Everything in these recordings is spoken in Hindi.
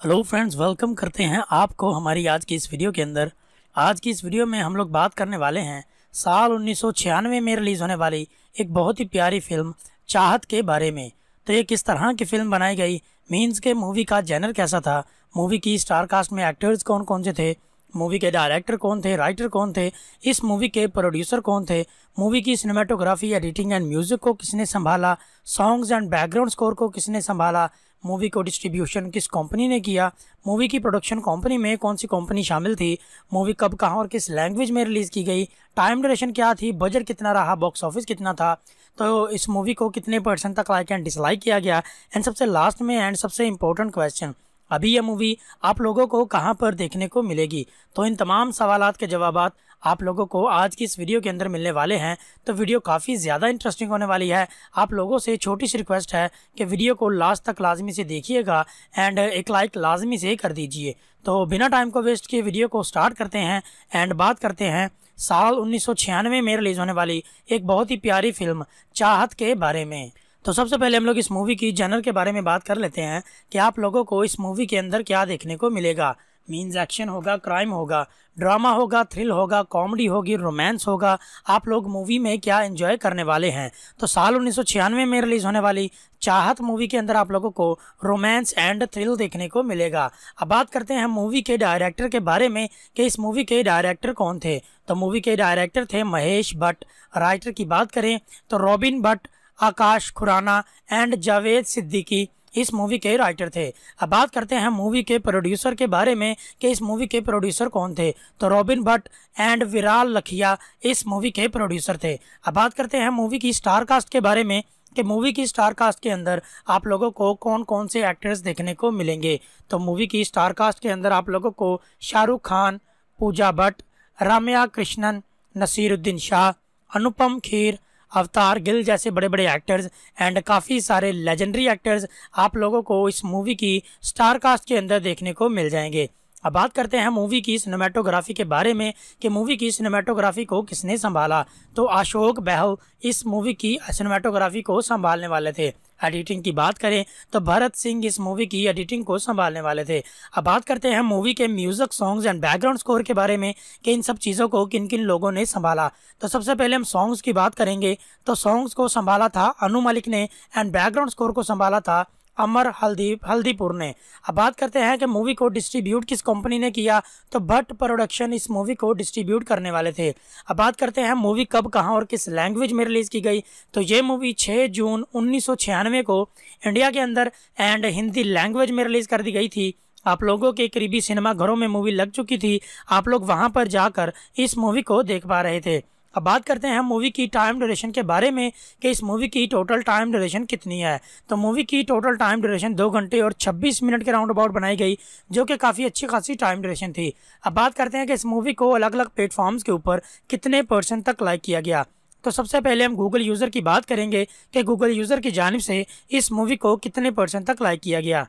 हेलो फ्रेंड्स वेलकम करते हैं आपको हमारी आज की इस वीडियो के अंदर। आज की इस वीडियो में हम लोग बात करने वाले हैं साल उन्नीस सौ छियानवे में रिलीज़ होने वाली एक बहुत ही प्यारी फ़िल्म चाहत के बारे में। तो ये किस तरह की फ़िल्म बनाई गई? मीन्स के मूवी का जैनर कैसा था? मूवी की स्टार कास्ट में एक्टर्स कौन कौन से थे? मूवी के डायरेक्टर कौन थे? राइटर कौन थे? इस मूवी के प्रोड्यूसर कौन थे? मूवी की सिनेमाटोग्राफी एडिटिंग एंड म्यूज़िक को किसने संभाला? सॉन्ग्स एंड बैकग्राउंड स्कोर को किसने संभाला? मूवी को डिस्ट्रीब्यूशन किस कंपनी ने किया, मूवी की प्रोडक्शन कंपनी में कौन सी कंपनी शामिल थी, मूवी कब, कहाँ और किस लैंग्वेज में रिलीज़ की गई, टाइम ड्यूरेशन क्या थी, बजट कितना रहा, बॉक्स ऑफ़िस कितना था तो इस मूवी को कितने परसेंट तक लाइक एंड डिसलाइक किया गया, एंड सबसे लास्ट में एंड सबसे इंपॉर्टेंट क्वेश्चन अभी यह मूवी आप लोगों को कहाँ पर देखने को मिलेगी? तो इन तमाम सवाल के जवाब आप लोगों को आज की इस वीडियो के अंदर मिलने वाले हैं। तो वीडियो काफ़ी ज़्यादा इंटरेस्टिंग होने वाली है। आप लोगों से छोटी सी रिक्वेस्ट है कि वीडियो को लास्ट तक लाजमी से देखिएगा एंड एक लाइक लाजमी से कर दीजिए। तो बिना टाइम को वेस्ट किए वीडियो को स्टार्ट करते हैं एंड बात करते हैं साल उन्नीस सौ छियानवे में रिलीज़ होने वाली एक बहुत ही प्यारी फ़िल्म चाहत के बारे में। तो सबसे पहले हम लोग इस मूवी की जनर के बारे में बात कर लेते हैं कि आप लोगों को इस मूवी के अंदर क्या देखने को मिलेगा। मीन्स एक्शन होगा क्राइम होगा ड्रामा होगा थ्रिल होगा कॉमेडी होगी रोमांस होगा। आप लोग मूवी में क्या एंजॉय करने वाले हैं? तो साल उन्नीस सौ छियानवे में रिलीज़ होने वाली चाहत मूवी के अंदर आप लोगों को रोमांस एंड थ्रिल देखने को मिलेगा। अब बात करते हैं मूवी के डायरेक्टर के बारे में कि इस मूवी के डायरेक्टर कौन थे। तो मूवी के डायरेक्टर थे महेश भट्ट। राइटर की बात करें तो robin Bhatt Akash, Khurana and Javed Siddiqui इस मूवी के राइटर थे। अब बात करते हैं मूवी के प्रोड्यूसर के बारे में कि इस मूवी के प्रोड्यूसर कौन थे। तो रॉबिन भट्ट एंड विराल लखिया इस मूवी के प्रोड्यूसर थे। अब बात करते हैं मूवी की स्टार कास्ट के बारे में कि मूवी की स्टार कास्ट के अंदर आप लोगों को कौन कौन से एक्टर्स देखने को मिलेंगे। तो मूवी की स्टार कास्ट के अंदर आप लोगों को शाहरुख खान, पूजा भट्ट, राम्या कृष्णन, नसीरुद्दीन शाह, अनुपम खीर अवतार गिल जैसे बड़े बड़े एक्टर्स एंड काफ़ी सारे लेजेंडरी एक्टर्स आप लोगों को इस मूवी की स्टार कास्ट के अंदर देखने को मिल जाएँगे। अब बात करते हैं मूवी की सिनेमाटोग्राफी के बारे में कि मूवी की सिनेमाटोग्राफी को किसने संभाला। तो अशोक बहल इस मूवी की सिनेमाटोग्राफी को संभालने वाले थे। एडिटिंग की बात करें तो भरत सिंह इस मूवी की एडिटिंग को संभालने वाले थे। अब बात करते हैं मूवी के music songs and background score के बारे में, कि इन सब चीज़ों को किन किन लोगों ने संभाला। तो सबसे पहले हम सॉन्ग्स की बात करेंगे। तो सॉन्ग्स को संभाला था अनु मलिक ने एंड बैकग्राउंड स्कोर को संभाला था अमर हल्दी, हल्दीपुर ने। अब बात करते हैं कि मूवी को डिस्ट्रीब्यूट किस कंपनी ने किया तो भट्ट प्रोडक्शन इस मूवी को डिस्ट्रीब्यूट करने वाले थे। अब बात करते हैं मूवी कब, कहाँ और किस लैंग्वेज में रिलीज़ की गई। तो ये मूवी 6 जून उन्नीस सौ छियानवे को इंडिया के अंदर एंड हिंदी लैंग्वेज में रिलीज़ कर दी गई थी। आप लोगों के करीबी सिनेमा घरों में मूवी लग चुकी थी। आप लोग वहाँ पर जाकर इस मूवी को देख पा रहे थे। अब बात करते हैं मूवी की टाइम ड्यूरेशन के बारे में कि इस मूवी की टोटल टाइम ड्यूरेशन कितनी है। तो मूवी की टोटल टाइम ड्यूरेशन दो घंटे और 26 मिनट के राउंड अबाउट बनाई गई, जो कि काफ़ी अच्छी खासी टाइम ड्यूरेशन थी। अब बात करते हैं कि इस मूवी को अलग अलग प्लेटफॉर्म्स के ऊपर कितने परसेंट तक लाइक किया गया। तो सबसे पहले हम गूगल यूज़र की बात करेंगे कि गूगल यूज़र की जानब से इस मूवी को कितने परसेंट तक लाइक किया गया।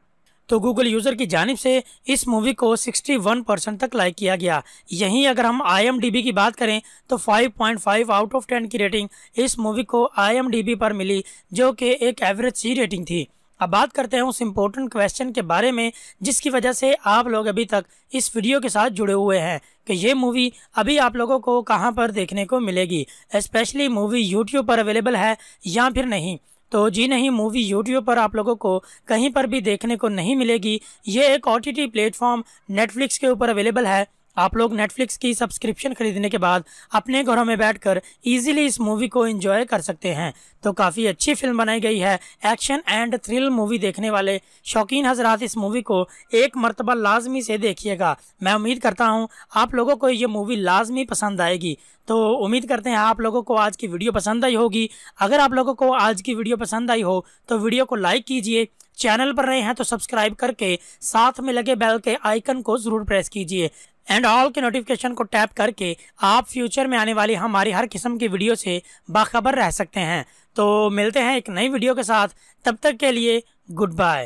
तो गूगल यूज़र की जानब से इस मूवी को 61 परसेंट तक लाइक किया गया। यहीं अगर हम आईएमडीबी की बात करें तो 5.5 आउट ऑफ़ 10 की रेटिंग इस मूवी को आईएमडीबी पर मिली, जो कि एक एवरेज सी रेटिंग थी। अब बात करते हैं उस इम्पोर्टेंट क्वेश्चन के बारे में, जिसकी वजह से आप लोग अभी तक इस वीडियो के साथ जुड़े हुए हैं कि ये मूवी अभी आप लोगों को कहाँ पर देखने को मिलेगी। स्पेशली मूवी यूट्यूब पर अवेलेबल है या फिर नहीं। तो जी नहीं, मूवी यूट्यूब पर आप लोगों को कहीं पर भी देखने को नहीं मिलेगी। ये एक ओ टी प्लेटफॉर्म नेटफ्लिक्स के ऊपर अवेलेबल है। आप लोग नेटफ्लिक्स की सब्सक्रिप्शन खरीदने के बाद अपने घरों में बैठकर इजीली इस मूवी को एंजॉय कर सकते हैं। तो काफ़ी अच्छी फ़िल्म बनाई गई है एक्शन एंड थ्रिल मूवी देखने वाले शौकीन हजरात इस मूवी को एक मरतबा लाजमी से देखिएगा। मैं उम्मीद करता हूँ आप लोगों को ये मूवी लाजमी पसंद आएगी। तो उम्मीद करते हैं आप लोगों को आज की वीडियो पसंद आई होगी। अगर आप लोगों को आज की वीडियो पसंद आई हो तो वीडियो को लाइक कीजिए। चैनल पर रहे हैं तो सब्सक्राइब करके साथ में लगे बेल के आइकन को ज़रूर प्रेस कीजिए। एंड ऑल के नोटिफिकेशन को टैप करके आप फ्यूचर में आने वाली हमारी हर किस्म की वीडियो से बाखबर रह सकते हैं। तो मिलते हैं एक नई वीडियो के साथ। तब तक के लिए good bye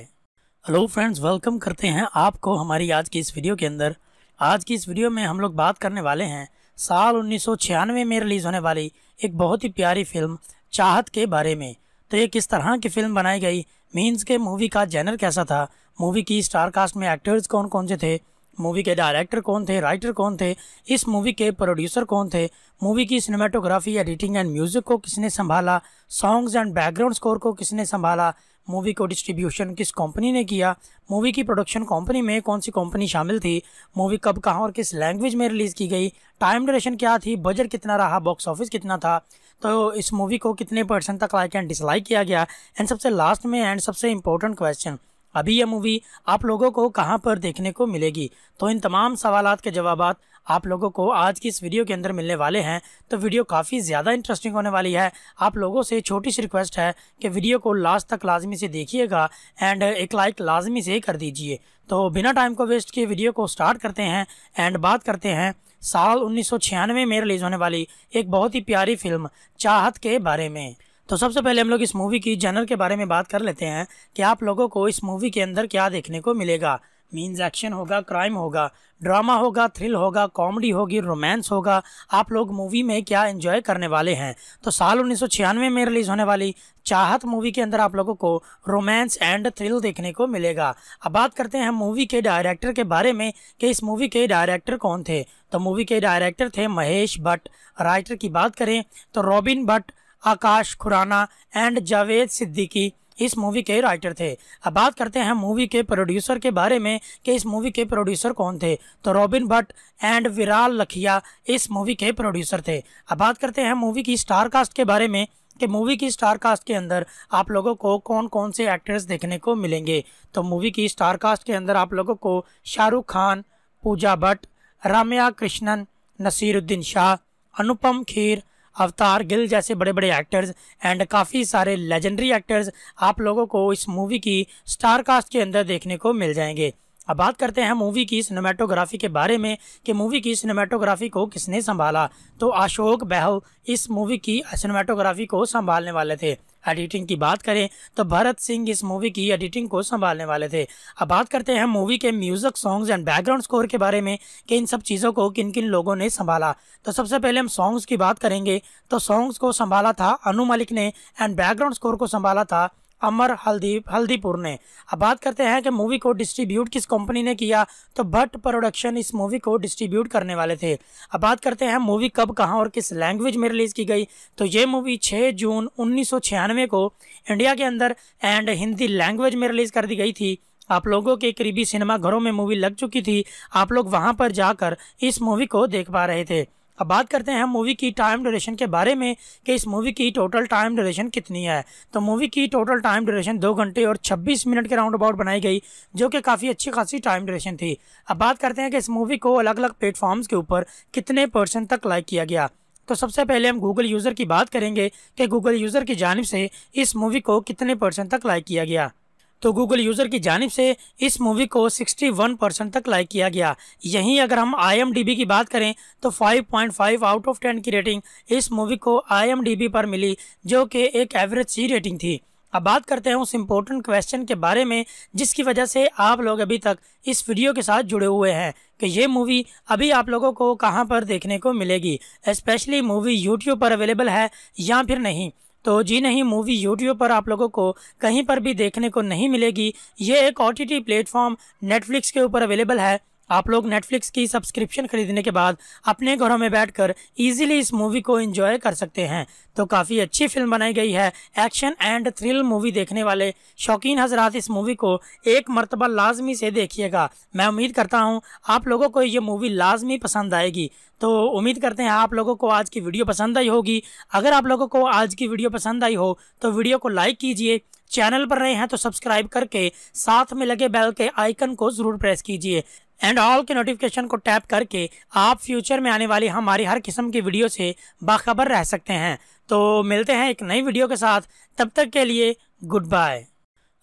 hello friends welcome करते हैं आपको हमारी आज की इस वीडियो के अंदर। आज की इस वीडियो में हम लोग बात करने वाले हैं साल उन्नीस सौ छियानवे में रिलीज़ होने वाली एक बहुत ही प्यारी फ़िल्म चाहत के बारे में। तो ये किस तरह की फ़िल्म बनाई गई? मीन्स के मूवी का जैनर कैसा था? मूवी की स्टार कास्ट में एक्टर्स कौन कौन से थे? मूवी के डायरेक्टर कौन थे, राइटर कौन थे, इस मूवी के प्रोड्यूसर कौन थे, मूवी की सिनेमाटोग्राफी, एडिटिंग एंड म्यूज़िक को किसने संभाला, सॉन्ग्स एंड बैकग्राउंड स्कोर को किसने संभाला, मूवी को डिस्ट्रीब्यूशन किस कंपनी ने किया, मूवी की प्रोडक्शन कंपनी में कौन सी कंपनी शामिल थी, मूवी कब, कहाँ और किस लैंग्वेज में रिलीज़ की गई, टाइम ड्यूरेशन क्या थी, बजट कितना रहा, बॉक्स ऑफ़िस कितना था तो इस मूवी को कितने परसेंट तक लाइक एंड डिसलाइक किया गया, एंड सबसे लास्ट में एंड सबसे इंपॉर्टेंट क्वेश्चन अभी यह मूवी आप लोगों को कहाँ पर देखने को मिलेगी? तो इन तमाम सवाल के जवाब आप लोगों को आज की इस वीडियो के अंदर मिलने वाले हैं। तो वीडियो काफ़ी ज़्यादा इंटरेस्टिंग होने वाली है। आप लोगों से छोटी सी रिक्वेस्ट है कि वीडियो को लास्ट तक लाजमी से देखिएगा एंड एक लाइक लाजमी से कर दीजिए। तो बिना टाइम को वेस्ट किए वीडियो को स्टार्ट करते हैं एंड बात करते हैं साल उन्नीस सौ छियानवे में रिलीज़ होने वाली एक बहुत ही प्यारी फ़िल्म चाहत के बारे में। तो सबसे पहले हम लोग इस मूवी की जनर के बारे में बात कर लेते हैं कि आप लोगों को इस मूवी के अंदर क्या देखने को मिलेगा। मीन्स एक्शन होगा क्राइम होगा ड्रामा होगा थ्रिल होगा कॉमेडी होगी रोमांस होगा। आप लोग मूवी में क्या एंजॉय करने वाले हैं? तो साल उन्नीस सौ छियानवे में रिलीज़ होने वाली चाहत मूवी के अंदर आप लोगों को रोमांस एंड थ्रिल देखने को मिलेगा। अब बात करते हैं मूवी के डायरेक्टर के बारे में कि इस मूवी के डायरेक्टर कौन थे। तो मूवी के डायरेक्टर थे महेश भट्ट। राइटर की बात करें तो robin Bhatt Akash, Khurana and Javed Siddiqui इस मूवी के राइटर थे। अब बात करते हैं मूवी के प्रोड्यूसर के बारे में कि इस मूवी के प्रोड्यूसर कौन थे। तो रॉबिन भट्ट एंड विराल लखिया इस मूवी के प्रोड्यूसर थे। अब बात करते हैं मूवी की स्टार कास्ट के बारे में कि मूवी की स्टार कास्ट के अंदर आप लोगों को कौन कौन से एक्टर्स देखने को मिलेंगे। तो मूवी की स्टार कास्ट के अंदर आप लोगों को शाहरुख खान, पूजा भट्ट, राम्या कृष्णन, नसीरुद्दीन शाह, अनुपम खीर अवतार गिल जैसे बड़े बड़े एक्टर्स एंड काफ़ी सारे लेजेंडरी एक्टर्स आप लोगों को इस मूवी की स्टार कास्ट के अंदर देखने को मिल जाएँगे। अब बात करते हैं मूवी की सिनेमाटोग्राफी के बारे में कि मूवी की सिनेमाटोग्राफी को किसने संभाला। तो अशोक बहल इस मूवी की सिनेमाटोग्राफी को संभालने वाले थे। एडिटिंग की बात करें तो भरत सिंह इस मूवी की एडिटिंग को संभालने वाले थे। अब बात करते हैं मूवी के music songs and background score के बारे में, कि इन सब चीज़ों को किन किन लोगों ने संभाला। तो सबसे पहले हम सॉन्ग्स की बात करेंगे तो सॉन्ग्स को संभाला था अनु मलिक ने एंड बैकग्राउंड स्कोर को संभाला था अमर हल्दी, हल्दीपुर ने। अब बात करते हैं कि मूवी को डिस्ट्रीब्यूट किस कंपनी ने किया तो भट्ट प्रोडक्शन इस मूवी को डिस्ट्रीब्यूट करने वाले थे। अब बात करते हैं मूवी कब, कहाँ और किस लैंग्वेज में रिलीज़ की गई। तो ये मूवी 6 जून उन्नीस सौ छियानवे को इंडिया के अंदर एंड हिंदी लैंग्वेज में रिलीज़ कर दी गई थी। आप लोगों के करीबी सिनेमा घरों में मूवी लग चुकी थी। आप लोग वहाँ पर जाकर इस मूवी को देख पा रहे थे। अब बात करते हैं मूवी की टाइम ड्यूरेशन के बारे में कि इस मूवी की टोटल टाइम ड्यूरेशन कितनी है। तो मूवी की टोटल टाइम ड्यूरेशन दो घंटे और 26 मिनट के राउंड अबाउट बनाई गई, जो कि काफ़ी अच्छी खासी टाइम ड्यूरेशन थी। अब बात करते हैं कि इस मूवी को अलग अलग प्लेटफॉर्म्स के ऊपर कितने परसेंट तक लाइक किया गया। तो सबसे पहले हम गूगल यूज़र की बात करेंगे कि गूगल यूज़र की जानब से इस मूवी को कितने परसेंट तक लाइक किया गया। तो गूगल यूज़र की जानब से इस मूवी को 61 परसेंट तक लाइक किया गया। यहीं अगर हम आईएमडीबी की बात करें तो 5.5 आउट ऑफ़ 10 की रेटिंग इस मूवी को आईएमडीबी पर मिली, जो कि एक एवरेज सी रेटिंग थी। अब बात करते हैं उस इम्पोर्टेंट क्वेश्चन के बारे में, जिसकी वजह से आप लोग अभी तक इस वीडियो के साथ जुड़े हुए हैं कि ये मूवी अभी आप लोगों को कहाँ पर देखने को मिलेगी। स्पेशली मूवी यूट्यूब पर अवेलेबल है या फिर नहीं। तो जी नहीं, मूवी यूट्यूब पर आप लोगों को कहीं पर भी देखने को नहीं मिलेगी। ये एक ओ टी प्लेटफॉर्म नेटफ्लिक्स के ऊपर अवेलेबल है। आप लोग नेटफ्लिक्स की सब्सक्रिप्शन खरीदने के बाद अपने घरों में बैठकर इजीली इस मूवी को एंजॉय कर सकते हैं। तो काफ़ी अच्छी फ़िल्म बनाई गई है एक्शन एंड थ्रिल मूवी देखने वाले शौकीन हजरात, इस मूवी को एक मरतबा लाजमी से देखिएगा। मैं उम्मीद करता हूँ आप लोगों को ये मूवी लाजमी पसंद आएगी। तो उम्मीद करते हैं आप लोगों को आज की वीडियो पसंद आई होगी। अगर आप लोगों को आज की वीडियो पसंद आई हो तो वीडियो को लाइक कीजिए। चैनल पर रहे हैं तो सब्सक्राइब करके साथ में लगे बेल के आइकन को ज़रूर प्रेस कीजिए। एंड ऑल के नोटिफिकेशन को टैप करके आप फ्यूचर में आने वाली हमारी हर किस्म की वीडियो से बाखबर रह सकते हैं। तो मिलते हैं एक नई वीडियो के साथ। तब तक के लिए good bye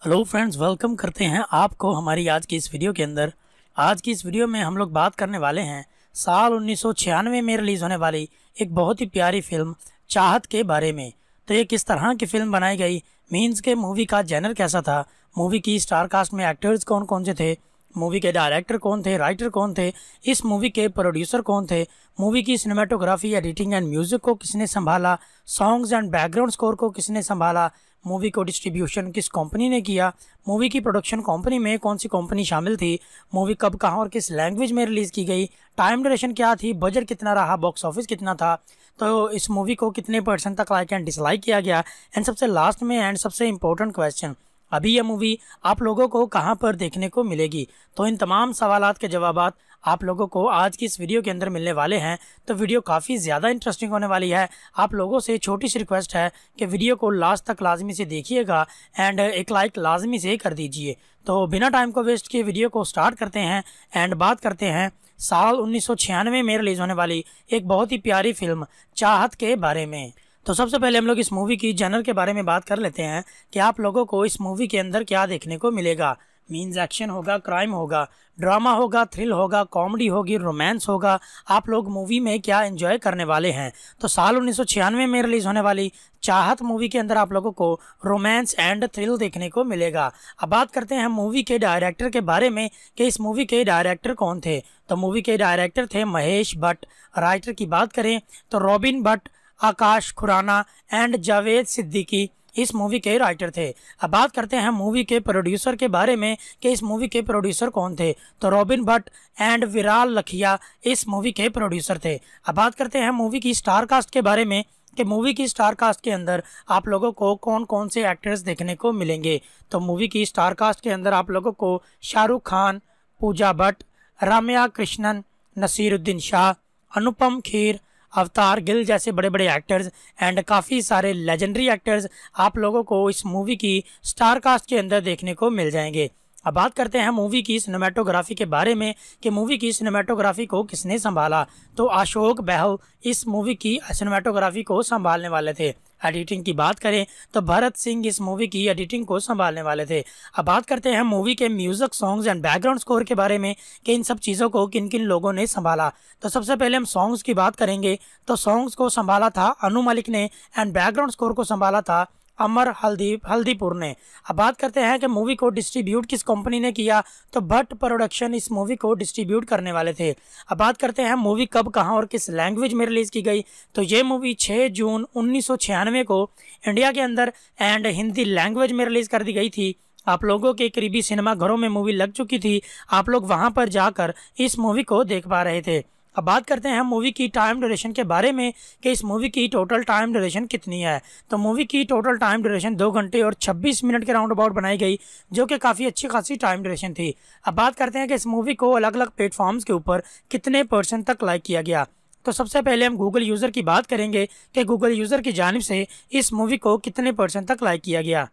hello friends welcome करते हैं आपको हमारी आज की इस वीडियो के अंदर। आज की इस वीडियो में हम लोग बात करने वाले हैं साल उन्नीस सौ छियानवे में रिलीज़ होने वाली एक बहुत ही प्यारी फ़िल्म चाहत के बारे में। तो ये किस तरह की फ़िल्म बनाई गई? मीन्स के मूवी का जैनर कैसा था? मूवी की स्टार कास्ट में एक्टर्स कौन कौन से थे? मूवी के डायरेक्टर कौन थे, राइटर कौन थे, इस मूवी के प्रोड्यूसर कौन थे, मूवी की सिनेमाटोग्राफी, एडिटिंग एंड म्यूज़िक को किसने संभाला, सॉन्ग्स एंड बैकग्राउंड स्कोर को किसने संभाला, मूवी को डिस्ट्रीब्यूशन किस कंपनी ने किया, मूवी की प्रोडक्शन कंपनी में कौन सी कंपनी शामिल थी, मूवी कब, कहाँ और किस लैंग्वेज में रिलीज़ की गई, टाइम ड्यूरेशन क्या थी, बजट कितना रहा, बॉक्स ऑफ़िस कितना था तो इस मूवी को कितने परसेंट तक लाइक एंड डिसलाइक किया गया, एंड सबसे लास्ट में एंड सबसे इम्पोर्टेंट क्वेश्चन अभी यह मूवी आप लोगों को कहाँ पर देखने को मिलेगी? तो इन तमाम सवाल के जवाब आप लोगों को आज की इस वीडियो के अंदर मिलने वाले हैं। तो वीडियो काफ़ी ज़्यादा इंटरेस्टिंग होने वाली है। आप लोगों से छोटी सी रिक्वेस्ट है कि वीडियो को लास्ट तक लाजमी से देखिएगा एंड एक लाइक लाजमी से कर दीजिए। तो बिना टाइम को वेस्ट किए वीडियो को स्टार्ट करते हैं एंड बात करते हैं साल उन्नीस सौ छियानवे में रिलीज़ होने वाली एक बहुत ही प्यारी फ़िल्म चाहत के बारे में। तो सबसे पहले हम लोग इस मूवी की जनर के बारे में बात कर लेते हैं कि आप लोगों को इस मूवी के अंदर क्या देखने को मिलेगा। मीन्स एक्शन होगा क्राइम होगा ड्रामा होगा थ्रिल होगा कॉमेडी होगी रोमांस होगा। आप लोग मूवी में क्या एंजॉय करने वाले हैं? तो साल उन्नीस सौ छियानवे में रिलीज़ होने वाली चाहत मूवी के अंदर आप लोगों को रोमांस एंड थ्रिल देखने को मिलेगा। अब बात करते हैं मूवी के डायरेक्टर के बारे में कि इस मूवी के डायरेक्टर कौन थे। तो मूवी के डायरेक्टर थे महेश भट्ट। राइटर की बात करें तो robin Bhatt Akash, Khurana and Javed Siddiqui इस मूवी के राइटर थे। अब बात करते हैं मूवी के प्रोड्यूसर के बारे में कि इस मूवी के प्रोड्यूसर कौन थे। तो रॉबिन भट्ट एंड विराल लखिया इस मूवी के प्रोड्यूसर थे। अब बात करते हैं मूवी की स्टार कास्ट के बारे में कि मूवी की स्टार कास्ट के अंदर आप लोगों को कौन कौन से एक्टर्स देखने को मिलेंगे। तो मूवी की स्टार कास्ट के अंदर आप लोगों को शाहरुख खान, पूजा भट्ट, राम्या कृष्णन, नसीरुद्दीन शाह, अनुपम खीर अवतार गिल जैसे बड़े बड़े एक्टर्स एंड काफ़ी सारे लेजेंडरी एक्टर्स आप लोगों को इस मूवी की स्टार कास्ट के अंदर देखने को मिल जाएँगे। अब बात करते हैं मूवी की सिनेमाटोग्राफी के बारे में कि मूवी की सिनेमाटोग्राफी को किसने संभाला। तो अशोक बहल इस मूवी की सिनेमाटोग्राफी को संभालने वाले थे। एडिटिंग की बात करें तो भरत सिंह इस मूवी की एडिटिंग को संभालने वाले थे। अब बात करते हैं मूवी के music songs and background score के बारे में कि इन सब चीज़ों को किन किन लोगों ने संभाला। तो सबसे पहले हम सॉन्ग्स की बात करेंगे। तो सॉन्ग्स को संभाला था अनु मलिक ने एंड बैकग्राउंड स्कोर को संभाला था अमर हल्दी, हल्दीपुर ने। अब बात करते हैं कि मूवी को डिस्ट्रीब्यूट किस कंपनी ने किया तो भट्ट प्रोडक्शन इस मूवी को डिस्ट्रीब्यूट करने वाले थे। अब बात करते हैं मूवी कब, कहाँ और किस लैंग्वेज में रिलीज़ की गई। तो ये मूवी 6 जून उन्नीस सौ छियानवे को इंडिया के अंदर एंड हिंदी लैंग्वेज में रिलीज़ कर दी गई थी। आप लोगों के करीबी सिनेमा घरों में मूवी लग चुकी थी। आप लोग वहाँ पर जाकर इस मूवी को देख पा रहे थे। अब बात करते हैं मूवी की टाइम ड्यूरेशन के बारे में कि इस मूवी की टोटल टाइम ड्यूरेशन कितनी है। तो मूवी की टोटल टाइम ड्यूरेशन दो घंटे और 26 मिनट के राउंड अबाउट बनाई गई, जो कि काफ़ी अच्छी खासी टाइम ड्यूरेशन थी। अब बात करते हैं कि इस मूवी को अलग अलग प्लेटफॉर्म्स के ऊपर कितने परसेंट तक लाइक किया गया। तो सबसे पहले हम गूगल यूज़र की बात करेंगे कि गूगल यूज़र की जानब से इस मूवी को कितने परसेंट तक लाइक किया गया।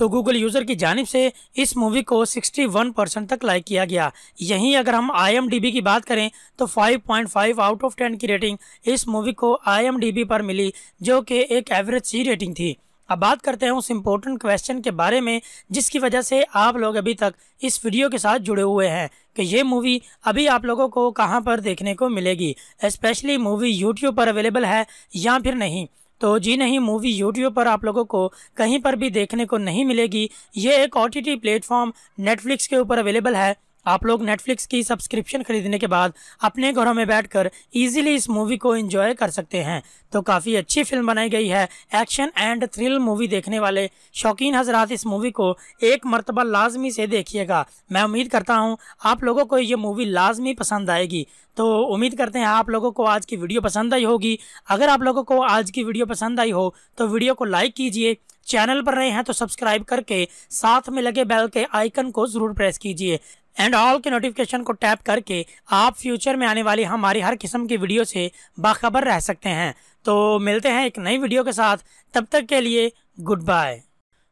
तो गूगल यूज़र की जानब से इस मूवी को 61 परसेंट तक लाइक किया गया। यहीं अगर हम आईएमडीबी की बात करें तो 5.5 आउट ऑफ़ 10 की रेटिंग इस मूवी को आईएमडीबी पर मिली, जो कि एक एवरेज सी रेटिंग थी। अब बात करते हैं उस इम्पोर्टेंट क्वेश्चन के बारे में, जिसकी वजह से आप लोग अभी तक इस वीडियो के साथ जुड़े हुए हैं कि ये मूवी अभी आप लोगों को कहाँ पर देखने को मिलेगी। स्पेशली मूवी यूट्यूब पर अवेलेबल है या फिर नहीं। तो जी नहीं, मूवी यूट्यूब पर आप लोगों को कहीं पर भी देखने को नहीं मिलेगी। ये एक ओ टी प्लेटफॉर्म नेटफ्लिक्स के ऊपर अवेलेबल है। आप लोग नेटफ्लिक्स की सब्सक्रिप्शन खरीदने के बाद अपने घरों में बैठकर इजीली इस मूवी को एंजॉय कर सकते हैं। तो काफ़ी अच्छी फ़िल्म बनाई गई है एक्शन एंड थ्रिल मूवी देखने वाले शौकीन हजरात, इस मूवी को एक मरतबा लाजमी से देखिएगा। मैं उम्मीद करता हूँ आप लोगों को ये मूवी लाजमी पसंद आएगी। तो उम्मीद करते हैं आप लोगों को आज की वीडियो पसंद आई होगी। अगर आप लोगों को आज की वीडियो पसंद आई हो तो वीडियो को लाइक कीजिए। चैनल पर रहे हैं तो सब्सक्राइब करके साथ में लगे बेल के आइकन को ज़रूर प्रेस कीजिए। एंड ऑल के नोटिफिकेशन को टैप करके आप फ्यूचर में आने वाली हमारी हर किस्म की वीडियो से बाखबर रह सकते हैं। तो मिलते हैं एक नई वीडियो के साथ। तब तक के लिए good bye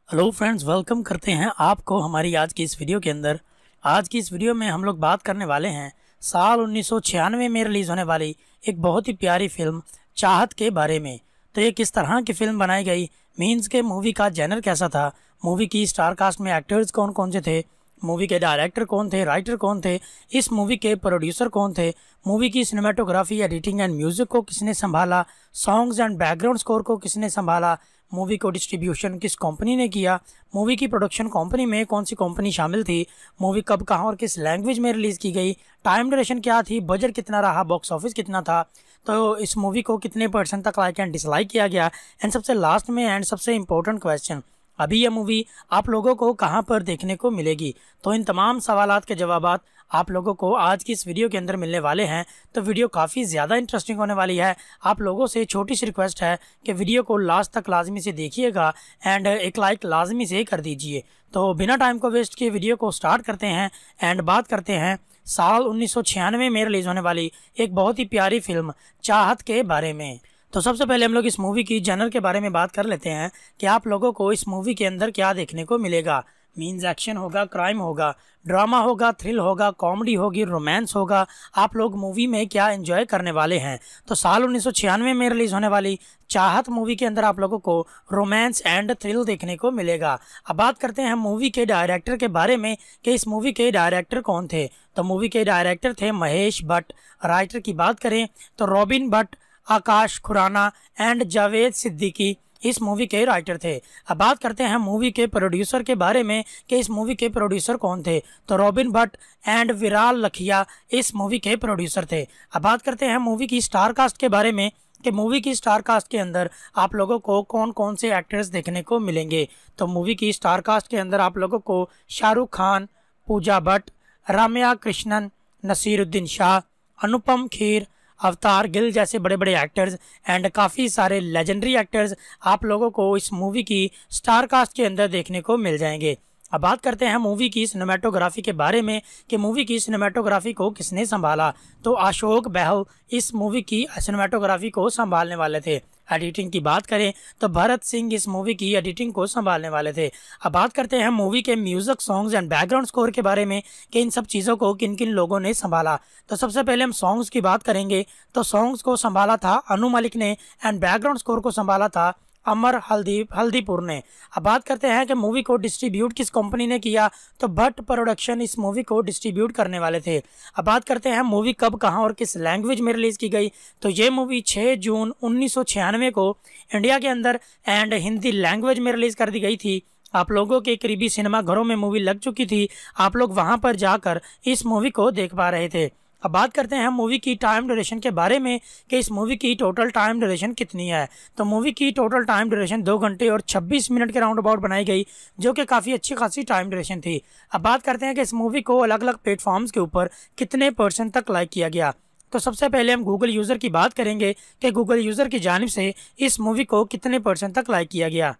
hello friends welcome करते हैं आपको हमारी आज की इस वीडियो के अंदर। आज की इस वीडियो में हम लोग बात करने वाले हैं साल उन्नीस सौ छियानवे में रिलीज़ होने वाली एक बहुत ही प्यारी फ़िल्म चाहत के बारे में। तो ये किस तरह की फ़िल्म बनाई गई? मीन्स के मूवी का जैनर कैसा था? मूवी की स्टार कास्ट में एक्टर्स कौन कौन से थे? मूवी के डायरेक्टर कौन थे, राइटर कौन थे, इस मूवी के प्रोड्यूसर कौन थे, मूवी की सिनेमाटोग्राफी, एडिटिंग एंड म्यूज़िक को किसने संभाला, सॉन्ग्स एंड बैकग्राउंड स्कोर को किसने संभाला, मूवी को डिस्ट्रीब्यूशन किस कंपनी ने किया, मूवी की प्रोडक्शन कंपनी में कौन सी कंपनी शामिल थी, मूवी कब, कहाँ और किस लैंग्वेज में रिलीज़ की गई, टाइम ड्यूरेशन क्या थी, बजट कितना रहा, बॉक्स ऑफ़िस कितना था तो इस मूवी को कितने परसेंट तक लाइक एंड डिसलाइक किया गया, एंड सबसे लास्ट में एंड सबसे इंपॉर्टेंट क्वेश्चन अभी यह मूवी आप लोगों को कहाँ पर देखने को मिलेगी? तो इन तमाम सवाल के जवाब आप लोगों को आज की इस वीडियो के अंदर मिलने वाले हैं। तो वीडियो काफ़ी ज़्यादा इंटरेस्टिंग होने वाली है। आप लोगों से छोटी सी रिक्वेस्ट है कि वीडियो को लास्ट तक लाजमी से देखिएगा एंड एक लाइक लाजमी से कर दीजिए। तो बिना टाइम को वेस्ट किए वीडियो को स्टार्ट करते हैं एंड बात करते हैं साल उन्नीस सौ छियानवे में रिलीज़ होने वाली एक बहुत ही प्यारी फ़िल्म चाहत के बारे में। तो सबसे पहले हम लोग इस मूवी की जनर के बारे में बात कर लेते हैं कि आप लोगों को इस मूवी के अंदर क्या देखने को मिलेगा। मीन्स एक्शन होगा क्राइम होगा ड्रामा होगा थ्रिल होगा कॉमेडी होगी रोमांस होगा। आप लोग मूवी में क्या एंजॉय करने वाले हैं? तो साल उन्नीस सौ छियानवे में रिलीज़ होने वाली चाहत मूवी के अंदर आप लोगों को रोमांस एंड थ्रिल देखने को मिलेगा। अब बात करते हैं मूवी के डायरेक्टर के बारे में कि इस मूवी के डायरेक्टर कौन थे। तो मूवी के डायरेक्टर थे महेश भट्ट। राइटर की बात करें तो robin Bhatt Akash Khurana and Javed Siddiqui इस मूवी के राइटर थे। अब बात करते हैं मूवी के प्रोड्यूसर के बारे में कि इस मूवी के प्रोड्यूसर कौन थे। तो रॉबिन भट्ट एंड विराल लखिया इस मूवी के प्रोड्यूसर थे। अब बात करते हैं मूवी की स्टार कास्ट के बारे में कि मूवी की स्टार कास्ट के अंदर आप लोगों को कौन कौन से एक्टर्स देखने को मिलेंगे। तो मूवी की स्टार कास्ट के अंदर आप लोगों को शाहरुख खान, पूजा भट्ट, राम्या कृष्णन, नसीरुद्दीन शाह, अनुपम खीर अवतार गिल जैसे बड़े बड़े एक्टर्स एंड काफ़ी सारे लेजेंडरी एक्टर्स आप लोगों को इस मूवी की स्टार कास्ट के अंदर देखने को मिल जाएँगे। अब बात करते हैं मूवी की सिनेमाटोग्राफी के बारे में कि मूवी की सिनेमाटोग्राफी को किसने संभाला। तो अशोक बहल इस मूवी की सिनेमाटोग्राफी को संभालने वाले थे। एडिटिंग की बात करें तो भरत सिंह इस मूवी की एडिटिंग को संभालने वाले थे। अब बात करते हैं मूवी के music songs and background score के बारे में कि इन सब चीज़ों को किन किन लोगों ने संभाला। तो सबसे पहले हम सॉन्ग्स की बात करेंगे। तो सॉन्ग्स को संभाला था अनु मलिक ने एंड बैकग्राउंड स्कोर को संभाला था अमर हल्दी हल्दीपुर ने। अब बात करते हैं कि मूवी को डिस्ट्रीब्यूट किस कंपनी ने किया तो भट्ट प्रोडक्शन इस मूवी को डिस्ट्रीब्यूट करने वाले थे। अब बात करते हैं मूवी कब, कहाँ और किस लैंग्वेज में रिलीज़ की गई। तो ये मूवी 6 जून उन्नीस सौ छियानवे को इंडिया के अंदर एंड हिंदी लैंग्वेज में रिलीज़ कर दी गई थी। आप लोगों के करीबी सिनेमा घरों में मूवी लग चुकी थी। आप लोग वहाँ पर जाकर इस मूवी को देख पा रहे थे। अब बात करते हैं हम मूवी की टाइम ड्यूरेशन के बारे में कि इस मूवी की टोटल टाइम ड्यूरेशन कितनी है। तो मूवी की टोटल टाइम ड्यूरेशन दो घंटे और 26 मिनट के राउंड अबाउट बनाई गई, जो कि काफ़ी अच्छी खासी टाइम ड्यूरेशन थी। अब बात करते हैं कि इस मूवी को अलग अलग प्लेटफॉर्म्स के ऊपर कितने परसेंट तक लाइक किया गया। तो सबसे पहले हम गूगल यूज़र की बात करेंगे कि गूगल यूज़र की जानब से इस मूवी को कितने परसेंट तक लाइक किया गया।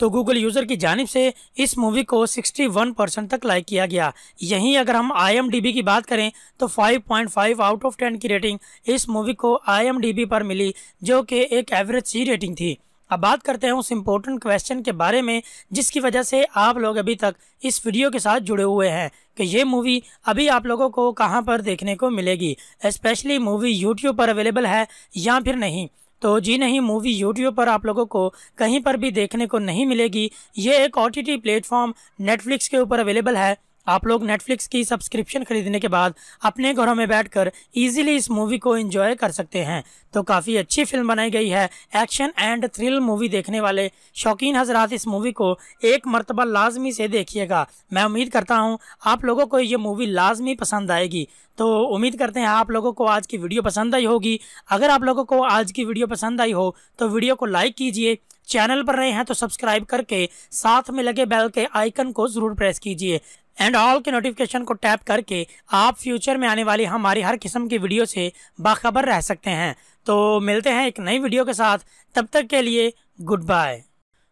तो गूगल यूज़र की जानब से इस मूवी को 61 परसेंट तक लाइक किया गया। यहीं अगर हम आईएमडीबी की बात करें तो 5.5 आउट ऑफ़ 10 की रेटिंग इस मूवी को आईएमडीबी पर मिली, जो कि एक एवरेज सी रेटिंग थी। अब बात करते हैं उस इम्पोर्टेंट क्वेश्चन के बारे में, जिसकी वजह से आप लोग अभी तक इस वीडियो के साथ जुड़े हुए हैं कि ये मूवी अभी आप लोगों को कहाँ पर देखने को मिलेगी। स्पेशली मूवी यूट्यूब पर अवेलेबल है या फिर नहीं। तो जी नहीं, मूवी यूट्यूब पर आप लोगों को कहीं पर भी देखने को नहीं मिलेगी। ये एक ओ टी प्लेटफॉर्म नेटफ्लिक्स के ऊपर अवेलेबल है। आप लोग नेटफ्लिक्स की सब्सक्रिप्शन खरीदने के बाद अपने घरों में बैठकर इजीली इस मूवी को एंजॉय कर सकते हैं। तो काफ़ी अच्छी फ़िल्म बनाई गई है एक्शन एंड थ्रिल मूवी देखने वाले शौकीन हजरात, इस मूवी को एक मरतबा लाजमी से देखिएगा। मैं उम्मीद करता हूँ आप लोगों को ये मूवी लाजमी पसंद आएगी। तो उम्मीद करते हैं आप लोगों को आज की वीडियो पसंद आई होगी। अगर आप लोगों को आज की वीडियो पसंद आई हो तो वीडियो को लाइक कीजिए चैनल पर रहे हैं तो सब्सक्राइब करके साथ में लगे बेल के आइकन को ज़रूर प्रेस कीजिए। एंड ऑल के नोटिफिकेशन को टैप करके आप फ्यूचर में आने वाली हमारी हर किस्म की वीडियो से बाखबर रह सकते हैं। तो मिलते हैं एक नई वीडियो के साथ। तब तक के लिए good bye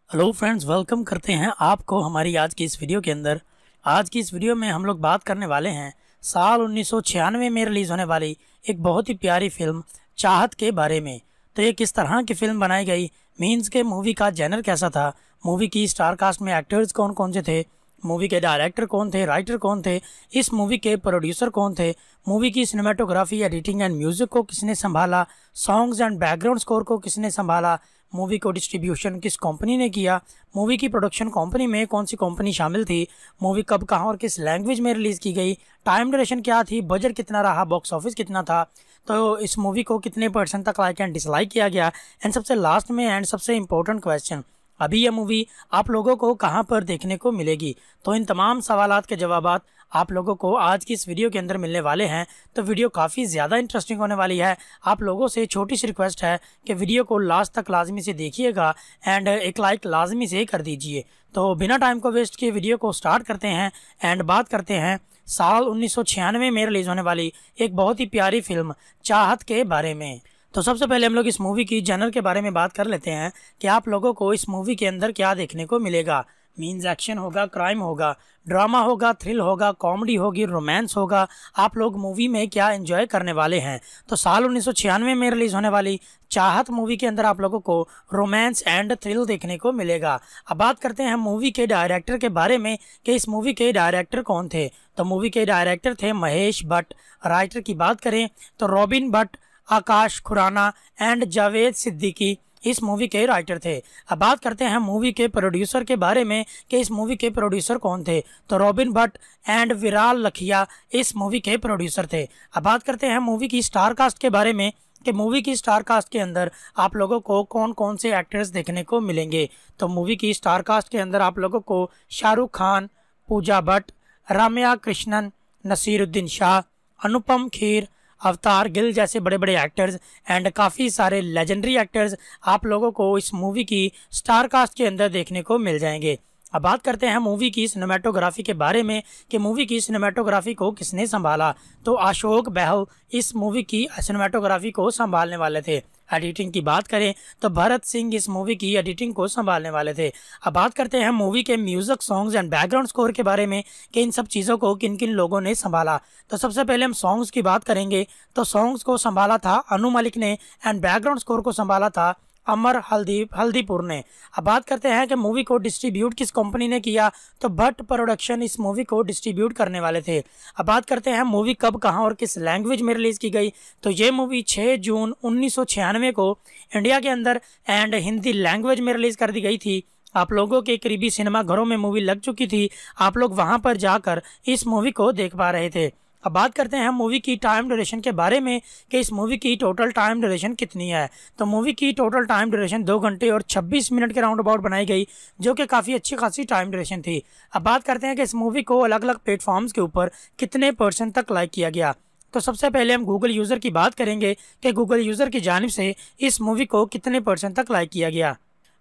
hello friends welcome करते हैं आपको हमारी आज की इस वीडियो के अंदर। आज की इस वीडियो में हम लोग बात करने वाले हैं साल उन्नीस सौ छियानवे में रिलीज़ होने वाली एक बहुत ही प्यारी फ़िल्म चाहत के बारे में। तो ये किस तरह की फ़िल्म बनाई गई मीन्स के मूवी का जैनर कैसा था? मूवी की स्टार कास्ट में एक्टर्स कौन कौन से थे? मूवी के डायरेक्टर कौन थे? राइटर कौन थे? इस मूवी के प्रोड्यूसर कौन थे? मूवी की सिनेमाटोग्राफी एडिटिंग एंड म्यूज़िक को किसने संभाला? सॉन्ग्स एंड बैकग्राउंड स्कोर को किसने संभाला? मूवी को डिस्ट्रीब्यूशन किस कंपनी ने किया? मूवी की प्रोडक्शन कंपनी में कौन सी कंपनी शामिल थी? मूवी कब, कहाँ और किस लैंग्वेज में रिलीज़ की गई? टाइम ड्यूरेशन क्या थी? बजट कितना रहा? बॉक्स ऑफ़िस कितना था? तो इस मूवी को कितने परसेंट तक लाइक एंड डिसलाइक किया गया? एंड सबसे लास्ट में एंड सबसे इम्पोर्टेंट क्वेश्चन अभी यह मूवी आप लोगों को कहाँ पर देखने को मिलेगी? तो इन तमाम सवाल के जवाब आप लोगों को आज की इस वीडियो के अंदर मिलने वाले हैं। तो वीडियो काफ़ी ज़्यादा इंटरेस्टिंग होने वाली है। आप लोगों से छोटी सी रिक्वेस्ट है कि वीडियो को लास्ट तक लाजमी से देखिएगा एंड एक लाइक लाजमी से कर दीजिए। तो बिना टाइम को वेस्ट किए वीडियो को स्टार्ट करते हैं एंड बात करते हैं साल उन्नीस सौ छियानवे में रिलीज़ होने वाली एक बहुत ही प्यारी फ़िल्म, चाहत के बारे में। तो सबसे पहले हम लोग इस मूवी की जनर के बारे में बात कर लेते हैं कि आप लोगों को इस मूवी के अंदर क्या देखने को मिलेगा। मीन्स एक्शन होगा क्राइम होगा ड्रामा होगा थ्रिल होगा कॉमेडी होगी रोमांस होगा। आप लोग मूवी में क्या एंजॉय करने वाले हैं? तो साल उन्नीस सौ छियानवे में रिलीज़ होने वाली चाहत मूवी के अंदर आप लोगों को रोमांस एंड थ्रिल देखने को मिलेगा। अब बात करते हैं मूवी के डायरेक्टर के बारे में कि इस मूवी के डायरेक्टर कौन थे। तो मूवी के डायरेक्टर थे महेश भट्ट। राइटर की बात करें तो robin Bhatt, Akash Khurana and Javed Siddiqui. इस मूवी के राइटर थे। अब बात करते हैं मूवी के प्रोड्यूसर के बारे में कि इस मूवी के प्रोड्यूसर कौन थे। तो रॉबिन भट्ट एंड विराल लखिया इस मूवी के प्रोड्यूसर थे। अब बात करते हैं मूवी की स्टार कास्ट के बारे में कि मूवी की स्टार कास्ट के अंदर आप लोगों को कौन कौन से एक्टर्स देखने को मिलेंगे। तो मूवी की स्टार कास्ट के अंदर आप लोगों को शाहरुख खान, पूजा भट्ट, राम्या कृष्णन, नसीरुद्दीन शाह, अनुपम खीर अवतार गिल जैसे बड़े बड़े एक्टर्स एंड काफ़ी सारे लेजेंडरी एक्टर्स आप लोगों को इस मूवी की स्टार कास्ट के अंदर देखने को मिल जाएँगे। अब बात करते हैं मूवी की सिनेमाटोग्राफी के बारे में कि मूवी की सिनेमाटोग्राफी को किसने संभाला। तो अशोक बहल इस मूवी की सिनेमाटोग्राफी को संभालने वाले थे। एडिटिंग की बात करें तो भरत सिंह इस मूवी की एडिटिंग को संभालने वाले थे। अब बात करते हैं मूवी के music songs and background score के बारे में कि इन सब चीज़ों को किन किन लोगों ने संभाला। तो सबसे पहले हम सॉन्ग्स की बात करेंगे। तो सॉन्ग्स को संभाला था अनु मलिक ने एंड बैकग्राउंड स्कोर को संभाला था अमर हल्दी, हल्दीपुर ने। अब बात करते हैं कि मूवी को डिस्ट्रीब्यूट किस कंपनी ने किया तो भट्ट प्रोडक्शन इस मूवी को डिस्ट्रीब्यूट करने वाले थे। अब बात करते हैं मूवी कब, कहाँ और किस लैंग्वेज में रिलीज़ की गई। तो ये मूवी 6 जून उन्नीस सौ छियानवे को इंडिया के अंदर एंड हिंदी लैंग्वेज में रिलीज़ कर दी गई थी। आप लोगों के करीबी सिनेमा घरों में मूवी लग चुकी थी। आप लोग वहाँ पर जाकर इस मूवी को देख पा रहे थे। अब बात करते हैं मूवी की टाइम ड्यूरेशन के बारे में कि इस मूवी की टोटल टाइम ड्यूरेशन कितनी है। तो मूवी की टोटल टाइम ड्यूरेशन दो घंटे और 26 मिनट के राउंड अबाउट बनाई गई, जो कि काफ़ी अच्छी खासी टाइम ड्यूरेशन थी। अब बात करते हैं कि इस मूवी को अलग अलग प्लेटफॉर्म्स के ऊपर कितने परसेंट तक लाइक किया गया। तो सबसे पहले हम गूगल यूज़र की बात करेंगे कि गूगल यूज़र की जानब से इस मूवी को कितने परसेंट तक लाइक किया गया।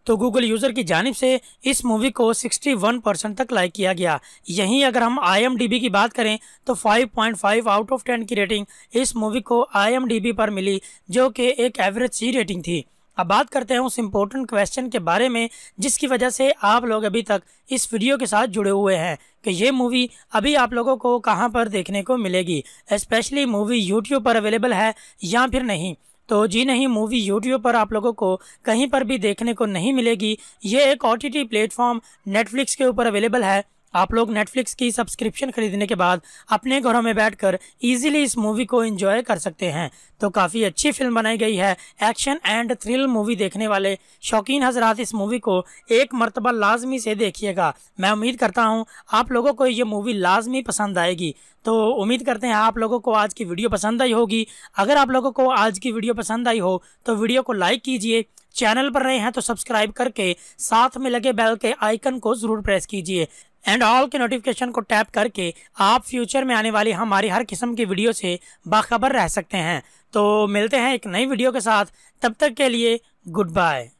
तो गूगल यूज़र की जानब से इस मूवी को 61 परसेंट तक लाइक किया गया। यहीं अगर हम आईएमडीबी की बात करें तो 5.5 आउट ऑफ़ 10 की रेटिंग इस मूवी को आईएमडीबी पर मिली, जो कि एक एवरेज सी रेटिंग थी। अब बात करते हैं उस इम्पोर्टेंट क्वेश्चन के बारे में, जिसकी वजह से आप लोग अभी तक इस वीडियो के साथ जुड़े हुए हैं कि ये मूवी अभी आप लोगों को कहाँ पर देखने को मिलेगी। स्पेशली मूवी यूट्यूब पर अवेलेबल है या फिर नहीं। तो जी नहीं, मूवी यूट्यूब पर आप लोगों को कहीं पर भी देखने को नहीं मिलेगी। ये एक ओ टी प्लेटफॉर्म नेटफ्लिक्स के ऊपर अवेलेबल है। आप लोग नेटफ्लिक्स की सब्सक्रिप्शन खरीदने के बाद अपने घरों में बैठकर इजीली इस मूवी को एंजॉय कर सकते हैं। तो काफ़ी अच्छी फ़िल्म बनाई गई है। एक्शन एंड थ्रिल मूवी देखने वाले शौकीन हजरात इस मूवी को एक मरतबा लाजमी से देखिएगा। मैं उम्मीद करता हूँ आप लोगों को ये मूवी लाजमी पसंद आएगी। तो उम्मीद करते हैं आप लोगों को आज की वीडियो पसंद आई होगी। अगर आप लोगों को आज की वीडियो पसंद आई हो तो वीडियो को लाइक कीजिए। चैनल पर रहे हैं तो सब्सक्राइब करके साथ में लगे बेल के आइकन को ज़रूर प्रेस कीजिए। एंड ऑल के नोटिफिकेशन को टैप करके आप फ्यूचर में आने वाली हमारी हर किस्म की वीडियो से बाखबर रह सकते हैं। तो मिलते हैं एक नई वीडियो के साथ। तब तक के लिए good bye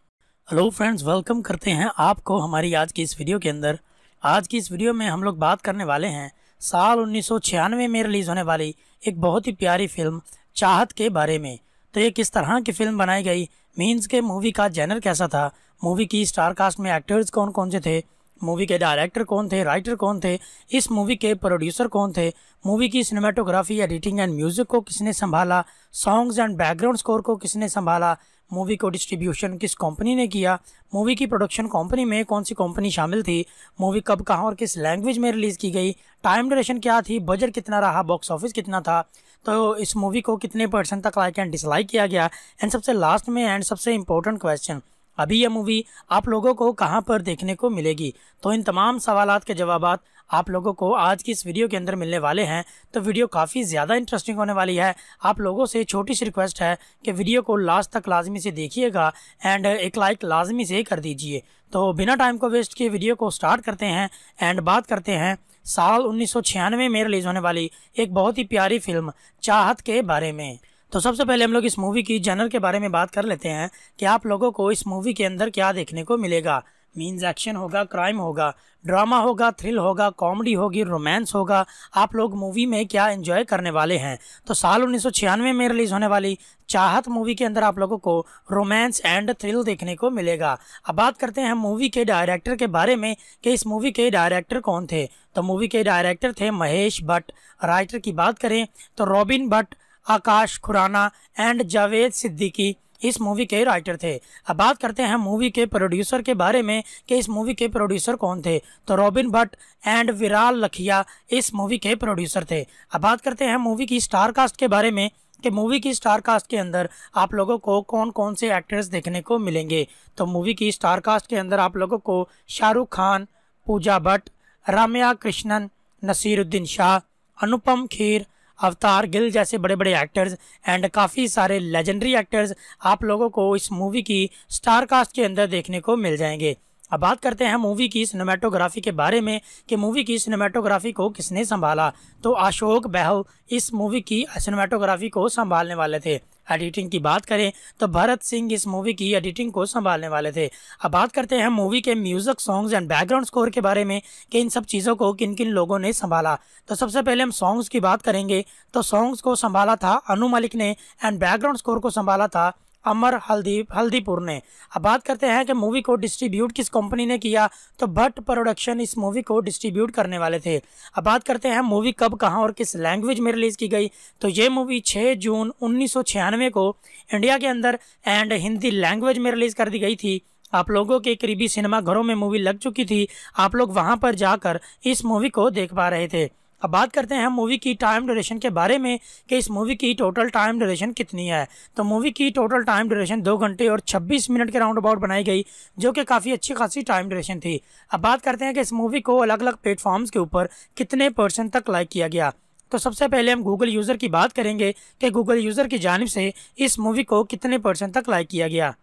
hello friends welcome करते हैं आपको हमारी आज की इस वीडियो के अंदर। आज की इस वीडियो में हम लोग बात करने वाले हैं साल उन्नीस सौ छियानवे में रिलीज़ होने वाली एक बहुत ही प्यारी फ़िल्म चाहत के बारे में। तो ये किस तरह की फ़िल्म बनाई गई? मीन्स के मूवी का जैनर कैसा था? मूवी की स्टार कास्ट में एक्टर्स कौन कौन से थे? मूवी के डायरेक्टर कौन थे, राइटर कौन थे, इस मूवी के प्रोड्यूसर कौन थे, मूवी की सिनेमाटोग्राफी, एडिटिंग एंड म्यूज़िक को किसने संभाला, सॉन्ग्स एंड बैकग्राउंड स्कोर को किसने संभाला, मूवी को डिस्ट्रीब्यूशन किस कंपनी ने किया, मूवी की प्रोडक्शन कंपनी में कौन सी कंपनी शामिल थी, मूवी कब, कहाँ और किस लैंग्वेज में रिलीज़ की गई, टाइम ड्यूरेशन क्या थी, बजट कितना रहा, बॉक्स ऑफ़िस कितना था तो इस मूवी को कितने परसेंट तक लाइक एंड डिसलाइक किया गया, एंड सबसे लास्ट में एंड सबसे इंपॉर्टेंट क्वेश्चन अभी यह मूवी आप लोगों को कहाँ पर देखने को मिलेगी? तो इन तमाम सवाल के जवाब आप लोगों को आज की इस वीडियो के अंदर मिलने वाले हैं। तो वीडियो काफ़ी ज़्यादा इंटरेस्टिंग होने वाली है। आप लोगों से छोटी सी रिक्वेस्ट है कि वीडियो को लास्ट तक लाजमी से देखिएगा एंड एक लाइक लाजमी से कर दीजिए। तो बिना टाइम को वेस्ट किए वीडियो को स्टार्ट करते हैं एंड बात करते हैं साल उन्नीस सौ छियानवे में रिलीज़ होने वाली एक बहुत ही प्यारी फ़िल्म चाहत के बारे में। तो सबसे पहले हम लोग इस मूवी की जनर के बारे में बात कर लेते हैं कि आप लोगों को इस मूवी के अंदर क्या देखने को मिलेगा। मीन्स एक्शन होगा क्राइम होगा ड्रामा होगा थ्रिल होगा कॉमेडी होगी रोमांस होगा। आप लोग मूवी में क्या एंजॉय करने वाले हैं? तो साल उन्नीस सौ छियानवे में रिलीज़ होने वाली चाहत मूवी के अंदर आप लोगों को रोमांस एंड थ्रिल देखने को मिलेगा। अब बात करते हैं मूवी के डायरेक्टर के बारे में कि इस मूवी के डायरेक्टर कौन थे। तो मूवी के डायरेक्टर थे महेश भट्ट। राइटर की बात करें तो robin Bhatt Akash Khurana and Javed Siddiqui इस मूवी के राइटर थे। अब बात करते हैं मूवी के प्रोड्यूसर के बारे में कि इस मूवी के प्रोड्यूसर कौन थे। तो रॉबिन भट्ट एंड विराल लखिया इस मूवी के प्रोड्यूसर थे। अब बात करते हैं मूवी की स्टार कास्ट के बारे में कि मूवी की स्टार कास्ट के अंदर आप लोगों को कौन कौन से एक्टर्स देखने को मिलेंगे। तो मूवी की स्टार कास्ट के अंदर आप लोगों को शाहरुख खान, पूजा भट्ट, राम्या कृष्णन, नसीरुद्दीन शाह, अनुपम खेर अवतार गिल जैसे बड़े बड़े एक्टर्स एंड काफ़ी सारे लेजेंडरी एक्टर्स आप लोगों को इस मूवी की स्टार कास्ट के अंदर देखने को मिल जाएँगे। अब बात करते हैं मूवी की सिनेमाटोग्राफी के बारे में कि मूवी की सिनेमाटोग्राफी को किसने संभाला। तो अशोक बहल इस मूवी की सिनेमाटोग्राफी को संभालने वाले थे। एडिटिंग की बात करें तो भरत सिंह इस मूवी की एडिटिंग को संभालने वाले थे। अब बात करते हैं मूवी के music songs and background score के बारे में, कि इन सब चीज़ों को किन किन लोगों ने संभाला। तो सबसे पहले हम सॉन्ग्स की बात करेंगे तो सॉन्ग्स को संभाला था अनु मलिक ने एंड बैकग्राउंड स्कोर को संभाला था अमर हल्दी, हल्दीपुर ने। अब बात करते हैं कि मूवी को डिस्ट्रीब्यूट किस कंपनी ने किया तो भट्ट प्रोडक्शन इस मूवी को डिस्ट्रीब्यूट करने वाले थे। अब बात करते हैं मूवी कब, कहाँ और किस लैंग्वेज में रिलीज़ की गई। तो ये मूवी 6 जून उन्नीस सौ छियानवे को इंडिया के अंदर एंड हिंदी लैंग्वेज में रिलीज़ कर दी गई थी। आप लोगों के करीबी सिनेमा घरों में मूवी लग चुकी थी। आप लोग वहाँ पर जाकर इस मूवी को देख पा रहे थे। अब बात करते हैं मूवी की टाइम ड्यूरेशन के बारे में कि इस मूवी की टोटल टाइम ड्यूरेशन कितनी है। तो मूवी की टोटल टाइम ड्यूरेशन दो घंटे और 26 मिनट के राउंड अबाउट बनाई गई, जो कि काफ़ी अच्छी खासी टाइम ड्यूरेशन थी। अब बात करते हैं कि इस मूवी को अलग अलग प्लेटफॉर्म्स के ऊपर कितने परसेंट तक लाइक किया गया। तो सबसे पहले हम गूगल यूज़र की बात करेंगे कि गूगल यूज़र की जानब से इस मूवी को कितने परसेंट तक लाइक किया गया।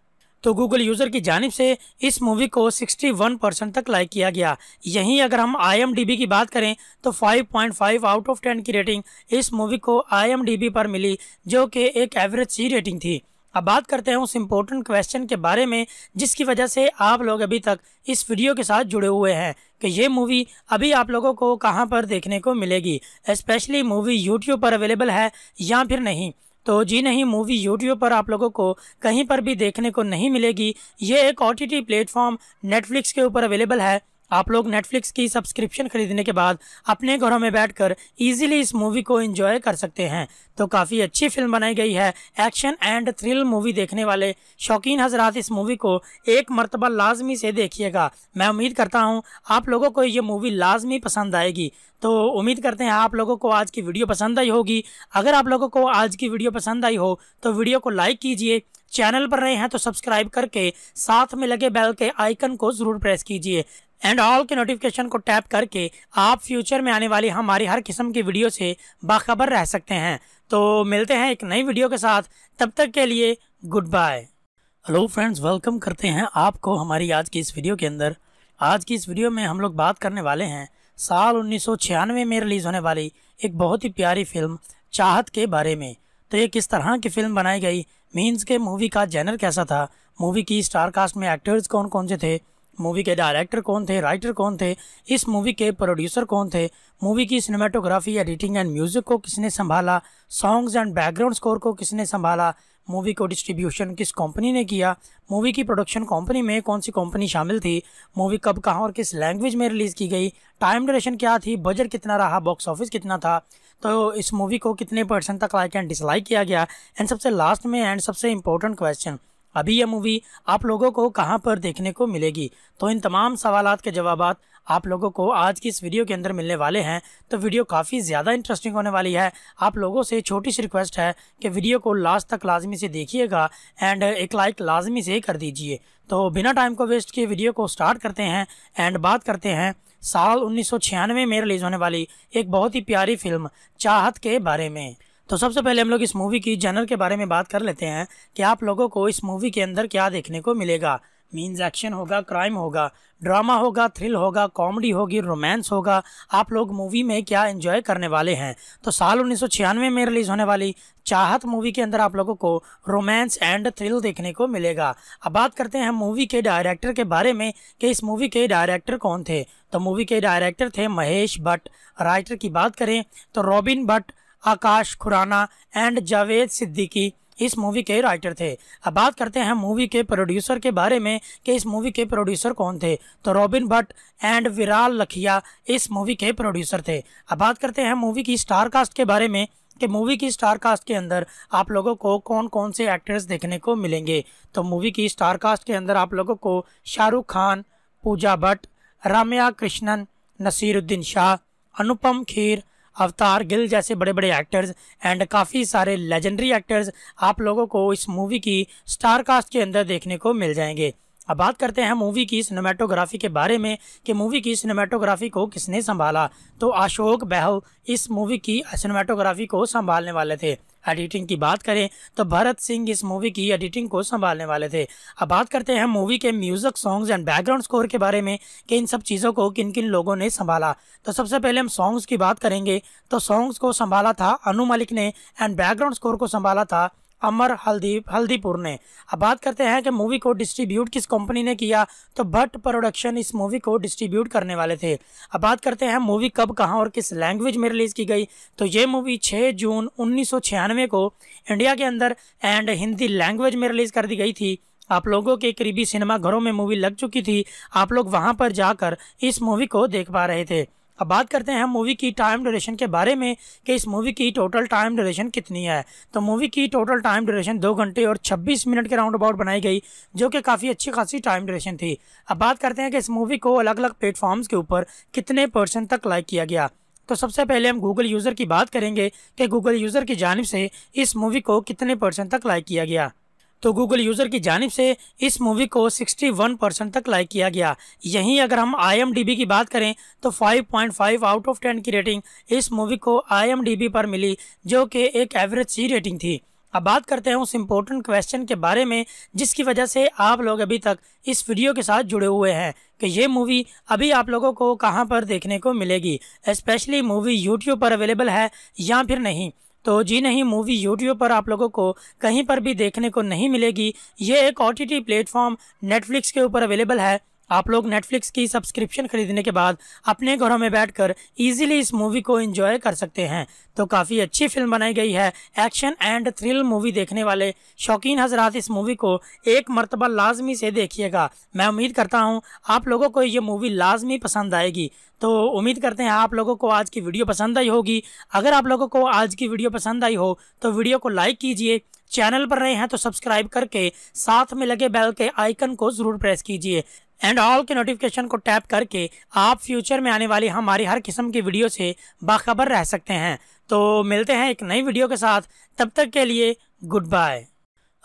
तो गूगल यूज़र की जानब से इस मूवी को 61 परसेंट तक लाइक किया गया। यहीं अगर हम आईएमडीबी की बात करें तो 5.5 आउट ऑफ़ 10 की रेटिंग इस मूवी को आईएमडीबी पर मिली, जो कि एक एवरेज सी रेटिंग थी। अब बात करते हैं उस इम्पोर्टेंट क्वेश्चन के बारे में, जिसकी वजह से आप लोग अभी तक इस वीडियो के साथ जुड़े हुए हैं कि ये मूवी अभी आप लोगों को कहाँ पर देखने को मिलेगी। स्पेशली मूवी यूट्यूब पर अवेलेबल है या फिर नहीं। तो जी नहीं, मूवी यूट्यूब पर आप लोगों को कहीं पर भी देखने को नहीं मिलेगी। ये एक ओ टी प्लेटफॉर्म नेटफ्लिक्स के ऊपर अवेलेबल है। आप लोग नेटफ्लिक्स की सब्सक्रिप्शन खरीदने के बाद अपने घरों में बैठकर इजीली इस मूवी को एंजॉय कर सकते हैं। तो काफ़ी अच्छी फ़िल्म बनाई गई है। एक्शन एंड थ्रिल मूवी देखने वाले शौकीन हजरात इस मूवी को एक मरतबा लाजमी से देखिएगा। मैं उम्मीद करता हूँ आप लोगों को ये मूवी लाजमी पसंद आएगी। तो उम्मीद करते हैं आप लोगों को आज की वीडियो पसंद आई होगी। अगर आप लोगों को आज की वीडियो पसंद आई हो तो वीडियो को लाइक कीजिए। चैनल पर रहे हैं तो सब्सक्राइब करके साथ में लगे बेल के आइकन को ज़रूर प्रेस कीजिए। एंड ऑल के नोटिफिकेशन को टैप करके आप फ्यूचर में आने वाली हमारी हर किस्म की वीडियो से बाखबर रह सकते हैं। तो मिलते हैं एक नई वीडियो के साथ। तब तक के लिए good bye hello friends welcome करते हैं आपको हमारी आज की इस वीडियो के अंदर। आज की इस वीडियो में हम लोग बात करने वाले हैं साल उन्नीस सौ छियानवे में रिलीज़ होने वाली एक बहुत ही प्यारी फ़िल्म चाहत के बारे में। तो ये किस तरह की फ़िल्म बनाई गई? मीन्स के मूवी का जैनर कैसा था? मूवी की स्टार कास्ट में एक्टर्स कौन कौन से थे? मूवी के डायरेक्टर कौन थे, राइटर कौन थे, इस मूवी के प्रोड्यूसर कौन थे, मूवी की सिनेमाटोग्राफी, एडिटिंग एंड म्यूज़िक को किसने संभाला, सॉन्ग्स एंड बैकग्राउंड स्कोर को किसने संभाला, मूवी को डिस्ट्रीब्यूशन किस कंपनी ने किया, मूवी की प्रोडक्शन कंपनी में कौन सी कंपनी शामिल थी, मूवी कब, कहाँ और किस लैंग्वेज में रिलीज़ की गई, टाइम ड्यूरेशन क्या थी, बजट कितना रहा, बॉक्स ऑफ़िस कितना था तो इस मूवी को कितने परसेंट तक लाइक एंड डिसलाइक किया गया, एंड सबसे लास्ट में एंड सबसे इंपॉर्टेंट क्वेश्चन अभी यह मूवी आप लोगों को कहाँ पर देखने को मिलेगी? तो इन तमाम सवाल के जवाब आप लोगों को आज की इस वीडियो के अंदर मिलने वाले हैं। तो वीडियो काफ़ी ज़्यादा इंटरेस्टिंग होने वाली है। आप लोगों से छोटी सी रिक्वेस्ट है कि वीडियो को लास्ट तक लाजमी से देखिएगा एंड एक लाइक लाजमी से कर दीजिए। तो बिना टाइम को वेस्ट किए वीडियो को स्टार्ट करते हैं एंड बात करते हैं साल उन्नीस सौ छियानवे में रिलीज़ होने वाली एक बहुत ही प्यारी फ़िल्म चाहत के बारे में। तो सबसे पहले हम लोग इस मूवी की जनर के बारे में बात कर लेते हैं कि आप लोगों को इस मूवी के अंदर क्या देखने को मिलेगा। मीन्स एक्शन होगा क्राइम होगा ड्रामा होगा थ्रिल होगा कॉमेडी होगी रोमांस होगा। आप लोग मूवी में क्या एंजॉय करने वाले हैं? तो साल उन्नीस सौ छियानवे में रिलीज़ होने वाली चाहत मूवी के अंदर आप लोगों को रोमांस एंड थ्रिल देखने को मिलेगा। अब बात करते हैं मूवी के डायरेक्टर के बारे में कि इस मूवी के डायरेक्टर कौन थे। तो मूवी के डायरेक्टर थे महेश भट्ट। राइटर की बात करें तो robin Bhatt Akash Khurana and Javed Siddiqui इस मूवी के राइटर थे। अब बात करते हैं मूवी के प्रोड्यूसर के बारे में कि इस मूवी के प्रोड्यूसर कौन थे। तो रॉबिन भट्ट एंड विराल लखिया इस मूवी के प्रोड्यूसर थे। अब बात करते हैं मूवी की स्टार कास्ट के बारे में कि मूवी की स्टार कास्ट के अंदर आप लोगों को कौन कौन से एक्टर्स देखने को मिलेंगे। तो मूवी की स्टार कास्ट के अंदर आप लोगों को शाहरुख खान, पूजा भट्ट, राम्या कृष्णन, नसीरुद्दीन शाह, अनुपम खेर अवतार गिल जैसे बड़े बड़े एक्टर्स एंड काफ़ी सारे लेजेंडरी एक्टर्स आप लोगों को इस मूवी की स्टार कास्ट के अंदर देखने को मिल जाएँगे। अब बात करते हैं मूवी की सिनेमाटोग्राफी के बारे में कि मूवी की सिनेमाटोग्राफी को किसने संभाला। तो अशोक बहल इस मूवी की सिनेमाटोग्राफी को संभालने वाले थे। एडिटिंग की बात करें तो भरत सिंह इस मूवी की एडिटिंग को संभालने वाले थे। अब बात करते हैं मूवी के music songs and background score के बारे में, कि इन सब चीज़ों को किन किन लोगों ने संभाला। तो सबसे पहले हम सॉन्ग्स की बात करेंगे तो सॉन्ग्स को संभाला था अनु मलिक ने एंड बैकग्राउंड स्कोर को संभाला था अमर हल्दी, हल्दीपुर ने। अब बात करते हैं कि मूवी को डिस्ट्रीब्यूट किस कंपनी ने किया तो भट्ट प्रोडक्शन इस मूवी को डिस्ट्रीब्यूट करने वाले थे। अब बात करते हैं मूवी कब, कहाँ और किस लैंग्वेज में रिलीज़ की गई। तो ये मूवी 6 जून उन्नीस सौ छियानवे को इंडिया के अंदर एंड हिंदी लैंग्वेज में रिलीज़ कर दी गई थी। आप लोगों के करीबी सिनेमा घरों में मूवी लग चुकी थी। आप लोग वहाँ पर जाकर इस मूवी को देख पा रहे थे। अब बात करते हैं मूवी की टाइम ड्यूरेशन के बारे में कि इस मूवी की टोटल टाइम ड्यूरेशन कितनी है। तो मूवी की टोटल टाइम ड्यूरेशन दो घंटे और 26 मिनट के राउंड अबाउट बनाई गई, जो कि काफ़ी अच्छी खासी टाइम ड्यूरेशन थी। अब बात करते हैं कि इस मूवी को अलग अलग प्लेटफॉर्म्स के ऊपर कितने परसेंट तक लाइक किया गया। तो सबसे पहले हम गूगल यूज़र की बात करेंगे कि गूगल यूज़र की जानब से इस मूवी को कितने परसेंट तक लाइक किया गया। तो गूगल यूज़र की जानब से इस मूवी को 61 परसेंट तक लाइक किया गया। यहीं अगर हम आईएमडीबी की बात करें तो 5.5 आउट ऑफ़ 10 की रेटिंग इस मूवी को आईएमडीबी पर मिली, जो कि एक एवरेज सी रेटिंग थी। अब बात करते हैं उस इम्पोर्टेंट क्वेश्चन के बारे में, जिसकी वजह से आप लोग अभी तक इस वीडियो के साथ जुड़े हुए हैं कि ये मूवी अभी आप लोगों को कहाँ पर देखने को मिलेगी। स्पेशली मूवी यूट्यूब पर अवेलेबल है या फिर नहीं। तो जी नहीं, मूवी यूट्यूब पर आप लोगों को कहीं पर भी देखने को नहीं मिलेगी। ये एक ओ टी प्लेटफॉर्म नेटफ्लिक्स के ऊपर अवेलेबल है। आप लोग नेटफ्लिक्स की सब्सक्रिप्शन खरीदने के बाद अपने घरों में बैठकर इजीली इस मूवी को एंजॉय कर सकते हैं। तो काफ़ी अच्छी फ़िल्म बनाई गई है। एक्शन एंड थ्रिल मूवी देखने वाले शौकीन हजरात इस मूवी को एक मरतबा लाजमी से देखिएगा। मैं उम्मीद करता हूँ आप लोगों को ये मूवी लाजमी पसंद आएगी। तो उम्मीद करते हैं आप लोगों को आज की वीडियो पसंद आई होगी। अगर आप लोगों को आज की वीडियो पसंद आई हो तो वीडियो को लाइक कीजिए। चैनल पर रहे हैं तो सब्सक्राइब करके साथ में लगे बेल के आइकन को ज़रूर प्रेस कीजिए। एंड ऑल के नोटिफिकेशन को टैप करके आप फ्यूचर में आने वाली हमारी हर किस्म की वीडियो से बाखबर रह सकते हैं। तो मिलते हैं एक नई वीडियो के साथ। तब तक के लिए good bye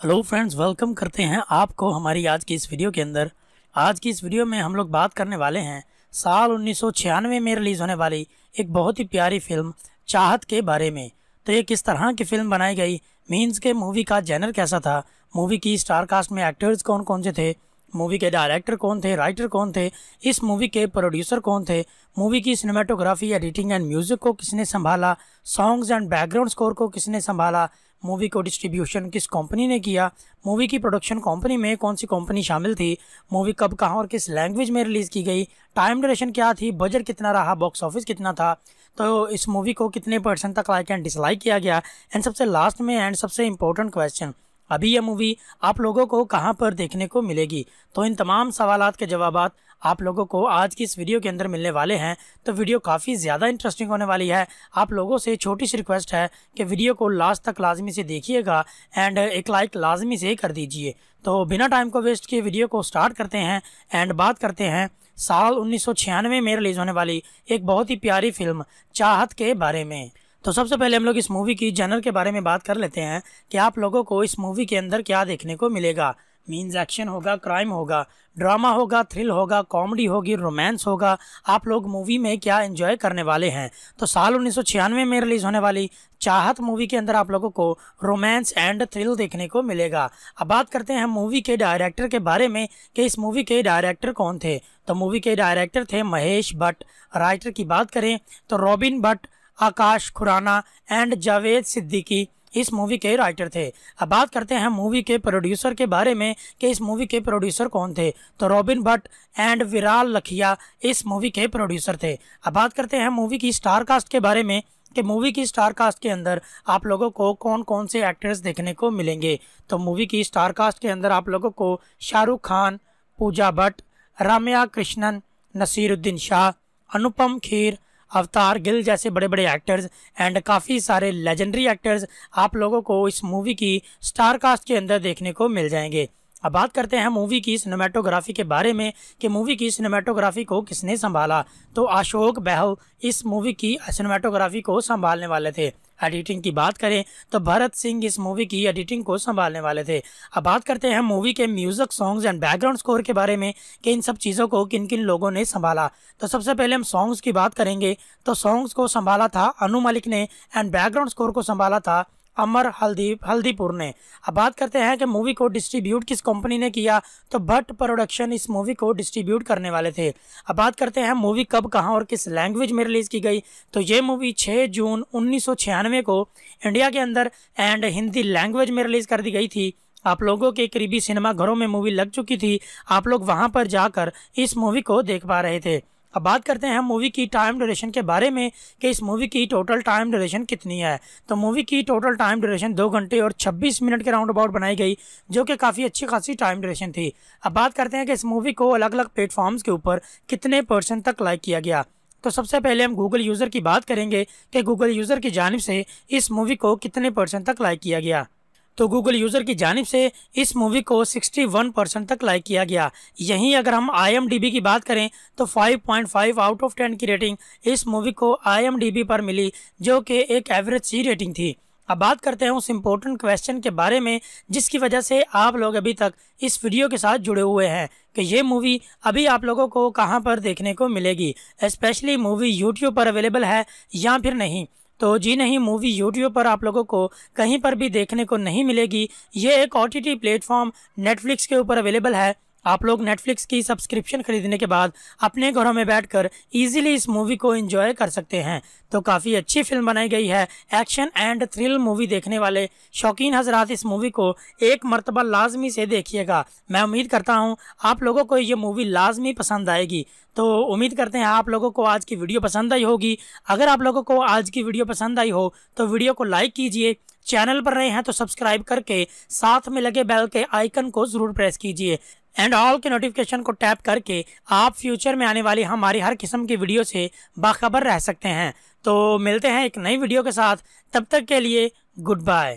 hello friends welcome करते हैं आपको हमारी आज की इस वीडियो के अंदर। आज की इस वीडियो में हम लोग बात करने वाले हैं साल उन्नीस सौ छियानवे में रिलीज़ होने वाली एक बहुत ही प्यारी फ़िल्म चाहत के बारे में। तो ये किस तरह की फ़िल्म बनाई गई? मीन्स के मूवी का जैनर कैसा था? मूवी की स्टार कास्ट में एक्टर्स कौन कौन से थे? मूवी के डायरेक्टर कौन थे? राइटर कौन थे? इस मूवी के प्रोड्यूसर कौन थे? मूवी की सिनेमाटोग्राफी एडिटिंग एंड म्यूज़िक को किसने संभाला? सॉन्ग्स एंड बैकग्राउंड स्कोर को किसने संभाला? मूवी को डिस्ट्रीब्यूशन किस कंपनी ने किया? मूवी की प्रोडक्शन कंपनी में कौन सी कंपनी शामिल थी? मूवी कब, कहाँ और किस लैंग्वेज में रिलीज़ की गई? टाइम ड्यूरेशन क्या थी? बजट कितना रहा? बॉक्स ऑफ़िस कितना था? तो इस मूवी को कितने परसेंट तक लाइक एंड डिसलाइक किया गया? एंड सबसे लास्ट में एंड सबसे इम्पोर्टेंट क्वेश्चन अभी यह मूवी आप लोगों को कहाँ पर देखने को मिलेगी? तो इन तमाम सवाल के जवाब आप लोगों को आज की इस वीडियो के अंदर मिलने वाले हैं। तो वीडियो काफ़ी ज़्यादा इंटरेस्टिंग होने वाली है। आप लोगों से छोटी सी रिक्वेस्ट है कि वीडियो को लास्ट तक लाजमी से देखिएगा एंड एक लाइक लाजमी से कर दीजिए। तो बिना टाइम को वेस्ट किए वीडियो को स्टार्ट करते हैं एंड बात करते हैं साल उन्नीस सौ छियानवे में रिलीज़ होने वाली एक बहुत ही प्यारी फ़िल्म, चाहत के बारे में। तो सबसे पहले हम लोग इस मूवी की जनर के बारे में बात कर लेते हैं कि आप लोगों को इस मूवी के अंदर क्या देखने को मिलेगा। मीन्स एक्शन होगा, क्राइम होगा, ड्रामा होगा, थ्रिल होगा, कॉमेडी होगी, रोमांस होगा, आप लोग मूवी में क्या एंजॉय करने वाले हैं? तो साल उन्नीस सौ छियानवे में रिलीज़ होने वाली चाहत मूवी के अंदर आप लोगों को रोमांस एंड थ्रिल देखने को मिलेगा। अब बात करते हैं मूवी के डायरेक्टर के बारे में कि इस मूवी के डायरेक्टर कौन थे। तो मूवी के डायरेक्टर थे महेश भट्ट। राइटर की बात करें तो robin Bhatt, Akash Khurana and Javed Siddiqui. इस मूवी के राइटर थे। अब बात करते हैं मूवी के प्रोड्यूसर के बारे में कि इस मूवी के प्रोड्यूसर कौन थे। तो रॉबिन भट्ट एंड विराल लखिया इस मूवी के प्रोड्यूसर थे। अब बात करते हैं मूवी की स्टार कास्ट के बारे में कि मूवी की स्टार कास्ट के अंदर आप लोगों को कौन कौन से एक्टर्स देखने को मिलेंगे। तो मूवी की स्टार कास्ट के अंदर आप लोगों को शाहरुख खान, पूजा भट्ट, राम्या कृष्णन, नसीरुद्दीन शाह, अनुपम खीर अवतार गिल जैसे बड़े बड़े एक्टर्स एंड काफ़ी सारे लेजेंडरी एक्टर्स आप लोगों को इस मूवी की स्टार कास्ट के अंदर देखने को मिल जाएँगे। अब बात करते हैं मूवी की सिनेमाटोग्राफी के बारे में कि मूवी की सिनेमाटोग्राफी को किसने संभाला। तो अशोक बहल इस मूवी की सिनेमाटोग्राफी को संभालने वाले थे। एडिटिंग की बात करें तो भरत सिंह इस मूवी की एडिटिंग को संभालने वाले थे। अब बात करते हैं मूवी के music songs and background score के बारे में कि इन सब चीज़ों को किन किन लोगों ने संभाला। तो सबसे पहले हम सॉन्ग्स की बात करेंगे। तो सॉन्ग्स को संभाला था अनु मलिक ने एंड बैकग्राउंड स्कोर को संभाला था अमर हल्दी, हल्दीपुर ने। अब बात करते हैं कि मूवी को डिस्ट्रीब्यूट किस कंपनी ने किया तो भट्ट प्रोडक्शन इस मूवी को डिस्ट्रीब्यूट करने वाले थे। अब बात करते हैं मूवी कब, कहाँ और किस लैंग्वेज में रिलीज़ की गई। तो ये मूवी 6 जून उन्नीस सौ छियानवे को इंडिया के अंदर एंड हिंदी लैंग्वेज में रिलीज़ कर दी गई थी। आप लोगों के करीबी सिनेमा घरों में मूवी लग चुकी थी। आप लोग वहाँ पर जाकर इस मूवी को देख पा रहे थे। अब बात करते हैं मूवी की टाइम ड्यूरेशन के बारे में कि इस मूवी की टोटल टाइम ड्यूरेशन कितनी है। तो मूवी की टोटल टाइम ड्यूरेशन दो घंटे और 26 मिनट के राउंड अबाउट बनाई गई, जो कि काफ़ी अच्छी खासी टाइम ड्यूरेशन थी। अब बात करते हैं कि इस मूवी को अलग अलग प्लेटफॉर्म्स के ऊपर कितने परसेंट तक लाइक किया गया। तो सबसे पहले हम गूगल यूज़र की बात करेंगे कि गूगल यूज़र की जानब से इस मूवी को कितने परसेंट तक लाइक किया गया। तो गूगल यूज़र की जानब से इस मूवी को 61 परसेंट तक लाइक किया गया। यहीं अगर हम आईएमडीबी की बात करें तो 5.5 आउट ऑफ़ 10 की रेटिंग इस मूवी को आईएमडीबी पर मिली, जो कि एक एवरेज सी रेटिंग थी। अब बात करते हैं उस इम्पोर्टेंट क्वेश्चन के बारे में, जिसकी वजह से आप लोग अभी तक इस वीडियो के साथ जुड़े हुए हैं कि ये मूवी अभी आप लोगों को कहाँ पर देखने को मिलेगी। स्पेशली मूवी यूट्यूब पर अवेलेबल है या फिर नहीं। तो जी नहीं, मूवी यूट्यूब पर आप लोगों को कहीं पर भी देखने को नहीं मिलेगी। ये एक ओ टी प्लेटफॉर्म नेटफ्लिक्स के ऊपर अवेलेबल है। आप लोग नेटफ्लिक्स की सब्सक्रिप्शन खरीदने के बाद अपने घरों में बैठकर इजीली इस मूवी को एंजॉय कर सकते हैं। तो काफ़ी अच्छी फ़िल्म बनाई गई है। एक्शन एंड थ्रिल मूवी देखने वाले शौकीन हजरात इस मूवी को एक मरतबा लाजमी से देखिएगा। मैं उम्मीद करता हूँ आप लोगों को ये मूवी लाजमी पसंद आएगी। तो उम्मीद करते हैं आप लोगों को आज की वीडियो पसंद आई होगी। अगर आप लोगों को आज की वीडियो पसंद आई हो तो वीडियो को लाइक कीजिए। चैनल पर रहे हैं तो सब्सक्राइब करके साथ में लगे बेल के आइकन को ज़रूर प्रेस कीजिए। एंड ऑल के नोटिफिकेशन को टैप करके आप फ्यूचर में आने वाली हमारी हर किस्म की वीडियो से बाखबर रह सकते हैं। तो मिलते हैं एक नई वीडियो के साथ। तब तक के लिए good bye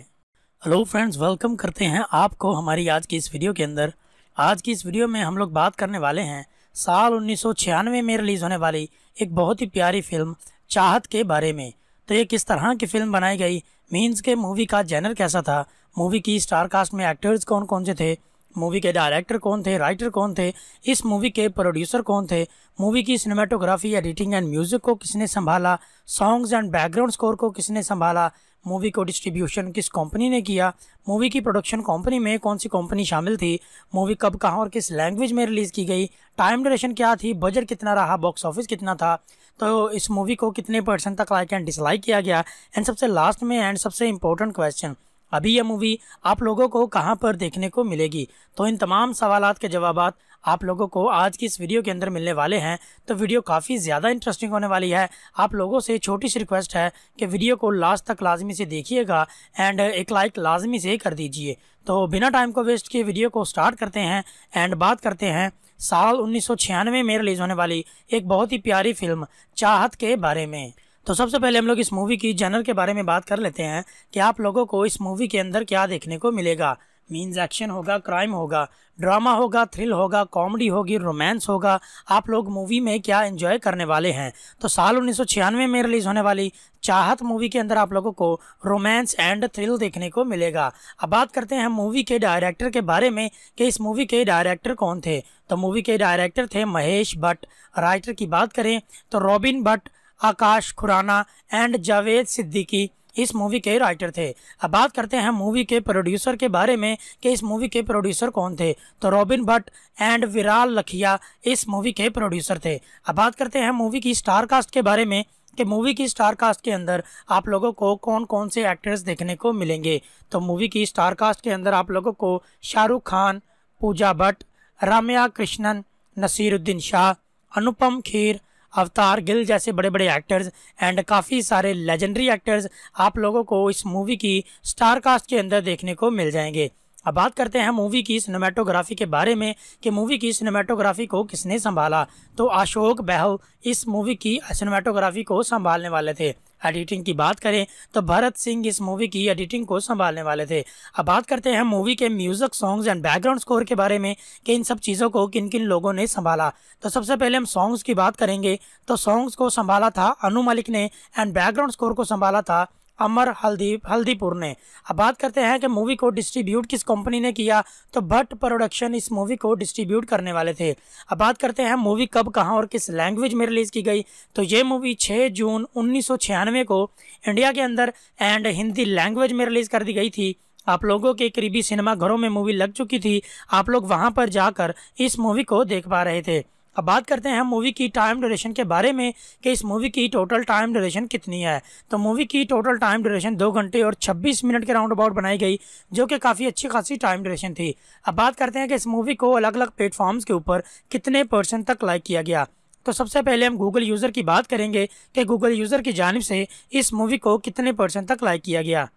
hello friends welcome करते हैं आपको हमारी आज की इस वीडियो के अंदर। आज की इस वीडियो में हम लोग बात करने वाले हैं साल उन्नीस सौ छियानवे में रिलीज़ होने वाली एक बहुत ही प्यारी फ़िल्म चाहत के बारे में। तो ये किस तरह की फ़िल्म बनाई गई? मीन्स के मूवी का जैनर कैसा था? मूवी की स्टार कास्ट में एक्टर्स कौन कौन से थे? मूवी के डायरेक्टर कौन थे राइटर कौन थे, इस मूवी के प्रोड्यूसर कौन थे, मूवी की सिनेमाटोग्राफी एडिटिंग एंड म्यूज़िक को किसने संभाला सॉन्ग्स एंड बैकग्राउंड स्कोर को किसने संभाला, मूवी को डिस्ट्रीब्यूशन किस कंपनी ने किया, मूवी की प्रोडक्शन कंपनी में कौन सी कंपनी शामिल थी, मूवी कब, कहाँ और किस लैंग्वेज में रिलीज़ की गई टाइम ड्यूरेशन क्या थी बजट कितना रहा बॉक्स ऑफ़िस कितना था तो इस मूवी को कितने परसेंट तक लाइक एंड डिसलाइक किया गया एंड सबसे लास्ट में एंड सबसे इंपॉर्टेंट क्वेश्चन अभी यह मूवी आप लोगों को कहाँ पर देखने को मिलेगी? तो इन तमाम सवाल के जवाब आप लोगों को आज की इस वीडियो के अंदर मिलने वाले हैं। तो वीडियो काफ़ी ज़्यादा इंटरेस्टिंग होने वाली है। आप लोगों से छोटी सी रिक्वेस्ट है कि वीडियो को लास्ट तक लाजमी से देखिएगा एंड एक लाइक लाजमी से कर दीजिए। तो बिना टाइम को वेस्ट किए वीडियो को स्टार्ट करते हैं एंड बात करते हैं साल उन्नीस सौ छियानवे में रिलीज़ होने वाली एक बहुत ही प्यारी फ़िल्म चाहत के बारे में। तो सबसे पहले हम लोग इस मूवी की जनर के बारे में बात कर लेते हैं कि आप लोगों को इस मूवी के अंदर क्या देखने को मिलेगा। मीन्स एक्शन होगा क्राइम होगा ड्रामा होगा थ्रिल होगा कॉमेडी होगी रोमांस होगा। आप लोग मूवी में क्या एंजॉय करने वाले हैं? तो साल उन्नीस सौ छियानवे में रिलीज़ होने वाली चाहत मूवी के अंदर आप लोगों को रोमांस एंड थ्रिल देखने को मिलेगा। अब बात करते हैं मूवी के डायरेक्टर के बारे में कि इस मूवी के डायरेक्टर कौन थे। तो मूवी के डायरेक्टर थे महेश भट्ट। राइटर की बात करें तो robin Bhatt Akash, Khurana and Javed Siddiqui इस मूवी के राइटर थे। अब बात करते हैं मूवी के प्रोड्यूसर के बारे में कि इस मूवी के प्रोड्यूसर कौन थे। तो रॉबिन भट्ट एंड विराल लखिया इस मूवी के प्रोड्यूसर थे। अब बात करते हैं मूवी की स्टार कास्ट के बारे में कि मूवी की स्टार कास्ट के अंदर आप लोगों को कौन कौन से एक्टर्स देखने को मिलेंगे। तो मूवी की स्टार कास्ट के अंदर आप लोगों को शाहरुख खान, पूजा भट्ट, राम्या कृष्णन, नसीरुद्दीन शाह, अनुपम खीर अवतार गिल जैसे बड़े बड़े एक्टर्स एंड काफ़ी सारे लेजेंडरी एक्टर्स आप लोगों को इस मूवी की स्टार कास्ट के अंदर देखने को मिल जाएँगे। अब बात करते हैं मूवी की सिनेमाटोग्राफी के बारे में कि मूवी की सिनेमाटोग्राफी को किसने संभाला। तो अशोक बहल इस मूवी की सिनेमाटोग्राफी को संभालने वाले थे। एडिटिंग की बात करें तो भरत सिंह इस मूवी की एडिटिंग को संभालने वाले थे। अब बात करते हैं मूवी के music songs and background score के बारे में, कि इन सब चीज़ों को किन किन लोगों ने संभाला। तो सबसे पहले हम सॉन्ग्स की बात करेंगे। तो सॉन्ग्स को संभाला था अनु मलिक ने एंड बैकग्राउंड स्कोर को संभाला था अमर हल्दी, हल्दीपुर ने। अब बात करते हैं कि मूवी को डिस्ट्रीब्यूट किस कंपनी ने किया तो भट्ट प्रोडक्शन इस मूवी को डिस्ट्रीब्यूट करने वाले थे। अब बात करते हैं मूवी कब, कहाँ और किस लैंग्वेज में रिलीज़ की गई। तो ये मूवी 6 जून उन्नीस सौ छियानवे को इंडिया के अंदर एंड हिंदी लैंग्वेज में रिलीज़ कर दी गई थी। आप लोगों के करीबी सिनेमा घरों में मूवी लग चुकी थी। आप लोग वहाँ पर जाकर इस मूवी को देख पा रहे थे। अब बात करते हैं मूवी की टाइम ड्यूरेशन के बारे में कि इस मूवी की टोटल टाइम ड्यूरेशन कितनी है। तो मूवी की टोटल टाइम ड्यूरेशन दो घंटे और 26 मिनट के राउंड अबाउट बनाई गई, जो कि काफ़ी अच्छी खासी टाइम ड्यूरेशन थी। अब बात करते हैं कि इस मूवी को अलग अलग प्लेटफॉर्म्स के ऊपर कितने परसेंट तक लाइक किया गया। तो सबसे पहले हम गूगल यूज़र की बात करेंगे कि गूगल यूज़र की जानब से इस मूवी को कितने परसेंट तक लाइक किया गया।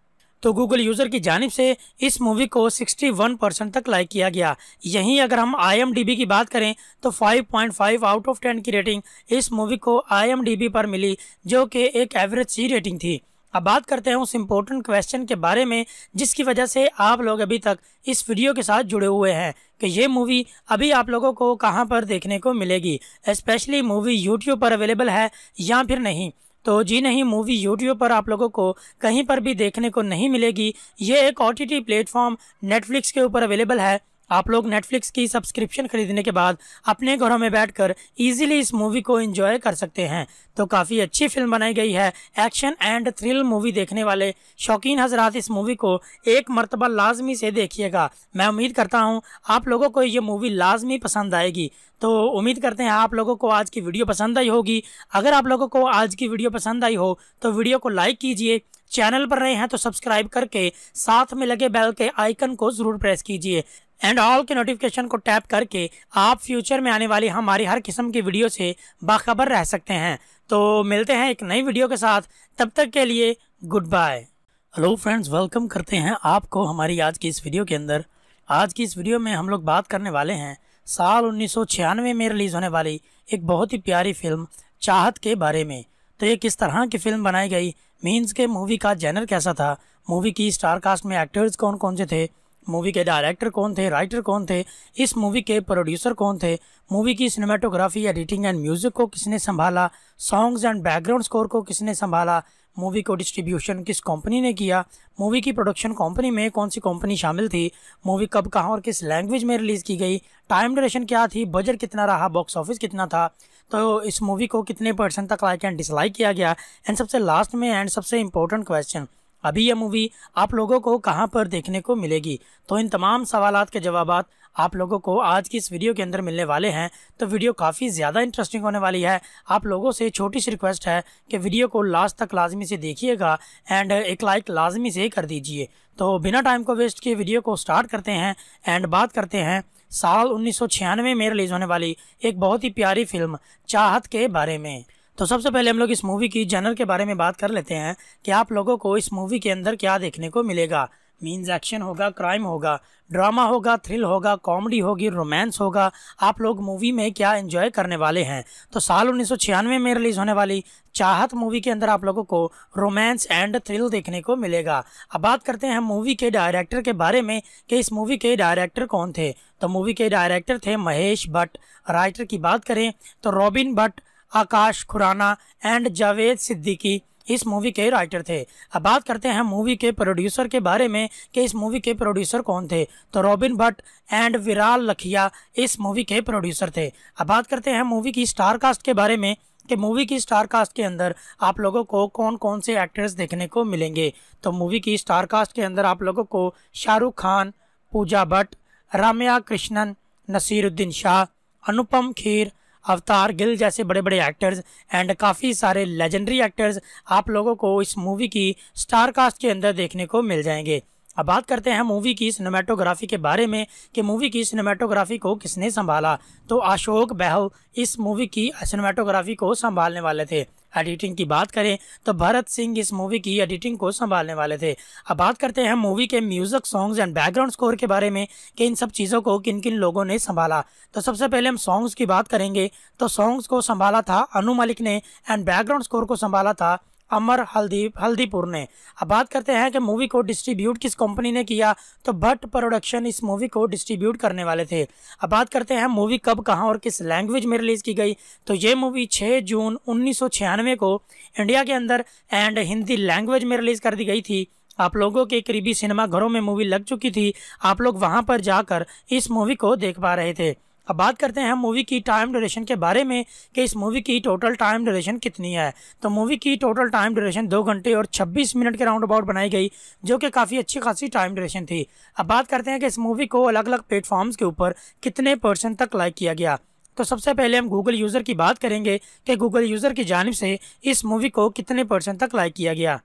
तो गूगल यूज़र की जानब से इस मूवी को 61 परसेंट तक लाइक किया गया। यहीं अगर हम आईएमडीबी की बात करें तो 5.5 आउट ऑफ़ 10 की रेटिंग इस मूवी को आईएमडीबी पर मिली, जो कि एक एवरेज सी रेटिंग थी। अब बात करते हैं उस इम्पोर्टेंट क्वेश्चन के बारे में, जिसकी वजह से आप लोग अभी तक इस वीडियो के साथ जुड़े हुए हैं कि ये मूवी अभी आप लोगों को कहाँ पर देखने को मिलेगी। स्पेशली मूवी यूट्यूब पर अवेलेबल है या फिर नहीं। तो जी नहीं, मूवी यूट्यूब पर आप लोगों को कहीं पर भी देखने को नहीं मिलेगी। ये एक ओ टी प्लेटफॉर्म नेटफ्लिक्स के ऊपर अवेलेबल है। आप लोग नेटफ्लिक्स की सब्सक्रिप्शन खरीदने के बाद अपने घरों में बैठकर इजीली इस मूवी को एंजॉय कर सकते हैं। तो काफ़ी अच्छी फ़िल्म बनाई गई है। एक्शन एंड थ्रिल मूवी देखने वाले शौकीन हजरात इस मूवी को एक मरतबा लाजमी से देखिएगा। मैं उम्मीद करता हूँ आप लोगों को ये मूवी लाजमी पसंद आएगी। तो उम्मीद करते हैं आप लोगों को आज की वीडियो पसंद आई होगी। अगर आप लोगों को आज की वीडियो पसंद आई हो तो वीडियो को लाइक कीजिए। चैनल पर रहे हैं तो सब्सक्राइब करके साथ में लगे बेल के आइकन को ज़रूर प्रेस कीजिए। एंड ऑल के नोटिफिकेशन को टैप करके आप फ्यूचर में आने वाली हमारी हर किस्म की वीडियो से बाखबर रह सकते हैं। तो मिलते हैं एक नई वीडियो के साथ। तब तक के लिए good bye hello friends welcome करते हैं आपको हमारी आज की इस वीडियो के अंदर। आज की इस वीडियो में हम लोग बात करने वाले हैं साल उन्नीस सौ छियानवे में रिलीज़ होने वाली एक बहुत ही प्यारी फ़िल्म चाहत के बारे में। तो ये किस तरह की फ़िल्म बनाई गई? मीन्स के मूवी का जैनर कैसा था? मूवी की स्टार कास्ट में एक्टर्स कौन कौन से थे? मूवी के डायरेक्टर कौन थे, राइटर कौन थे, इस मूवी के प्रोड्यूसर कौन थे, मूवी की सिनेमाटोग्राफी, एडिटिंग एंड म्यूज़िक को किसने संभाला, सॉन्ग्स एंड बैकग्राउंड स्कोर को किसने संभाला, मूवी को डिस्ट्रीब्यूशन किस कंपनी ने किया, मूवी की प्रोडक्शन कंपनी में कौन सी कंपनी शामिल थी, मूवी कब, कहाँ और किस लैंग्वेज में रिलीज़ की गई, टाइम ड्यूरेशन क्या थी, बजट कितना रहा, बॉक्स ऑफ़िस कितना था तो इस मूवी को कितने परसेंट तक लाइक एंड डिसलाइक किया गया, एंड सबसे लास्ट में एंड सबसे इंपॉर्टेंट क्वेश्चन अभी यह मूवी आप लोगों को कहाँ पर देखने को मिलेगी? तो इन तमाम सवाल के जवाब आप लोगों को आज की इस वीडियो के अंदर मिलने वाले हैं। तो वीडियो काफ़ी ज़्यादा इंटरेस्टिंग होने वाली है। आप लोगों से छोटी सी रिक्वेस्ट है कि वीडियो को लास्ट तक लाजमी से देखिएगा एंड एक लाइक लाजमी से कर दीजिए। तो बिना टाइम को वेस्ट किए वीडियो को स्टार्ट करते हैं एंड बात करते हैं साल उन्नीस सौ छियानवे में रिलीज़ होने वाली एक बहुत ही प्यारी फ़िल्म चाहत के बारे में। तो सबसे पहले हम लोग इस मूवी की जनर के बारे में बात कर लेते हैं कि आप लोगों को इस मूवी के अंदर क्या देखने को मिलेगा। मीन्स एक्शन होगा क्राइम होगा ड्रामा होगा थ्रिल होगा कॉमेडी होगी रोमांस होगा। आप लोग मूवी में क्या एंजॉय करने वाले हैं? तो साल उन्नीस सौ छियानवे में रिलीज़ होने वाली चाहत मूवी के अंदर आप लोगों को रोमांस एंड थ्रिल देखने को मिलेगा। अब बात करते हैं मूवी के डायरेक्टर के बारे में कि इस मूवी के डायरेक्टर कौन थे। तो मूवी के डायरेक्टर थे महेश भट्ट। राइटर की बात करें तो robin Bhatt Akash Khurana and Javed Siddiqui इस मूवी के राइटर थे। अब बात करते हैं मूवी के प्रोड्यूसर के बारे में कि इस मूवी के प्रोड्यूसर कौन थे। तो रॉबिन भट्ट एंड विराल लखिया इस मूवी के प्रोड्यूसर थे। अब बात करते हैं मूवी की स्टार कास्ट के बारे में कि मूवी की स्टार कास्ट के अंदर आप लोगों को कौन कौन से एक्टर्स देखने को मिलेंगे। तो मूवी की स्टार कास्ट के अंदर आप लोगों को शाहरुख खान, पूजा भट्ट, राम्या कृष्णन, नसीरुद्दीन शाह, अनुपम खीर अवतार गिल जैसे बड़े बड़े एक्टर्स एंड काफ़ी सारे लेजेंडरी एक्टर्स आप लोगों को इस मूवी की स्टार कास्ट के अंदर देखने को मिल जाएँगे। अब बात करते हैं मूवी की सिनेमाटोग्राफी के बारे में कि मूवी की सिनेमाटोग्राफी को किसने संभाला। तो अशोक बहल इस मूवी की सिनेमाटोग्राफी को संभालने वाले थे। एडिटिंग की बात करें तो भरत सिंह इस मूवी की एडिटिंग को संभालने वाले थे। अब बात करते हैं मूवी के music songs and background score के बारे में, कि इन सब चीज़ों को किन किन लोगों ने संभाला। तो सबसे पहले हम सॉन्ग्स की बात करेंगे तो सॉन्ग्स को संभाला था अनु मलिक ने एंड बैकग्राउंड स्कोर को संभाला था अमर हल्दी, हल्दीपुर ने। अब बात करते हैं कि मूवी को डिस्ट्रीब्यूट किस कंपनी ने किया तो भट्ट प्रोडक्शन इस मूवी को डिस्ट्रीब्यूट करने वाले थे। अब बात करते हैं मूवी कब, कहाँ और किस लैंग्वेज में रिलीज़ की गई। तो ये मूवी 6 जून उन्नीस सौ छियानवे को इंडिया के अंदर एंड हिंदी लैंग्वेज में रिलीज़ कर दी गई थी। आप लोगों के करीबी सिनेमा घरों में मूवी लग चुकी थी। आप लोग वहाँ पर जाकर इस मूवी को देख पा रहे थे। अब बात करते हैं मूवी की टाइम ड्यूरेशन के बारे में कि इस मूवी की टोटल टाइम ड्यूरेशन कितनी है। तो मूवी की टोटल टाइम ड्यूरेशन दो घंटे और 26 मिनट के राउंड अबाउट बनाई गई, जो कि काफ़ी अच्छी खासी टाइम ड्यूरेशन थी। अब बात करते हैं कि इस मूवी को अलग अलग प्लेटफॉर्म्स के ऊपर कितने परसेंट तक लाइक किया गया। तो सबसे पहले हम गूगल यूज़र की बात करेंगे कि गूगल यूज़र की जानब से इस मूवी को कितने परसेंट तक लाइक किया गया।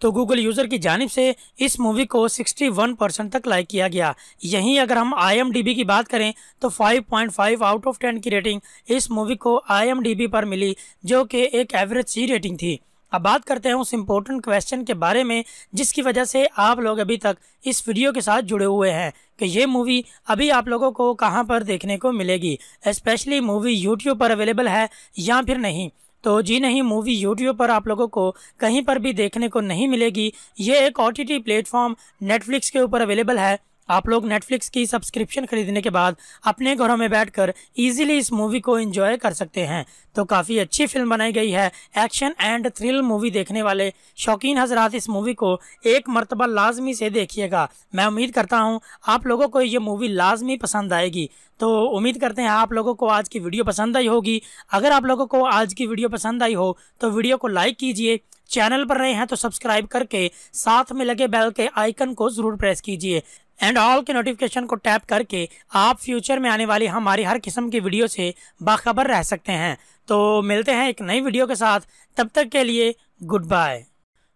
तो गूगल यूज़र की जानब से इस मूवी को 61 परसेंट तक लाइक किया गया। यहीं अगर हम आईएमडीबी की बात करें तो 5.5 आउट ऑफ़ 10 की रेटिंग इस मूवी को आईएमडीबी पर मिली, जो कि एक एवरेज सी रेटिंग थी। अब बात करते हैं उस इम्पोर्टेंट क्वेश्चन के बारे में, जिसकी वजह से आप लोग अभी तक इस वीडियो के साथ जुड़े हुए हैं कि ये मूवी अभी आप लोगों को कहाँ पर देखने को मिलेगी। स्पेशली मूवी यूट्यूब पर अवेलेबल है या फिर नहीं। तो जी नहीं, मूवी यूट्यूब पर आप लोगों को कहीं पर भी देखने को नहीं मिलेगी। ये एक ओ टी प्लेटफॉर्म नेटफ्लिक्स के ऊपर अवेलेबल है। आप लोग नेटफ्लिक्स की सब्सक्रिप्शन खरीदने के बाद अपने घरों में बैठकर इजीली इस मूवी को एंजॉय कर सकते हैं। तो काफ़ी अच्छी फ़िल्म बनाई गई है। एक्शन एंड थ्रिल मूवी देखने वाले शौकीन हजरात इस मूवी को एक मरतबा लाजमी से देखिएगा। मैं उम्मीद करता हूँ आप लोगों को ये मूवी लाजमी पसंद आएगी। तो उम्मीद करते हैं आप लोगों को आज की वीडियो पसंद आई होगी। अगर आप लोगों को आज की वीडियो पसंद आई हो तो वीडियो को लाइक कीजिए। चैनल पर रहे हैं तो सब्सक्राइब करके साथ में लगे बेल के आइकन को ज़रूर प्रेस कीजिए। एंड ऑल के नोटिफिकेशन को टैप करके आप फ्यूचर में आने वाली हमारी हर किस्म की वीडियो से बाखबर रह सकते हैं। तो मिलते हैं एक नई वीडियो के साथ। तब तक के लिए good bye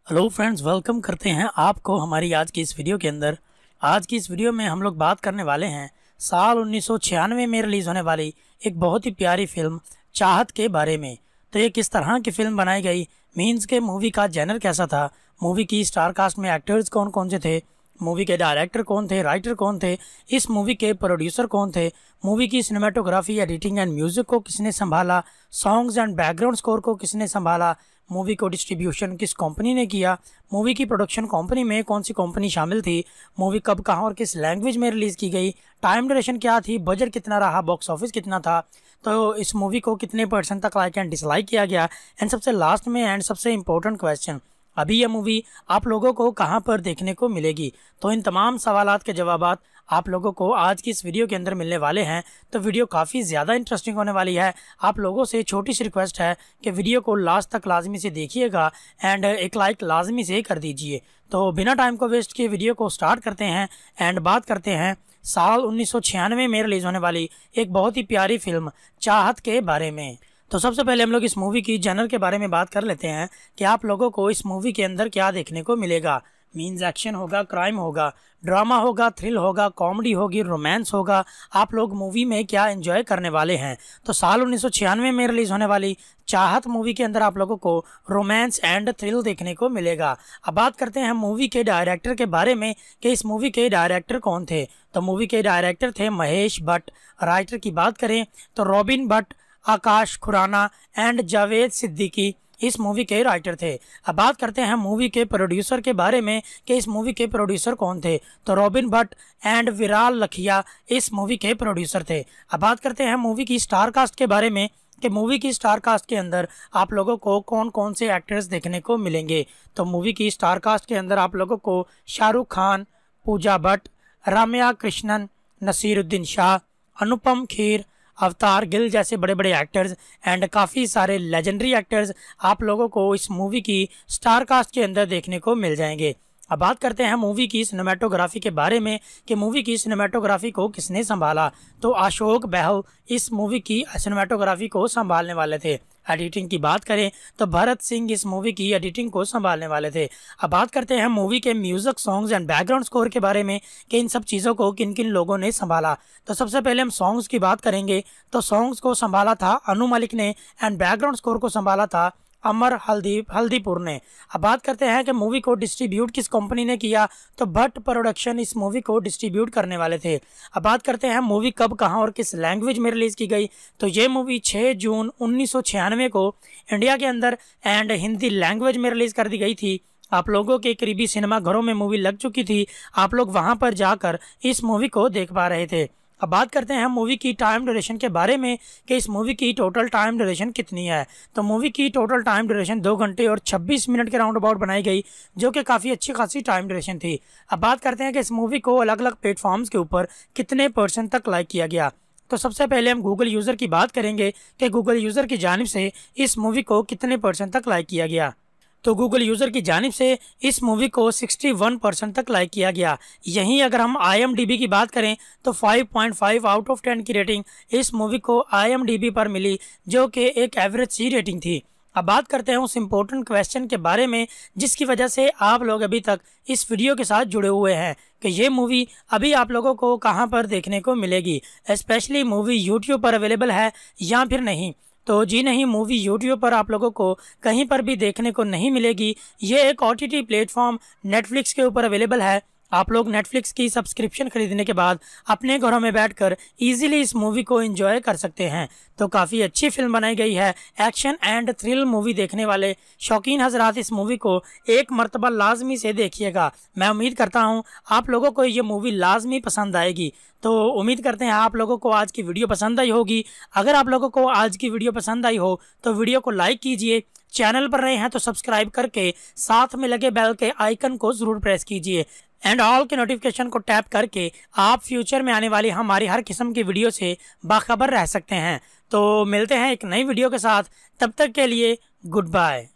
hello friends welcome करते हैं आपको हमारी आज की इस वीडियो के अंदर। आज की इस वीडियो में हम लोग बात करने वाले हैं साल उन्नीस सौ छियानवे में रिलीज़ होने वाली एक बहुत ही प्यारी फ़िल्म चाहत के बारे में। तो ये किस तरह की फ़िल्म बनाई गई मीन्स के मूवी का जैनर कैसा था? मूवी की स्टार कास्ट में एक्टर्स कौन कौन से थे? मूवी के डायरेक्टर कौन थे? राइटर कौन थे? इस मूवी के प्रोड्यूसर कौन थे? मूवी की सिनेमाटोग्राफी, एडिटिंग एंड म्यूज़िक को किसने संभाला? सॉन्ग्स एंड बैकग्राउंड स्कोर को किसने संभाला? मूवी को डिस्ट्रीब्यूशन किस कंपनी ने किया? मूवी की प्रोडक्शन कंपनी में कौन सी कंपनी शामिल थी? मूवी कब, कहाँ और किस लैंग्वेज में रिलीज़ की गई? टाइम ड्यूरेशन क्या थी? बजट कितना रहा? बॉक्स ऑफ़िस कितना था? तो इस मूवी को कितने परसेंट तक लाइक एंड डिसलाइक किया गया? एंड सबसे लास्ट में एंड सबसे इम्पोर्टेंट क्वेश्चन अभी यह मूवी आप लोगों को कहाँ पर देखने को मिलेगी? तो इन तमाम सवाल के जवाब आप लोगों को आज की इस वीडियो के अंदर मिलने वाले हैं। तो वीडियो काफ़ी ज़्यादा इंटरेस्टिंग होने वाली है। आप लोगों से छोटी सी रिक्वेस्ट है कि वीडियो को लास्ट तक लाजमी से देखिएगा एंड एक लाइक लाजमी से कर दीजिए। तो बिना टाइम को वेस्ट किए वीडियो को स्टार्ट करते हैं एंड बात करते हैं साल उन्नीस सौ छियानवे में रिलीज़ होने वाली एक बहुत ही प्यारी फ़िल्म, चाहत के बारे में। तो सबसे पहले हम लोग इस मूवी की जनर के बारे में बात कर लेते हैं कि आप लोगों को इस मूवी के अंदर क्या देखने को मिलेगा। मीन्स एक्शन होगा, क्राइम होगा, ड्रामा होगा, थ्रिल होगा, कॉमेडी होगी, रोमांस होगा, आप लोग मूवी में क्या एंजॉय करने वाले हैं? तो साल उन्नीस सौ छियानवे में रिलीज़ होने वाली चाहत मूवी के अंदर आप लोगों को रोमांस एंड थ्रिल देखने को मिलेगा। अब बात करते हैं मूवी के डायरेक्टर के बारे में कि इस मूवी के डायरेक्टर कौन थे। तो मूवी के डायरेक्टर थे महेश भट्ट। राइटर की बात करें तो robin Bhatt, Akash Khurana and Javed Siddiqui. इस मूवी के राइटर थे। अब बात करते हैं मूवी के प्रोड्यूसर के बारे में कि इस मूवी के प्रोड्यूसर कौन थे। तो रॉबिन भट्ट एंड विराल लखिया इस मूवी के प्रोड्यूसर थे। अब बात करते हैं मूवी की स्टार कास्ट के बारे में कि मूवी की स्टार कास्ट के अंदर आप लोगों को कौन कौन से एक्टर्स देखने को मिलेंगे। तो मूवी की स्टार कास्ट के अंदर आप लोगों को शाहरुख खान, पूजा भट्ट, राम्या कृष्णन, नसीरुद्दीन शाह, अनुपम खीर अवतार गिल जैसे बड़े बड़े एक्टर्स एंड काफ़ी सारे लेजेंडरी एक्टर्स आप लोगों को इस मूवी की स्टार कास्ट के अंदर देखने को मिल जाएँगे। अब बात करते हैं मूवी की सिनेमाटोग्राफी के बारे में कि मूवी की सिनेमाटोग्राफी को किसने संभाला। तो अशोक बहल इस मूवी की सिनेमाटोग्राफी को संभालने वाले थे। एडिटिंग की बात करें तो भरत सिंह इस मूवी की एडिटिंग को संभालने वाले थे। अब बात करते हैं मूवी के music songs and background score के बारे में कि इन सब चीज़ों को किन किन लोगों ने संभाला। तो सबसे पहले हम सॉन्ग्स की बात करेंगे। तो सॉन्ग्स को संभाला था अनु मलिक ने एंड बैकग्राउंड स्कोर को संभाला था अमर हल्दी, हल्दीपुर ने। अब बात करते हैं कि मूवी को डिस्ट्रीब्यूट किस कंपनी ने किया तो भट्ट प्रोडक्शन इस मूवी को डिस्ट्रीब्यूट करने वाले थे। अब बात करते हैं मूवी कब, कहाँ और किस लैंग्वेज में रिलीज़ की गई। तो ये मूवी 6 जून उन्नीस सौ छियानवे को इंडिया के अंदर एंड हिंदी लैंग्वेज में रिलीज़ कर दी गई थी। आप लोगों के करीबी सिनेमा घरों में मूवी लग चुकी थी। आप लोग वहाँ पर जाकर इस मूवी को देख पा रहे थे। अब बात करते हैं मूवी की टाइम ड्यूरेशन के बारे में कि इस मूवी की टोटल टाइम ड्यूरेशन कितनी है। तो मूवी की टोटल टाइम ड्यूरेशन दो घंटे और 26 मिनट के राउंड अबाउट बनाई गई, जो कि काफ़ी अच्छी खासी टाइम ड्यूरेशन थी। अब बात करते हैं कि इस मूवी को अलग अलग प्लेटफॉर्म्स के ऊपर कितने परसेंट तक लाइक किया गया। तो सबसे पहले हम गूगल यूज़र की बात करेंगे कि गूगल यूज़र की जानब से इस मूवी को कितने परसेंट तक लाइक किया गया। तो गूगल यूज़र की जानब से इस मूवी को 61 परसेंट तक लाइक किया गया। यहीं अगर हम आईएमडीबी की बात करें तो 5.5 आउट ऑफ़ 10 की रेटिंग इस मूवी को आईएमडीबी पर मिली, जो कि एक एवरेज सी रेटिंग थी। अब बात करते हैं उस इम्पोर्टेंट क्वेश्चन के बारे में, जिसकी वजह से आप लोग अभी तक इस वीडियो के साथ जुड़े हुए हैं कि ये मूवी अभी आप लोगों को कहाँ पर देखने को मिलेगी। स्पेशली मूवी यूट्यूब पर अवेलेबल है या फिर नहीं। तो जी नहीं, मूवी यूट्यूब पर आप लोगों को कहीं पर भी देखने को नहीं मिलेगी। ये एक ओ टी प्लेटफॉर्म नेटफ्लिक्स के ऊपर अवेलेबल है। आप लोग नेटफ्लिक्स की सब्सक्रिप्शन खरीदने के बाद अपने घरों में बैठकर इजीली इस मूवी को एंजॉय कर सकते हैं। तो काफ़ी अच्छी फ़िल्म बनाई गई है एक्शन एंड थ्रिल मूवी देखने वाले शौकीन हजरात इस मूवी को एक मरतबा लाजमी से देखिएगा। मैं उम्मीद करता हूँ आप लोगों को ये मूवी लाजमी पसंद आएगी। तो उम्मीद करते हैं आप लोगों को आज की वीडियो पसंद आई होगी। अगर आप लोगों को आज की वीडियो पसंद आई हो तो वीडियो को लाइक कीजिए। चैनल पर रहे हैं तो सब्सक्राइब करके साथ में लगे बेल के आइकन को ज़रूर प्रेस कीजिए। एंड ऑल के नोटिफिकेशन को टैप करके आप फ्यूचर में आने वाली हमारी हर किस्म की वीडियो से बाखबर रह सकते हैं। तो मिलते हैं एक नई वीडियो के साथ। तब तक के लिए good bye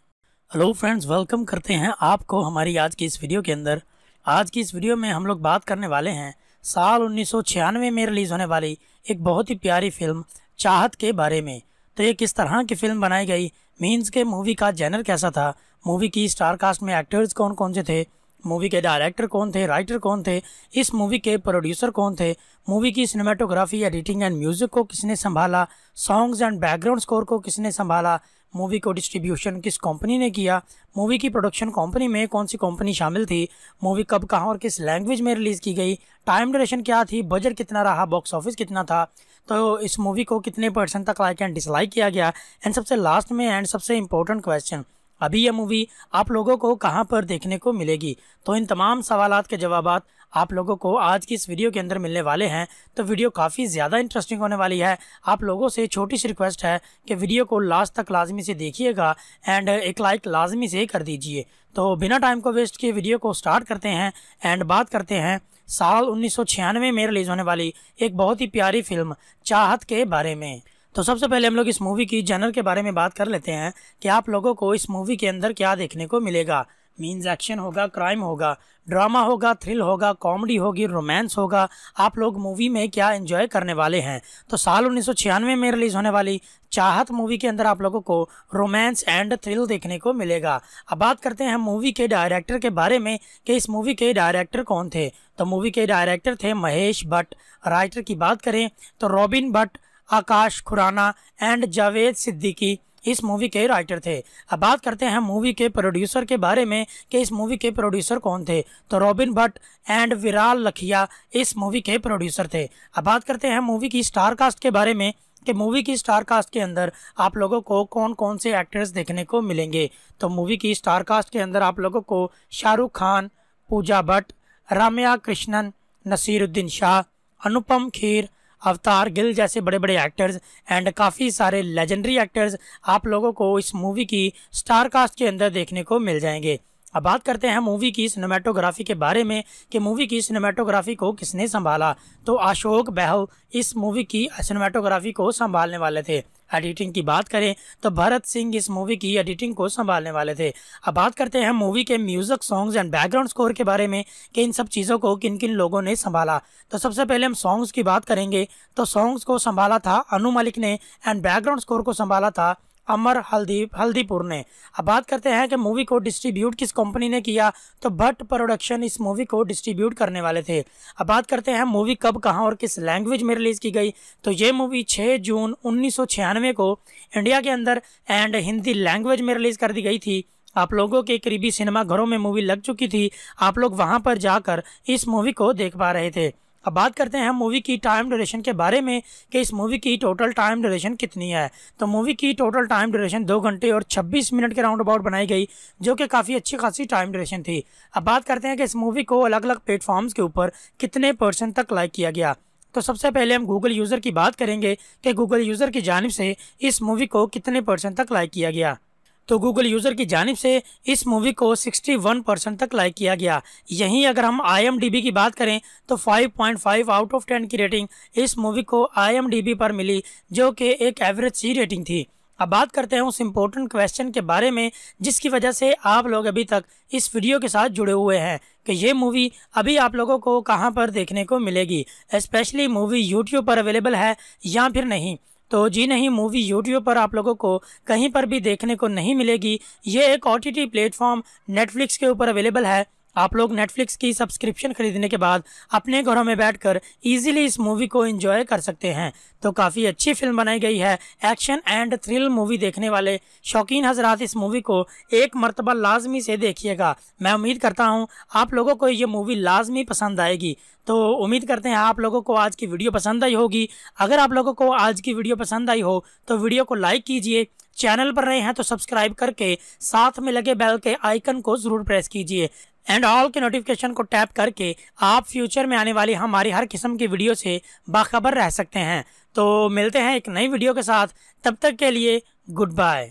hello friends welcome करते हैं आपको हमारी आज की इस वीडियो के अंदर। आज की इस वीडियो में हम लोग बात करने वाले हैं साल उन्नीस सौ छियानवे में रिलीज़ होने वाली एक बहुत ही प्यारी फ़िल्म चाहत के बारे में। तो ये किस तरह की फ़िल्म बनाई गई? मीन्स के मूवी का जैनर कैसा था? मूवी की स्टार कास्ट में एक्टर्स कौन कौन से थे? मूवी के डायरेक्टर कौन थे, राइटर कौन थे, इस मूवी के प्रोड्यूसर कौन थे, मूवी की सिनेमाटोग्राफी एडिटिंग एंड म्यूज़िक को किसने संभाला सॉन्ग्स एंड बैकग्राउंड स्कोर को किसने संभाला, मूवी को डिस्ट्रीब्यूशन किस कंपनी ने किया, मूवी की प्रोडक्शन कंपनी में कौन सी कंपनी शामिल थी, मूवी कब, कहाँ और किस लैंग्वेज में रिलीज़ की गई टाइम ड्यूरेशन क्या थी बजट कितना रहा बॉक्स ऑफ़िस कितना था तो इस मूवी को कितने परसेंट तक लाइक एंड डिसलाइक किया गया एंड सबसे लास्ट में एंड सबसे इंपॉर्टेंट क्वेश्चन अभी यह मूवी आप लोगों को कहाँ पर देखने को मिलेगी? तो इन तमाम सवाल के जवाब आप लोगों को आज की इस वीडियो के अंदर मिलने वाले हैं। तो वीडियो काफ़ी ज़्यादा इंटरेस्टिंग होने वाली है। आप लोगों से छोटी सी रिक्वेस्ट है कि वीडियो को लास्ट तक लाजमी से देखिएगा एंड एक लाइक लाजमी से कर दीजिए। तो बिना टाइम को वेस्ट किए वीडियो को स्टार्ट करते हैं एंड बात करते हैं साल उन्नीस सौ छियानवे में रिलीज़ होने वाली एक बहुत ही प्यारी फ़िल्म चाहत के बारे में। तो सबसे पहले हम लोग इस मूवी की जनर के बारे में बात कर लेते हैं कि आप लोगों को इस मूवी के अंदर क्या देखने को मिलेगा। मीन्स एक्शन होगा क्राइम होगा ड्रामा होगा थ्रिल होगा कॉमेडी होगी रोमांस होगा। आप लोग मूवी में क्या एंजॉय करने वाले हैं? तो साल उन्नीस सौ छियानवे में रिलीज़ होने वाली चाहत मूवी के अंदर आप लोगों को रोमांस एंड थ्रिल देखने को मिलेगा। अब बात करते हैं मूवी के डायरेक्टर के बारे में कि इस मूवी के डायरेक्टर कौन थे। तो मूवी के डायरेक्टर थे महेश भट्ट। राइटर की बात करें तो robin Bhatt Akash, Khurana and Javed Siddiqui इस मूवी के राइटर थे। अब बात करते हैं मूवी के प्रोड्यूसर के बारे में कि इस मूवी के प्रोड्यूसर कौन थे। तो रॉबिन भट्ट एंड विराल लखिया इस मूवी के प्रोड्यूसर थे। अब बात करते हैं मूवी की स्टार कास्ट के बारे में कि मूवी की स्टार कास्ट के अंदर आप लोगों को कौन कौन से एक्टर्स देखने को मिलेंगे। तो मूवी की स्टार कास्ट के अंदर आप लोगों को शाहरुख खान, पूजा भट्ट, राम्या कृष्णन, नसीरुद्दीन शाह, अनुपम खीर अवतार गिल जैसे बड़े बड़े एक्टर्स एंड काफ़ी सारे लेजेंडरी एक्टर्स आप लोगों को इस मूवी की स्टार कास्ट के अंदर देखने को मिल जाएँगे। अब बात करते हैं मूवी की सिनेमाटोग्राफी के बारे में कि मूवी की सिनेमाटोग्राफी को किसने संभाला। तो अशोक बहल इस मूवी की सिनेमाटोग्राफी को संभालने वाले थे। एडिटिंग की बात करें तो भरत सिंह इस मूवी की एडिटिंग को संभालने वाले थे। अब बात करते हैं मूवी के music songs and background score के बारे में कि इन सब चीज़ों को किन किन लोगों ने संभाला। तो सबसे पहले हम सॉन्ग्स की बात करेंगे। तो सॉन्ग्स को संभाला था अनु मलिक ने एंड बैकग्राउंड स्कोर को संभाला था अमर हल्दी, हल्दीपुर ने। अब बात करते हैं कि मूवी को डिस्ट्रीब्यूट किस कंपनी ने किया तो भट्ट प्रोडक्शन इस मूवी को डिस्ट्रीब्यूट करने वाले थे। अब बात करते हैं मूवी कब, कहाँ और किस लैंग्वेज में रिलीज़ की गई। तो ये मूवी 6 जून उन्नीस सौ छियानवे को इंडिया के अंदर एंड हिंदी लैंग्वेज में रिलीज़ कर दी गई थी। आप लोगों के करीबी सिनेमा घरों में मूवी लग चुकी थी। आप लोग वहाँ पर जाकर इस मूवी को देख पा रहे थे। अब बात करते हैं मूवी की टाइम ड्यूरेशन के बारे में कि इस मूवी की टोटल टाइम ड्यूरेशन कितनी है। तो मूवी की टोटल टाइम ड्यूरेशन दो घंटे और 26 मिनट के राउंड अबाउट बनाई गई, जो कि काफ़ी अच्छी खासी टाइम ड्यूरेशन थी। अब बात करते हैं कि इस मूवी को अलग अलग प्लेटफॉर्म्स के ऊपर कितने परसेंट तक लाइक किया गया। तो सबसे पहले हम गूगल यूज़र की बात करेंगे कि गूगल यूज़र की जानब से इस मूवी को कितने परसेंट तक लाइक किया गया। तो गूगल यूज़र की जानब से इस मूवी को 61 परसेंट तक लाइक किया गया। यहीं अगर हम आईएमडीबी की बात करें तो 5.5 आउट ऑफ़ 10 की रेटिंग इस मूवी को आईएमडीबी पर मिली, जो कि एक एवरेज सी रेटिंग थी। अब बात करते हैं उस इम्पोर्टेंट क्वेश्चन के बारे में, जिसकी वजह से आप लोग अभी तक इस वीडियो के साथ जुड़े हुए हैं कि ये मूवी अभी आप लोगों को कहाँ पर देखने को मिलेगी। स्पेशली मूवी यूट्यूब पर अवेलेबल है या फिर नहीं। तो जी नहीं, मूवी यूट्यूब पर आप लोगों को कहीं पर भी देखने को नहीं मिलेगी। ये एक ओ टी प्लेटफॉर्म नेटफ्लिक्स के ऊपर अवेलेबल है। आप लोग नेटफ्लिक्स की सब्सक्रिप्शन खरीदने के बाद अपने घरों में बैठकर इजीली इस मूवी को एंजॉय कर सकते हैं। तो काफ़ी अच्छी फ़िल्म बनाई गई है एक्शन एंड थ्रिल मूवी देखने वाले शौकीन हजरात, इस मूवी को एक मरतबा लाजमी से देखिएगा। मैं उम्मीद करता हूँ आप लोगों को ये मूवी लाजमी पसंद आएगी। तो उम्मीद करते हैं आप लोगों को आज की वीडियो पसंद आई होगी। अगर आप लोगों को आज की वीडियो पसंद आई हो तो वीडियो को लाइक कीजिए। चैनल पर रहे हैं तो सब्सक्राइब करके साथ में लगे बेल के आइकन को ज़रूर प्रेस कीजिए। एंड ऑल के नोटिफिकेशन को टैप करके आप फ्यूचर में आने वाली हमारी हर किस्म की वीडियो से बाखबर रह सकते हैं। तो मिलते हैं एक नई वीडियो के साथ। तब तक के लिए good bye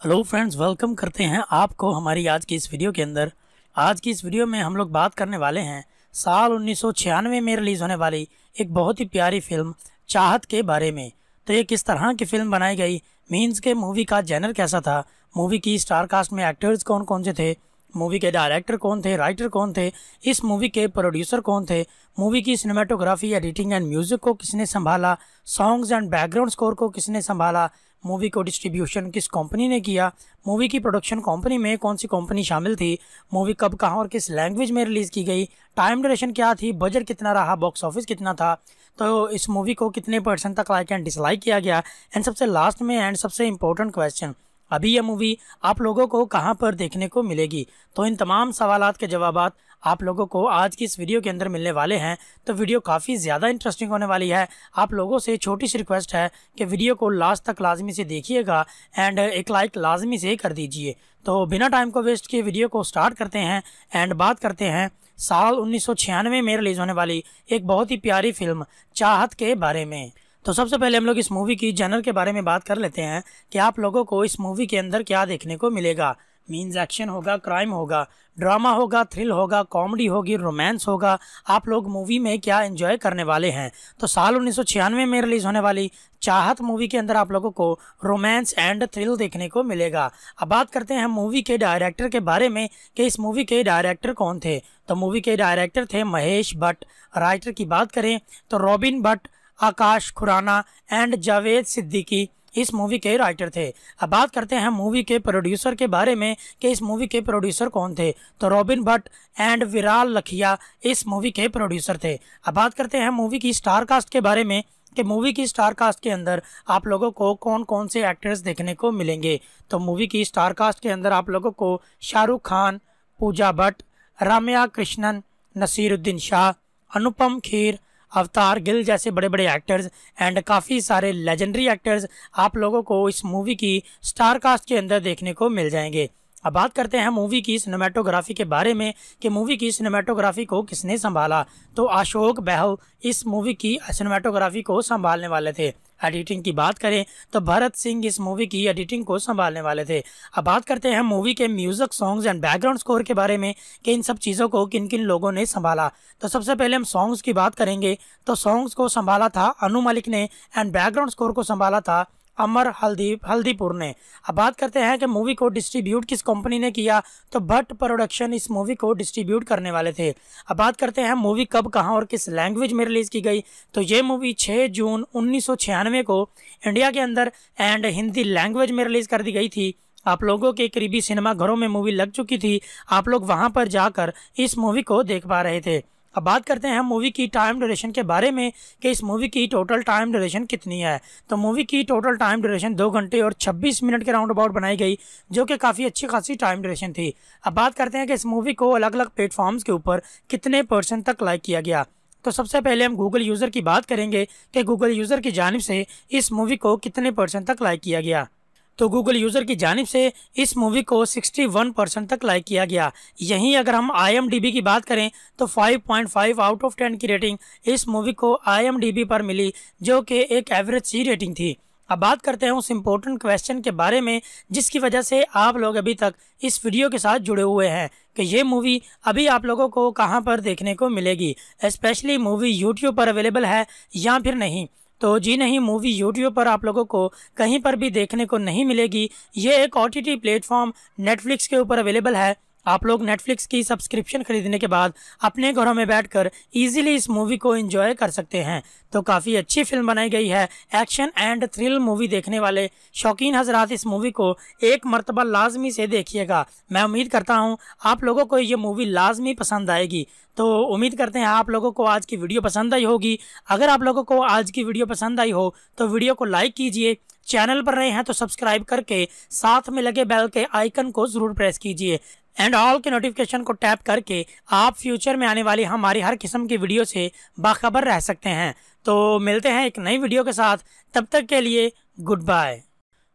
hello friends welcome करते हैं आपको हमारी आज की इस वीडियो के अंदर। आज की इस वीडियो में हम लोग बात करने वाले हैं साल उन्नीस सौ छियानवे में रिलीज़ होने वाली एक बहुत ही प्यारी फ़िल्म चाहत के बारे में। तो ये किस तरह की फ़िल्म बनाई गई? मीन्स के मूवी का जैनर कैसा था? मूवी की स्टार कास्ट में एक्टर्स कौन कौन से थे? मूवी के डायरेक्टर कौन थे, राइटर कौन थे, इस मूवी के प्रोड्यूसर कौन थे, मूवी की सिनेमाटोग्राफी, एडिटिंग एंड म्यूज़िक को किसने संभाला, सॉन्ग्स एंड बैकग्राउंड स्कोर को किसने संभाला, मूवी को डिस्ट्रीब्यूशन किस कंपनी ने किया, मूवी की प्रोडक्शन कंपनी में कौन सी कंपनी शामिल थी, मूवी कब, कहाँ और किस लैंग्वेज में रिलीज़ की गई, टाइम ड्यूरेशन क्या थी, बजट कितना रहा, बॉक्स ऑफ़िस कितना था तो इस मूवी को कितने परसेंट तक लाइक एंड डिसलाइक किया गया, एंड सबसे लास्ट में एंड सबसे इंपॉर्टेंट क्वेश्चन अभी यह मूवी आप लोगों को कहाँ पर देखने को मिलेगी? तो इन तमाम सवाल के जवाब आप लोगों को आज की इस वीडियो के अंदर मिलने वाले हैं। तो वीडियो काफ़ी ज़्यादा इंटरेस्टिंग होने वाली है। आप लोगों से छोटी सी रिक्वेस्ट है कि वीडियो को लास्ट तक लाजमी से देखिएगा एंड एक लाइक लाजमी से कर दीजिए। तो बिना टाइम को वेस्ट किए वीडियो को स्टार्ट करते हैं एंड बात करते हैं साल उन्नीस सौ छियानवे में रिलीज़ होने वाली एक बहुत ही प्यारी फ़िल्म चाहत के बारे में। तो सबसे पहले हम लोग इस मूवी की जनर के बारे में बात कर लेते हैं कि आप लोगों को इस मूवी के अंदर क्या देखने को मिलेगा। मीन्स एक्शन होगा क्राइम होगा ड्रामा होगा थ्रिल होगा कॉमेडी होगी रोमांस होगा। आप लोग मूवी में क्या एंजॉय करने वाले हैं? तो साल उन्नीस सौ छियानवे में रिलीज़ होने वाली चाहत मूवी के अंदर आप लोगों को रोमांस एंड थ्रिल देखने को मिलेगा। अब बात करते हैं मूवी के डायरेक्टर के बारे में कि इस मूवी के डायरेक्टर कौन थे। तो मूवी के डायरेक्टर थे महेश भट्ट। राइटर की बात करें तो robin Bhatt Akash Khurana and Javed Siddiqui इस मूवी के राइटर थे। अब बात करते हैं मूवी के प्रोड्यूसर के बारे में कि इस मूवी के प्रोड्यूसर कौन थे। तो रॉबिन भट्ट एंड विराल लखिया इस मूवी के प्रोड्यूसर थे। अब बात करते हैं मूवी की स्टार कास्ट के बारे में कि मूवी की स्टार कास्ट के अंदर आप लोगों को कौन कौन से एक्टर्स देखने को मिलेंगे। तो मूवी की स्टार कास्ट के अंदर आप लोगों को शाहरुख खान, पूजा भट्ट, राम्या कृष्णन, नसीरुद्दीन शाह, अनुपम खीर अवतार गिल जैसे बड़े बड़े एक्टर्स एंड काफ़ी सारे लेजेंडरी एक्टर्स आप लोगों को इस मूवी की स्टार कास्ट के अंदर देखने को मिल जाएँगे। अब बात करते हैं मूवी की सिनेमाटोग्राफी के बारे में कि मूवी की सिनेमाटोग्राफी को किसने संभाला। तो अशोक बहल इस मूवी की सिनेमाटोग्राफी को संभालने वाले थे। एडिटिंग की बात करें तो भरत सिंह इस मूवी की एडिटिंग को संभालने वाले थे। अब बात करते हैं मूवी के music songs and background score के बारे में कि इन सब चीज़ों को किन किन लोगों ने संभाला। तो सबसे पहले हम सॉन्ग्स की बात करेंगे। तो सॉन्ग्स को संभाला था अनु मलिक ने एंड बैकग्राउंड स्कोर को संभाला था अमर हल्दी, हल्दीपुर ने। अब बात करते हैं कि मूवी को डिस्ट्रीब्यूट किस कंपनी ने किया तो भट्ट प्रोडक्शन इस मूवी को डिस्ट्रीब्यूट करने वाले थे। अब बात करते हैं मूवी कब, कहाँ और किस लैंग्वेज में रिलीज़ की गई। तो ये मूवी 6 जून उन्नीस सौ छियानवे को इंडिया के अंदर एंड हिंदी लैंग्वेज में रिलीज़ कर दी गई थी। आप लोगों के करीबी सिनेमा घरों में मूवी लग चुकी थी। आप लोग वहाँ पर जाकर इस मूवी को देख पा रहे थे। अब बात करते हैं मूवी की टाइम ड्यूरेशन के बारे में कि इस मूवी की टोटल टाइम ड्यूरेशन कितनी है। तो मूवी की टोटल टाइम ड्यूरेशन दो घंटे और 26 मिनट के राउंड अबाउट बनाई गई, जो कि काफ़ी अच्छी खासी टाइम ड्यूरेशन थी। अब बात करते हैं कि इस मूवी को अलग अलग प्लेटफॉर्म्स के ऊपर कितने परसेंट तक लाइक किया गया। तो सबसे पहले हम गूगल यूज़र की बात करेंगे कि गूगल यूज़र की जानब से इस मूवी को कितने परसेंट तक लाइक किया गया। तो गूगल यूज़र की जानब से इस मूवी को 61 परसेंट तक लाइक किया गया। यहीं अगर हम आईएमडीबी की बात करें तो 5.5 आउट ऑफ़ 10 की रेटिंग इस मूवी को आईएमडीबी पर मिली, जो कि एक एवरेज सी रेटिंग थी। अब बात करते हैं उस इम्पोर्टेंट क्वेश्चन के बारे में, जिसकी वजह से आप लोग अभी तक इस वीडियो के साथ जुड़े हुए हैं कि ये मूवी अभी आप लोगों को कहाँ पर देखने को मिलेगी। स्पेशली मूवी यूट्यूब पर अवेलेबल है या फिर नहीं। तो जी नहीं, मूवी यूट्यूब पर आप लोगों को कहीं पर भी देखने को नहीं मिलेगी। ये एक ओ टी प्लेटफॉर्म नेटफ्लिक्स के ऊपर अवेलेबल है। आप लोग नेटफ्लिक्स की सब्सक्रिप्शन खरीदने के बाद अपने घरों में बैठकर इजीली इस मूवी को एंजॉय कर सकते हैं। तो काफ़ी अच्छी फ़िल्म बनाई गई है एक्शन एंड थ्रिल मूवी देखने वाले शौकीन हजरात, इस मूवी को एक मरतबा लाजमी से देखिएगा। मैं उम्मीद करता हूँ आप लोगों को ये मूवी लाजमी पसंद आएगी। तो उम्मीद करते हैं आप लोगों को आज की वीडियो पसंद आई होगी। अगर आप लोगों को आज की वीडियो पसंद आई हो तो वीडियो को लाइक कीजिए चैनल पर रहे हैं तो सब्सक्राइब करके साथ में लगे बेल के आइकन को ज़रूर प्रेस कीजिए। एंड ऑल के नोटिफिकेशन को टैप करके आप फ्यूचर में आने वाली हमारी हर किस्म की वीडियो से बाखबर रह सकते हैं। तो मिलते हैं एक नई वीडियो के साथ। तब तक के लिए good bye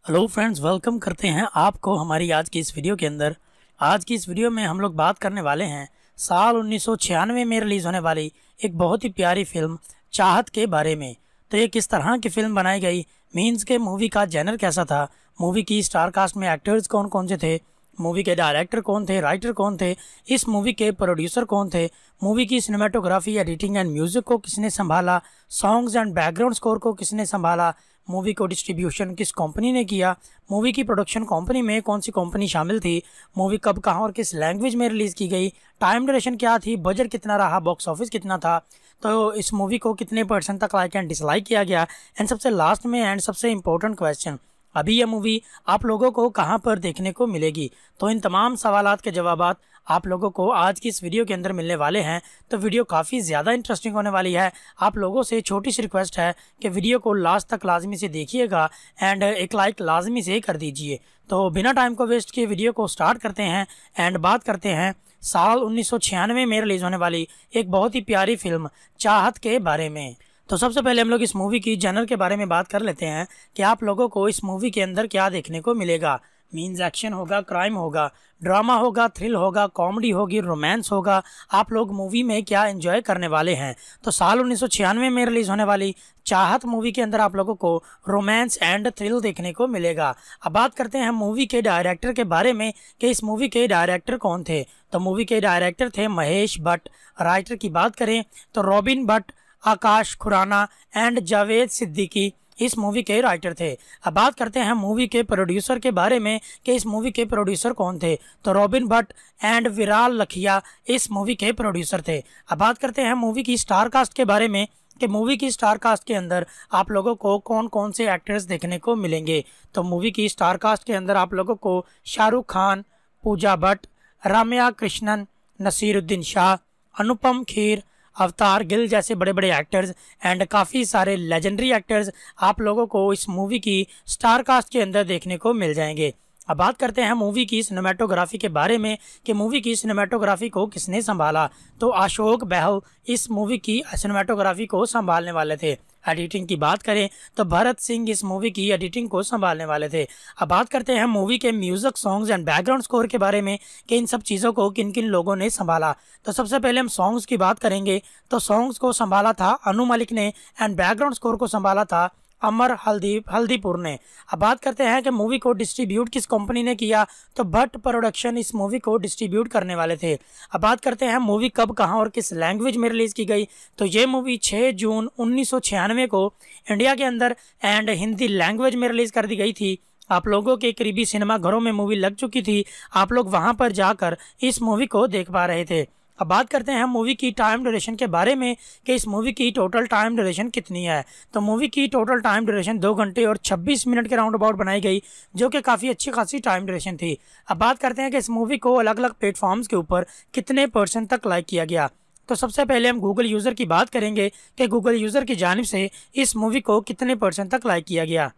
hello friends welcome करते हैं आपको हमारी आज की इस वीडियो के अंदर। आज की इस वीडियो में हम लोग बात करने वाले हैं साल उन्नीस सौ छियानवे में रिलीज़ होने वाली एक बहुत ही प्यारी फ़िल्म चाहत के बारे में। तो ये किस तरह की फ़िल्म बनाई गई? मीन्स के मूवी का जैनर कैसा था? मूवी की स्टार कास्ट में एक्टर्स कौन कौन से थे? मूवी के डायरेक्टर कौन थे? राइटर कौन थे? इस मूवी के प्रोड्यूसर कौन थे? मूवी की सिनेमाटोग्राफी एडिटिंग एंड म्यूज़िक को किसने संभाला? सॉन्ग्स एंड बैकग्राउंड स्कोर को किसने संभाला? मूवी को डिस्ट्रीब्यूशन किस कंपनी ने किया? मूवी की प्रोडक्शन कंपनी में कौन सी कंपनी शामिल थी? मूवी कब, कहाँ और किस लैंग्वेज में रिलीज़ की गई? टाइम ड्यूरेशन क्या थी? बजट कितना रहा? बॉक्स ऑफ़िस कितना था? तो इस मूवी को कितने परसेंट तक लाइक एंड डिसलाइक किया गया? एंड सबसे लास्ट में एंड सबसे इम्पोर्टेंट क्वेश्चन अभी यह मूवी आप लोगों को कहाँ पर देखने को मिलेगी? तो इन तमाम सवाल के जवाब आप लोगों को आज की इस वीडियो के अंदर मिलने वाले हैं। तो वीडियो काफ़ी ज़्यादा इंटरेस्टिंग होने वाली है। आप लोगों से छोटी सी रिक्वेस्ट है कि वीडियो को लास्ट तक लाजमी से देखिएगा एंड एक लाइक लाजमी से कर दीजिए। तो बिना टाइम को वेस्ट किए वीडियो को स्टार्ट करते हैं एंड बात करते हैं साल उन्नीस सौ छियानवे में रिलीज़ होने वाली एक बहुत ही प्यारी फ़िल्म, चाहत के बारे में। तो सबसे पहले हम लोग इस मूवी की जनर के बारे में बात कर लेते हैं कि आप लोगों को इस मूवी के अंदर क्या देखने को मिलेगा। मीन्स एक्शन होगा, क्राइम होगा, ड्रामा होगा, थ्रिल होगा, कॉमेडी होगी, रोमांस होगा, आप लोग मूवी में क्या एंजॉय करने वाले हैं? तो साल उन्नीस सौ छियानवे में रिलीज़ होने वाली चाहत मूवी के अंदर आप लोगों को रोमांस एंड थ्रिल देखने को मिलेगा। अब बात करते हैं मूवी के डायरेक्टर के बारे में कि इस मूवी के डायरेक्टर कौन थे। तो मूवी के डायरेक्टर थे महेश भट्ट। राइटर की बात करें तो robin Bhatt, Akash Khurana and Javed Siddiqui. इस मूवी के राइटर थे। अब बात करते हैं मूवी के प्रोड्यूसर के बारे में कि इस मूवी के प्रोड्यूसर कौन थे। तो रॉबिन भट्ट एंड विराल लखिया इस मूवी के प्रोड्यूसर थे। अब बात करते हैं मूवी की स्टार कास्ट के बारे में कि मूवी की स्टार कास्ट के अंदर आप लोगों को कौन कौन से एक्टर्स देखने को मिलेंगे। तो मूवी की स्टार कास्ट के अंदर आप लोगों को शाहरुख खान, पूजा भट्ट, राम्या कृष्णन, नसीरुद्दीन शाह, अनुपम खीर अवतार गिल जैसे बड़े बड़े एक्टर्स एंड काफ़ी सारे लेजेंडरी एक्टर्स आप लोगों को इस मूवी की स्टार कास्ट के अंदर देखने को मिल जाएँगे। अब बात करते हैं मूवी की सिनेमाटोग्राफी के बारे में कि मूवी की सिनेमाटोग्राफी को किसने संभाला। तो अशोक बहल इस मूवी की सिनेमाटोग्राफी को संभालने वाले थे। एडिटिंग की बात करें तो भरत सिंह इस मूवी की एडिटिंग को संभालने वाले थे। अब बात करते हैं मूवी के music songs and background score के बारे में कि इन सब चीज़ों को किन किन लोगों ने संभाला। तो सबसे पहले हम सॉन्ग्स की बात करेंगे। तो सॉन्ग्स को संभाला था अनु मलिक ने एंड बैकग्राउंड स्कोर को संभाला था अमर हल्दी हल्दीपुर ने। अब बात करते हैं कि मूवी को डिस्ट्रीब्यूट किस कंपनी ने किया तो भट्ट प्रोडक्शन इस मूवी को डिस्ट्रीब्यूट करने वाले थे। अब बात करते हैं मूवी कब, कहाँ और किस लैंग्वेज में रिलीज़ की गई। तो ये मूवी 6 जून उन्नीस सौ छियानवे को इंडिया के अंदर एंड हिंदी लैंग्वेज में रिलीज़ कर दी गई थी। आप लोगों के करीबी सिनेमा घरों में मूवी लग चुकी थी। आप लोग वहाँ पर जाकर इस मूवी को देख पा रहे थे। अब बात करते हैं हम मूवी की टाइम ड्यूरेशन के बारे में कि इस मूवी की टोटल टाइम ड्यूरेशन कितनी है। तो मूवी की टोटल टाइम ड्यूरेशन दो घंटे और 26 मिनट के राउंड अबाउट बनाई गई, जो कि काफ़ी अच्छी खासी टाइम ड्यूरेशन थी। अब बात करते हैं कि इस मूवी को अलग अलग प्लेटफॉर्म्स के ऊपर कितने परसेंट तक लाइक किया गया। तो सबसे पहले हम गूगल यूज़र की बात करेंगे कि गूगल यूज़र की जानब से इस मूवी को कितने परसेंट तक लाइक किया गया।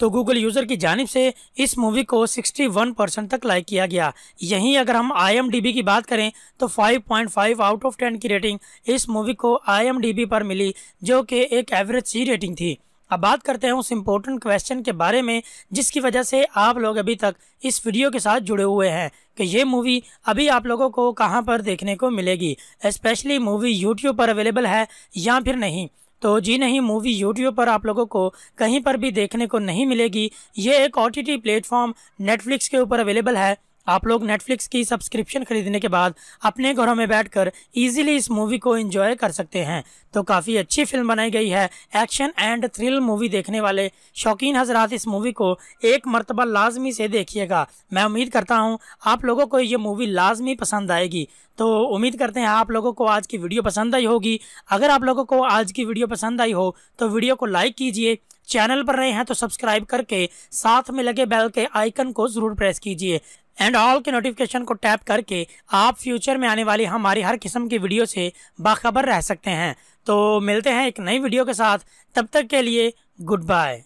तो गूगल यूज़र की जानब से इस मूवी को 61 परसेंट तक लाइक किया गया। यहीं अगर हम आईएमडीबी की बात करें तो 5.5 आउट ऑफ़ 10 की रेटिंग इस मूवी को आईएमडीबी पर मिली, जो कि एक एवरेज सी रेटिंग थी। अब बात करते हैं उस इम्पोर्टेंट क्वेश्चन के बारे में, जिसकी वजह से आप लोग अभी तक इस वीडियो के साथ जुड़े हुए हैं कि ये मूवी अभी आप लोगों को कहाँ पर देखने को मिलेगी। स्पेशली मूवी यूट्यूब पर अवेलेबल है या फिर नहीं। तो जी नहीं, मूवी यूट्यूब पर आप लोगों को कहीं पर भी देखने को नहीं मिलेगी। ये एक ओ टी प्लेटफॉर्म नेटफ्लिक्स के ऊपर अवेलेबल है। आप लोग नेटफ्लिक्स की सब्सक्रिप्शन खरीदने के बाद अपने घरों में बैठकर इजीली इस मूवी को एंजॉय कर सकते हैं। तो काफ़ी अच्छी फ़िल्म बनाई गई है एक्शन एंड थ्रिल मूवी देखने वाले शौकीन हजरात, इस मूवी को एक मरतबा लाजमी से देखिएगा। मैं उम्मीद करता हूँ आप लोगों को ये मूवी लाजमी पसंद आएगी। तो उम्मीद करते हैं आप लोगों को आज की वीडियो पसंद आई होगी। अगर आप लोगों को आज की वीडियो पसंद आई हो तो वीडियो को लाइक कीजिए। चैनल पर रहे हैं तो सब्सक्राइब करके साथ में लगे बेल के आइकन को ज़रूर प्रेस कीजिए। एंड ऑल के नोटिफिकेशन को टैप करके आप फ्यूचर में आने वाली हमारी हर किस्म की वीडियो से बाखबर रह सकते हैं। तो मिलते हैं एक नई वीडियो के साथ। तब तक के लिए good bye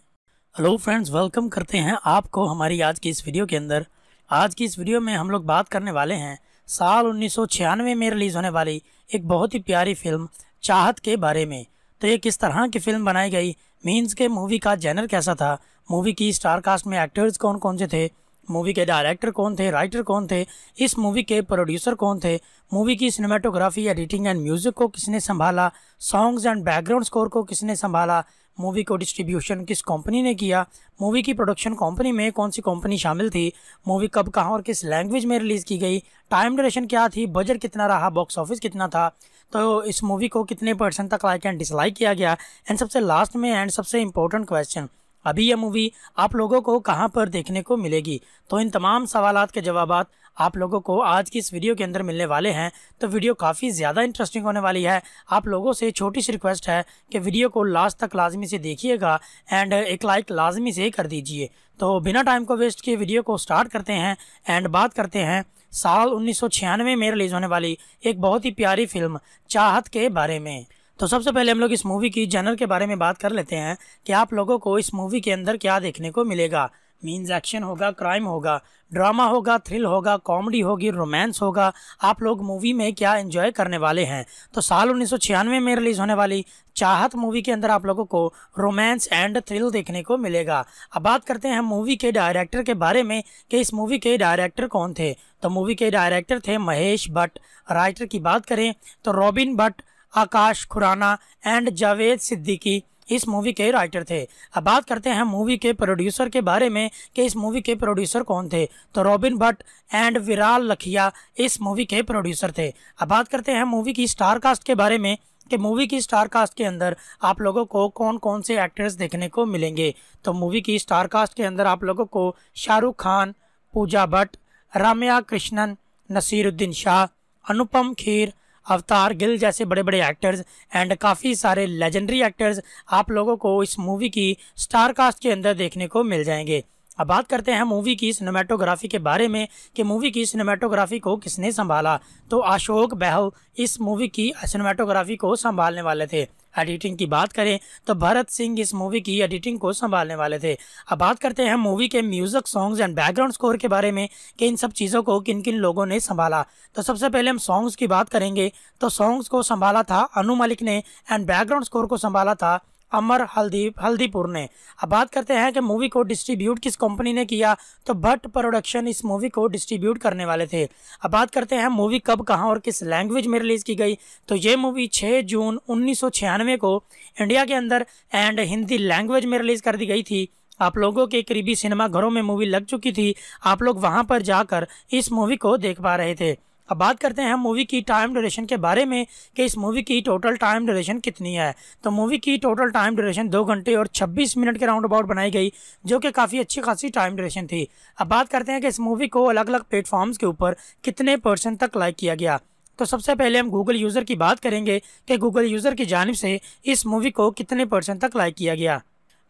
hello friends welcome करते हैं आपको हमारी आज की इस वीडियो के अंदर। आज की इस वीडियो में हम लोग बात करने वाले हैं साल उन्नीस सौ छियानवे में रिलीज़ होने वाली एक बहुत ही प्यारी फ़िल्म चाहत के बारे में। तो ये किस तरह की फ़िल्म बनाई गई? मीन्स के मूवी का जैनर कैसा था? मूवी की स्टार कास्ट में एक्टर्स कौन कौन से थे? मूवी के डायरेक्टर कौन थे, राइटर कौन थे, इस मूवी के प्रोड्यूसर कौन थे, मूवी की सिनेमाटोग्राफी, एडिटिंग एंड म्यूज़िक को किसने संभाला, सॉन्ग्स एंड बैकग्राउंड स्कोर को किसने संभाला, मूवी को डिस्ट्रीब्यूशन किस कंपनी ने किया, मूवी की प्रोडक्शन कंपनी में कौन सी कंपनी शामिल थी, मूवी कब, कहाँ और किस लैंग्वेज में रिलीज़ की गई, टाइम ड्यूरेशन क्या थी, बजट कितना रहा, बॉक्स ऑफ़िस कितना था तो इस मूवी को कितने परसेंट तक लाइक एंड डिसलाइक किया गया, एंड सबसे लास्ट में एंड सबसे इंपॉर्टेंट क्वेश्चन अभी यह मूवी आप लोगों को कहाँ पर देखने को मिलेगी? तो इन तमाम सवाल के जवाब आप लोगों को आज की इस वीडियो के अंदर मिलने वाले हैं। तो वीडियो काफ़ी ज़्यादा इंटरेस्टिंग होने वाली है। आप लोगों से छोटी सी रिक्वेस्ट है कि वीडियो को लास्ट तक लाजमी से देखिएगा एंड एक लाइक लाजमी से कर दीजिए। तो बिना टाइम को वेस्ट किए वीडियो को स्टार्ट करते हैं एंड बात करते हैं साल उन्नीस सौ छियानवे में रिलीज़ होने वाली एक बहुत ही प्यारी फ़िल्म चाहत के बारे में। तो सबसे पहले हम लोग इस मूवी की जनर के बारे में बात कर लेते हैं कि आप लोगों को इस मूवी के अंदर क्या देखने को मिलेगा। मीन्स एक्शन होगा क्राइम होगा ड्रामा होगा थ्रिल होगा कॉमेडी होगी रोमांस होगा। आप लोग मूवी में क्या एंजॉय करने वाले हैं? तो साल उन्नीस सौ छियानवे में रिलीज़ होने वाली चाहत मूवी के अंदर आप लोगों को रोमांस एंड थ्रिल देखने को मिलेगा। अब बात करते हैं मूवी के डायरेक्टर के बारे में कि इस मूवी के डायरेक्टर कौन थे। तो मूवी के डायरेक्टर थे महेश भट्ट। राइटर की बात करें तो robin Bhatt Akash Khurana and Javed Siddiqui इस मूवी के राइटर थे। अब बात करते हैं मूवी के प्रोड्यूसर के बारे में कि इस मूवी के प्रोड्यूसर कौन थे। तो रॉबिन भट्ट एंड विराल लखिया इस मूवी के प्रोड्यूसर थे। अब बात करते हैं मूवी की स्टार कास्ट के बारे में कि मूवी की स्टार कास्ट के अंदर आप लोगों को कौन कौन से एक्टर्स देखने को मिलेंगे। तो मूवी की स्टार कास्ट के अंदर आप लोगों को शाहरुख खान, पूजा भट्ट, राम्या कृष्णन, नसीरुद्दीन शाह, अनुपम खीर अवतार गिल जैसे बड़े बड़े एक्टर्स एंड काफ़ी सारे लेजेंडरी एक्टर्स आप लोगों को इस मूवी की स्टार कास्ट के अंदर देखने को मिल जाएँगे। अब बात करते हैं मूवी की सिनेमाटोग्राफी के बारे में कि मूवी की सिनेमाटोग्राफी को किसने संभाला। तो अशोक बहल इस मूवी की सिनेमाटोग्राफी को संभालने वाले थे। एडिटिंग की बात करें तो भरत सिंह इस मूवी की एडिटिंग को संभालने वाले थे। अब बात करते हैं मूवी के music songs and background score के बारे में, कि इन सब चीज़ों को किन किन लोगों ने संभाला। तो सबसे पहले हम सॉन्ग्स की बात करेंगे तो सॉन्ग्स को संभाला था अनु मलिक ने एंड बैकग्राउंड स्कोर को संभाला था अमर हल्दी, हल्दीपुर ने। अब बात करते हैं कि मूवी को डिस्ट्रीब्यूट किस कंपनी ने किया तो भट्ट प्रोडक्शन इस मूवी को डिस्ट्रीब्यूट करने वाले थे। अब बात करते हैं मूवी कब, कहाँ और किस लैंग्वेज में रिलीज़ की गई। तो ये मूवी 6 जून उन्नीस सौ छियानवे को इंडिया के अंदर एंड हिंदी लैंग्वेज में रिलीज़ कर दी गई थी। आप लोगों के करीबी सिनेमा घरों में मूवी लग चुकी थी। आप लोग वहाँ पर जाकर इस मूवी को देख पा रहे थे। अब बात करते हैं मूवी की टाइम ड्यूरेशन के बारे में कि इस मूवी की टोटल टाइम ड्यूरेशन कितनी है। तो मूवी की टोटल टाइम ड्यूरेशन दो घंटे और 26 मिनट के राउंड अबाउट बनाई गई, जो कि काफ़ी अच्छी खासी टाइम ड्यूरेशन थी। अब बात करते हैं कि इस मूवी को अलग अलग प्लेटफॉर्म्स के ऊपर कितने परसेंट तक लाइक किया गया। तो सबसे पहले हम गूगल यूज़र की बात करेंगे कि गूगल यूज़र की जानब से इस मूवी को कितने परसेंट तक लाइक किया गया।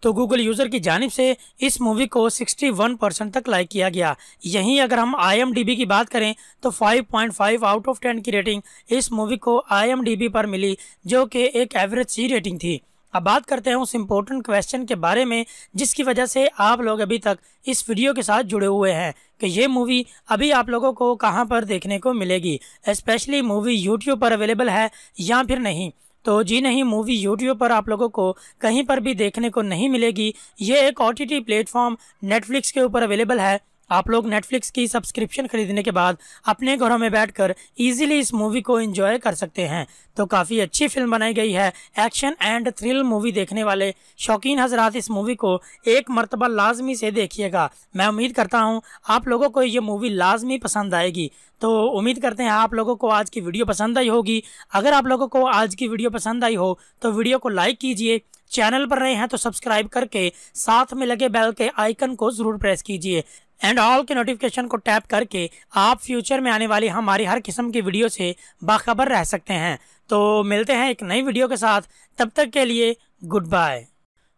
तो गूगल यूज़र की जानब से इस मूवी को 61 परसेंट तक लाइक किया गया। यहीं अगर हम आईएमडीबी की बात करें तो 5.5 आउट ऑफ़ 10 की रेटिंग इस मूवी को आईएमडीबी पर मिली, जो कि एक एवरेज सी रेटिंग थी। अब बात करते हैं उस इम्पोर्टेंट क्वेश्चन के बारे में, जिसकी वजह से आप लोग अभी तक इस वीडियो के साथ जुड़े हुए हैं कि ये मूवी अभी आप लोगों को कहाँ पर देखने को मिलेगी। स्पेशली मूवी यूट्यूब पर अवेलेबल है या फिर नहीं। तो जी नहीं, मूवी यूट्यूब पर आप लोगों को कहीं पर भी देखने को नहीं मिलेगी। ये एक ओ टी प्लेटफॉर्म नेटफ्लिक्स के ऊपर अवेलेबल है। आप लोग नेटफ्लिक्स की सब्सक्रिप्शन खरीदने के बाद अपने घरों में बैठकर इजीली इस मूवी को एंजॉय कर सकते हैं। तो काफ़ी अच्छी फ़िल्म बनाई गई है। एक्शन एंड थ्रिल मूवी देखने वाले शौकीन हजरात, इस मूवी को एक मरतबा लाजमी से देखिएगा। मैं उम्मीद करता हूँ आप लोगों को ये मूवी लाजमी पसंद आएगी। तो उम्मीद करते हैं आप लोगों को आज की वीडियो पसंद आई होगी। अगर आप लोगों को आज की वीडियो पसंद आई हो तो वीडियो को लाइक कीजिए। चैनल पर रहे हैं तो सब्सक्राइब करके साथ में लगे बेल के आइकन को ज़रूर प्रेस कीजिए। एंड ऑल के नोटिफिकेशन को टैप करके आप फ्यूचर में आने वाली हमारी हर किस्म की वीडियो से बाखबर रह सकते हैं। तो मिलते हैं एक नई वीडियो के साथ। तब तक के लिए good bye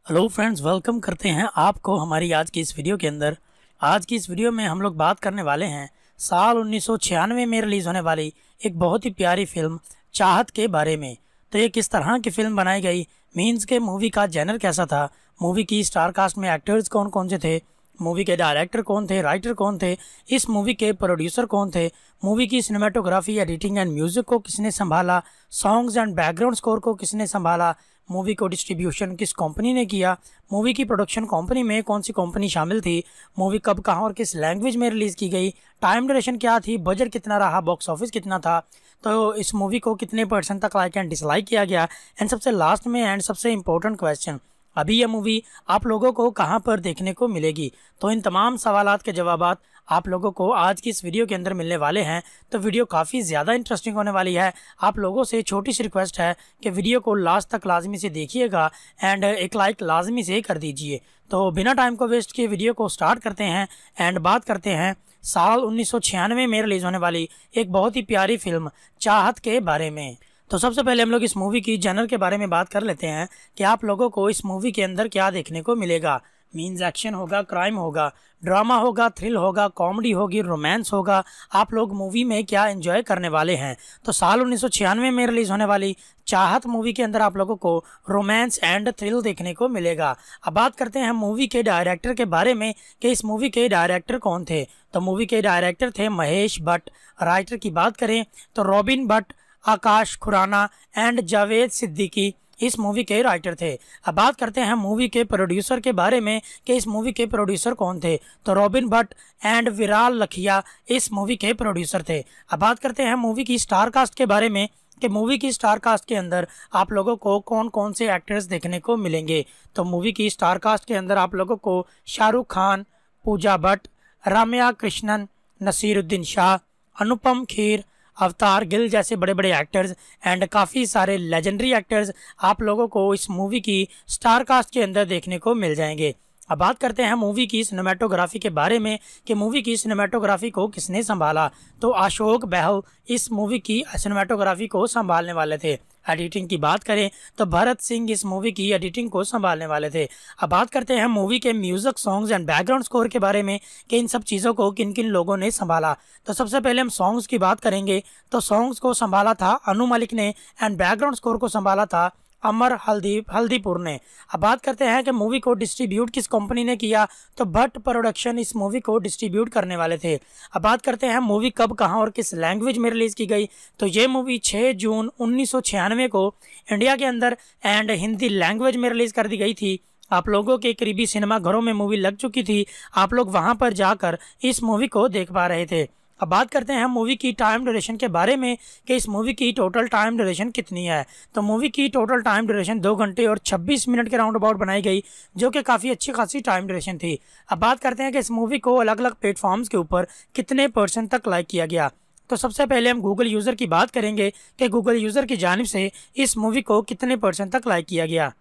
hello friends welcome करते हैं आपको हमारी आज की इस वीडियो के अंदर। आज की इस वीडियो में हम लोग बात करने वाले हैं साल उन्नीस सौ छियानवे में रिलीज़ होने वाली एक बहुत ही प्यारी फ़िल्म चाहत के बारे में। तो ये किस तरह की फ़िल्म बनाई गई? मीन्स के मूवी का जैनर कैसा था? मूवी की स्टार कास्ट में एक्टर्स कौन कौन से थे? मूवी के डायरेक्टर कौन थे, राइटर कौन थे, इस मूवी के प्रोड्यूसर कौन थे, मूवी की सिनेमाटोग्राफी, एडिटिंग एंड म्यूज़िक को किसने संभाला, सॉन्ग्स एंड बैकग्राउंड स्कोर को किसने संभाला, मूवी को डिस्ट्रीब्यूशन किस कंपनी ने किया, मूवी की प्रोडक्शन कंपनी में कौन सी कंपनी शामिल थी, मूवी कब, कहाँ और किस लैंग्वेज में रिलीज़ की गई, टाइम ड्यूरेशन क्या थी, बजट कितना रहा, बॉक्स ऑफ़िस कितना था तो इस मूवी को कितने परसेंट तक लाइक एंड डिसलाइक किया गया, एंड सबसे लास्ट में एंड सबसे इंपॉर्टेंट क्वेश्चन अभी यह मूवी आप लोगों को कहाँ पर देखने को मिलेगी? तो इन तमाम सवाल के जवाब आप लोगों को आज की इस वीडियो के अंदर मिलने वाले हैं। तो वीडियो काफ़ी ज़्यादा इंटरेस्टिंग होने वाली है। आप लोगों से छोटी सी रिक्वेस्ट है कि वीडियो को लास्ट तक लाजमी से देखिएगा एंड एक लाइक लाजमी से कर दीजिए। तो बिना टाइम को वेस्ट किए वीडियो को स्टार्ट करते हैं एंड बात करते हैं साल उन्नीस सौ छियानवे में रिलीज़ होने वाली एक बहुत ही प्यारी फ़िल्म चाहत के बारे में। तो सबसे पहले हम लोग इस मूवी की जनर के बारे में बात कर लेते हैं कि आप लोगों को इस मूवी के अंदर क्या देखने को मिलेगा। मीन्स एक्शन होगा क्राइम होगा ड्रामा होगा थ्रिल होगा कॉमेडी होगी रोमांस होगा। आप लोग मूवी में क्या एंजॉय करने वाले हैं? तो साल उन्नीस सौ छियानवे में रिलीज़ होने वाली चाहत मूवी के अंदर आप लोगों को रोमांस एंड थ्रिल देखने को मिलेगा। अब बात करते हैं मूवी के डायरेक्टर के बारे में कि इस मूवी के डायरेक्टर कौन थे। तो मूवी के डायरेक्टर थे महेश भट्ट। राइटर की बात करें तो robin Bhatt Akash Khurana and Javed Siddiqui इस मूवी के राइटर थे। अब बात करते हैं मूवी के प्रोड्यूसर के बारे में कि इस मूवी के प्रोड्यूसर कौन थे। तो रॉबिन भट्ट एंड विराल लखिया इस मूवी के प्रोड्यूसर थे। अब बात करते हैं मूवी की स्टार कास्ट के बारे में कि मूवी की स्टार कास्ट के अंदर आप लोगों को कौन कौन से एक्टर्स देखने को मिलेंगे। तो मूवी की स्टार कास्ट के अंदर आप लोगों को शाहरुख खान, पूजा भट्ट, राम्या कृष्णन, नसीरुद्दीन शाह, अनुपम खेर अवतार गिल जैसे बड़े बड़े एक्टर्स एंड काफ़ी सारे लेजेंडरी एक्टर्स आप लोगों को इस मूवी की स्टार कास्ट के अंदर देखने को मिल जाएँगे। अब बात करते हैं मूवी की सिनेमाटोग्राफी के बारे में कि मूवी की सिनेमाटोग्राफी को किसने संभाला। तो अशोक बहल इस मूवी की सिनेमाटोग्राफी को संभालने वाले थे। एडिटिंग की बात करें तो भरत सिंह इस मूवी की एडिटिंग को संभालने वाले थे। अब बात करते हैं मूवी के music songs and background score के बारे में कि इन सब चीज़ों को किन किन लोगों ने संभाला। तो सबसे पहले हम सॉन्ग्स की बात करेंगे। तो सॉन्ग्स को संभाला था अनु मलिक ने एंड बैकग्राउंड स्कोर को संभाला था अमर हल्दी, हल्दीपुर ने। अब बात करते हैं कि मूवी को डिस्ट्रीब्यूट किस कंपनी ने किया तो भट्ट प्रोडक्शन इस मूवी को डिस्ट्रीब्यूट करने वाले थे। अब बात करते हैं मूवी कब, कहाँ और किस लैंग्वेज में रिलीज़ की गई। तो ये मूवी 6 जून उन्नीस सौ छियानवे को इंडिया के अंदर एंड हिंदी लैंग्वेज में रिलीज़ कर दी गई थी। आप लोगों के करीबी सिनेमा घरों में मूवी लग चुकी थी। आप लोग वहाँ पर जाकर इस मूवी को देख पा रहे थे। अब बात करते हैं मूवी की टाइम ड्यूरेशन के बारे में कि इस मूवी की टोटल टाइम ड्यूरेशन कितनी है। तो मूवी की टोटल टाइम ड्यूरेशन दो घंटे और 26 मिनट के राउंड अबाउट बनाई गई, जो कि काफ़ी अच्छी खासी टाइम ड्यूरेशन थी। अब बात करते हैं कि इस मूवी को अलग अलग प्लेटफॉर्म्स के ऊपर कितने परसेंट तक लाइक किया गया। तो सबसे पहले हम गूगल यूज़र की बात करेंगे कि गूगल यूज़र की जानब से इस मूवी को कितने परसेंट तक लाइक किया गया।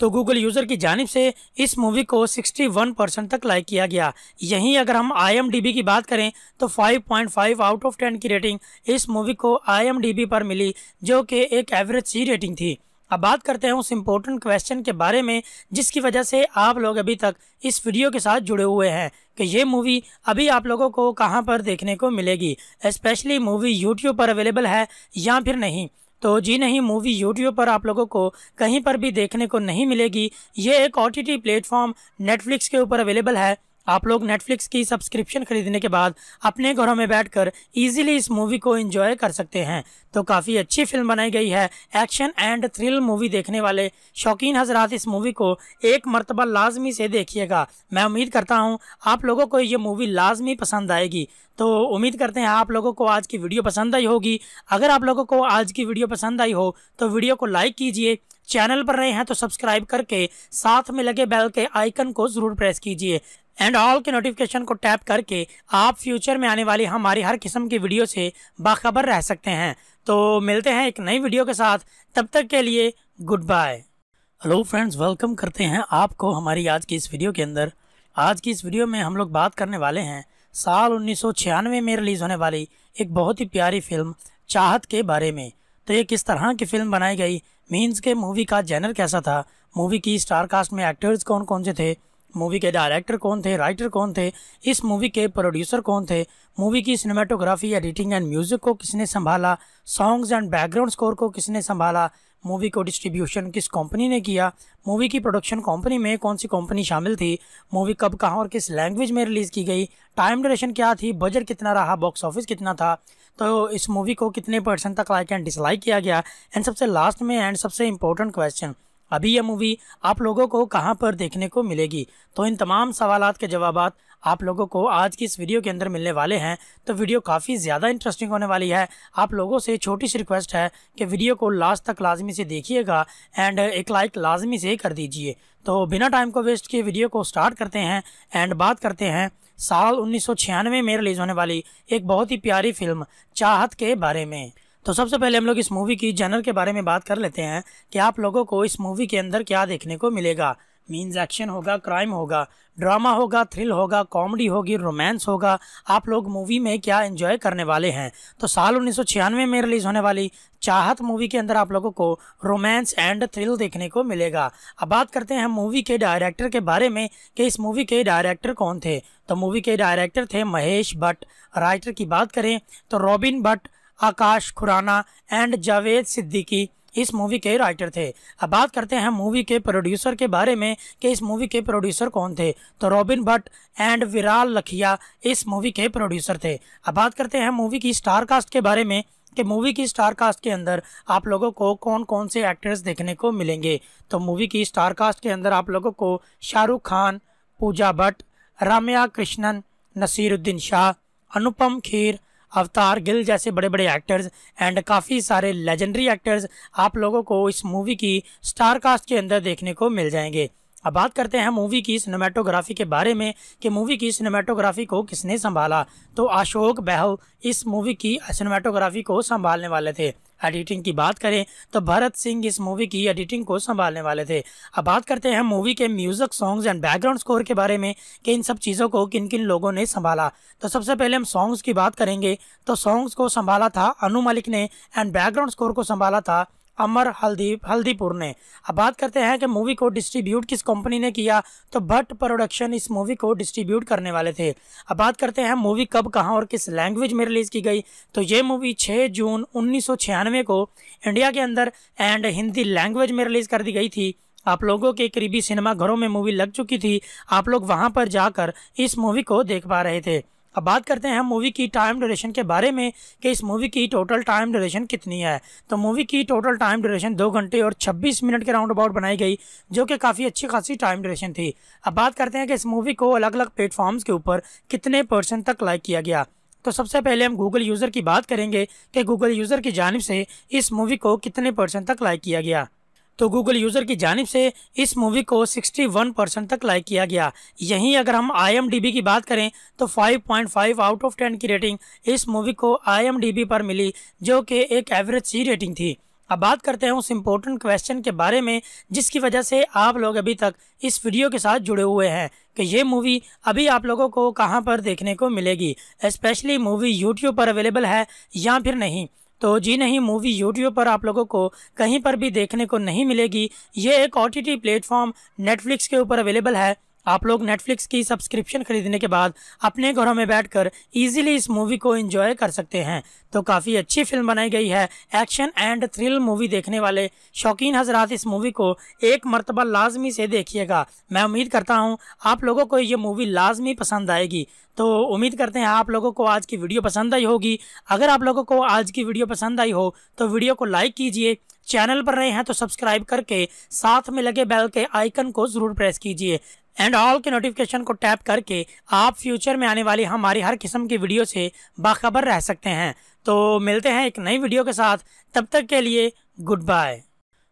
तो गूगल यूज़र की जानब से इस मूवी को 61 परसेंट तक लाइक किया गया। यहीं अगर हम आईएमडीबी की बात करें तो 5.5 आउट ऑफ़ 10 की रेटिंग इस मूवी को आईएमडीबी पर मिली, जो कि एक एवरेज सी रेटिंग थी। अब बात करते हैं उस इम्पोर्टेंट क्वेश्चन के बारे में, जिसकी वजह से आप लोग अभी तक इस वीडियो के साथ जुड़े हुए हैं कि ये मूवी अभी आप लोगों को कहाँ पर देखने को मिलेगी। स्पेशली मूवी यूट्यूब पर अवेलेबल है या फिर नहीं। तो जी नहीं, मूवी यूट्यूब पर आप लोगों को कहीं पर भी देखने को नहीं मिलेगी। ये एक ओ टी प्लेटफॉर्म नेटफ्लिक्स के ऊपर अवेलेबल है। आप लोग नेटफ्लिक्स की सब्सक्रिप्शन खरीदने के बाद अपने घरों में बैठकर इजीली इस मूवी को एंजॉय कर सकते हैं। तो काफ़ी अच्छी फ़िल्म बनाई गई है। एक्शन एंड थ्रिल मूवी देखने वाले शौकीन हजरात इस मूवी को एक मरतबा लाजमी से देखिएगा। मैं उम्मीद करता हूँ आप लोगों को ये मूवी लाजमी पसंद आएगी। तो उम्मीद करते हैं आप लोगों को आज की वीडियो पसंद आई होगी। अगर आप लोगों को आज की वीडियो पसंद आई हो तो वीडियो को लाइक कीजिए। चैनल पर रहे हैं तो सब्सक्राइब करके साथ में लगे बेल के आइकन को ज़रूर प्रेस कीजिए। एंड ऑल के नोटिफिकेशन को टैप करके आप फ्यूचर में आने वाली हमारी हर किस्म की वीडियो से बाखबर रह सकते हैं। तो मिलते हैं एक नई वीडियो के साथ। तब तक के लिए good bye hello friends welcome करते हैं आपको हमारी आज की इस वीडियो के अंदर। आज की इस वीडियो में हम लोग बात करने वाले हैं साल उन्नीस सौ छियानवे में रिलीज़ होने वाली एक बहुत ही प्यारी फ़िल्म चाहत के बारे में। तो ये किस तरह की फ़िल्म बनाई गई? मीन्स के मूवी का जैनर कैसा था? मूवी की स्टार कास्ट में एक्टर्स कौन कौन से थे? मूवी के डायरेक्टर कौन थे, राइटर कौन थे, इस मूवी के प्रोड्यूसर कौन थे, मूवी की सिनेमाटोग्राफी, एडिटिंग एंड म्यूज़िक को किसने संभाला, सॉन्ग्स एंड बैकग्राउंड स्कोर को किसने संभाला, मूवी को डिस्ट्रीब्यूशन किस कंपनी ने किया, मूवी की प्रोडक्शन कंपनी में कौन सी कंपनी शामिल थी, मूवी कब, कहाँ और किस लैंग्वेज में रिलीज़ की गई, टाइम ड्यूरेशन क्या थी, बजट कितना रहा, बॉक्स ऑफ़िस कितना था तो इस मूवी को कितने परसेंट तक लाइक एंड डिसलाइक किया गया, एंड सबसे लास्ट में एंड सबसे इम्पोर्टेंट क्वेश्चन अभी यह मूवी आप लोगों को कहाँ पर देखने को मिलेगी? तो इन तमाम सवाल के जवाब आप लोगों को आज की इस वीडियो के अंदर मिलने वाले हैं। तो वीडियो काफ़ी ज़्यादा इंटरेस्टिंग होने वाली है। आप लोगों से छोटी सी रिक्वेस्ट है कि वीडियो को लास्ट तक लाजमी से देखिएगा एंड एक लाइक लाजमी से कर दीजिए। तो बिना टाइम को वेस्ट किए वीडियो को स्टार्ट करते हैं एंड बात करते हैं साल उन्नीस सौ छियानवे में रिलीज़ होने वाली एक बहुत ही प्यारी फ़िल्म चाहत के बारे में। तो सबसे पहले हम लोग इस मूवी की जनर के बारे में बात कर लेते हैं कि आप लोगों को इस मूवी के अंदर क्या देखने को मिलेगा। मीन्स एक्शन होगा क्राइम होगा ड्रामा होगा थ्रिल होगा कॉमेडी होगी रोमांस होगा। आप लोग मूवी में क्या एंजॉय करने वाले हैं? तो साल उन्नीस सौ छियानवे में रिलीज़ होने वाली चाहत मूवी के अंदर आप लोगों को रोमांस एंड थ्रिल देखने को मिलेगा। अब बात करते हैं मूवी के डायरेक्टर के बारे में कि इस मूवी के डायरेक्टर कौन थे। तो मूवी के डायरेक्टर थे महेश भट्ट। राइटर की बात करें तो robin Bhatt Akash, Khurana and Javed Siddiqui इस मूवी के राइटर थे। अब बात करते हैं मूवी के प्रोड्यूसर के बारे में कि इस मूवी के प्रोड्यूसर कौन थे। तो रॉबिन भट्ट एंड विराल लखिया इस मूवी के प्रोड्यूसर थे। अब बात करते हैं मूवी की स्टार कास्ट के बारे में कि मूवी की स्टार कास्ट के अंदर आप लोगों को कौन कौन से एक्टर्स देखने को मिलेंगे। तो मूवी की स्टार कास्ट के अंदर आप लोगों को शाहरुख खान, पूजा भट्ट, राम्या कृष्णन, नसीरुद्दीन शाह, अनुपम खेर अवतार गिल जैसे बड़े बड़े एक्टर्स एंड काफ़ी सारे लेजेंडरी एक्टर्स आप लोगों को इस मूवी की स्टार कास्ट के अंदर देखने को मिल जाएँगे। अब बात करते हैं मूवी की सिनेमाटोग्राफी के बारे में कि मूवी की सिनेमाटोग्राफी को किसने संभाला। तो अशोक बहल इस मूवी की सिनेमाटोग्राफी को संभालने वाले थे। एडिटिंग की बात करें तो भरत सिंह इस मूवी की एडिटिंग को संभालने वाले थे। अब बात करते हैं मूवी के music songs and background score के बारे में कि इन सब चीज़ों को किन किन लोगों ने संभाला। तो सबसे पहले हम सॉन्ग्स की बात करेंगे। तो सॉन्ग्स को संभाला था अनु मलिक ने एंड बैकग्राउंड स्कोर को संभाला था अमर हल्दी, हल्दीपुर ने। अब बात करते हैं कि मूवी को डिस्ट्रीब्यूट किस कंपनी ने किया तो भट्ट प्रोडक्शन इस मूवी को डिस्ट्रीब्यूट करने वाले थे। अब बात करते हैं मूवी कब, कहाँ और किस लैंग्वेज में रिलीज़ की गई। तो ये मूवी 6 जून उन्नीस सौ छियानवे को इंडिया के अंदर एंड हिंदी लैंग्वेज में रिलीज़ कर दी गई थी। आप लोगों के करीबी सिनेमा घरों में मूवी लग चुकी थी। आप लोग वहाँ पर जाकर इस मूवी को देख पा रहे थे। अब बात करते हैं मूवी की टाइम ड्यूरेशन के बारे में कि इस मूवी की टोटल टाइम ड्यूरेशन कितनी है। तो मूवी की टोटल टाइम ड्यूरेशन दो घंटे और 26 मिनट के राउंड अबाउट बनाई गई, जो कि काफ़ी अच्छी खासी टाइम ड्यूरेशन थी। अब बात करते हैं कि इस मूवी को अलग अलग प्लेटफॉर्म्स के ऊपर कितने परसेंट तक लाइक किया गया। तो सबसे पहले हम गूगल यूज़र की बात करेंगे कि गूगल यूज़र की जानब से इस मूवी को कितने परसेंट तक लाइक किया गया। तो गूगल यूज़र की जानब से इस मूवी को 61 परसेंट तक लाइक किया गया। यहीं अगर हम आईएमडीबी की बात करें तो 5.5 आउट ऑफ़ 10 की रेटिंग इस मूवी को आईएमडीबी पर मिली, जो कि एक एवरेज सी रेटिंग थी। अब बात करते हैं उस इम्पोर्टेंट क्वेश्चन के बारे में, जिसकी वजह से आप लोग अभी तक इस वीडियो के साथ जुड़े हुए हैं कि ये मूवी अभी आप लोगों को कहाँ पर देखने को मिलेगी। स्पेशली मूवी यूट्यूब पर अवेलेबल है या फिर नहीं। तो जी नहीं, मूवी यूट्यूब पर आप लोगों को कहीं पर भी देखने को नहीं मिलेगी। ये एक ओ टी प्लेटफॉर्म नेटफ्लिक्स के ऊपर अवेलेबल है। आप लोग नेटफ्लिक्स की सब्सक्रिप्शन खरीदने के बाद अपने घरों में बैठकर इजीली इस मूवी को एंजॉय कर सकते हैं। तो काफ़ी अच्छी फ़िल्म बनाई गई है। एक्शन एंड थ्रिल मूवी देखने वाले शौकीन हजरात इस मूवी को एक मरतबा लाजमी से देखिएगा। मैं उम्मीद करता हूँ आप लोगों को ये मूवी लाजमी पसंद आएगी। तो उम्मीद करते हैं आप लोगों को आज की वीडियो पसंद आई होगी। अगर आप लोगों को आज की वीडियो पसंद आई हो तो वीडियो को लाइक कीजिए। चैनल पर रहे हैं तो सब्सक्राइब करके साथ में लगे बेल के आइकन को ज़रूर प्रेस कीजिए। एंड ऑल के नोटिफिकेशन को टैप करके आप फ्यूचर में आने वाली हमारी हर किस्म की वीडियो से बाखबर रह सकते हैं। तो मिलते हैं एक नई वीडियो के साथ। तब तक के लिए good bye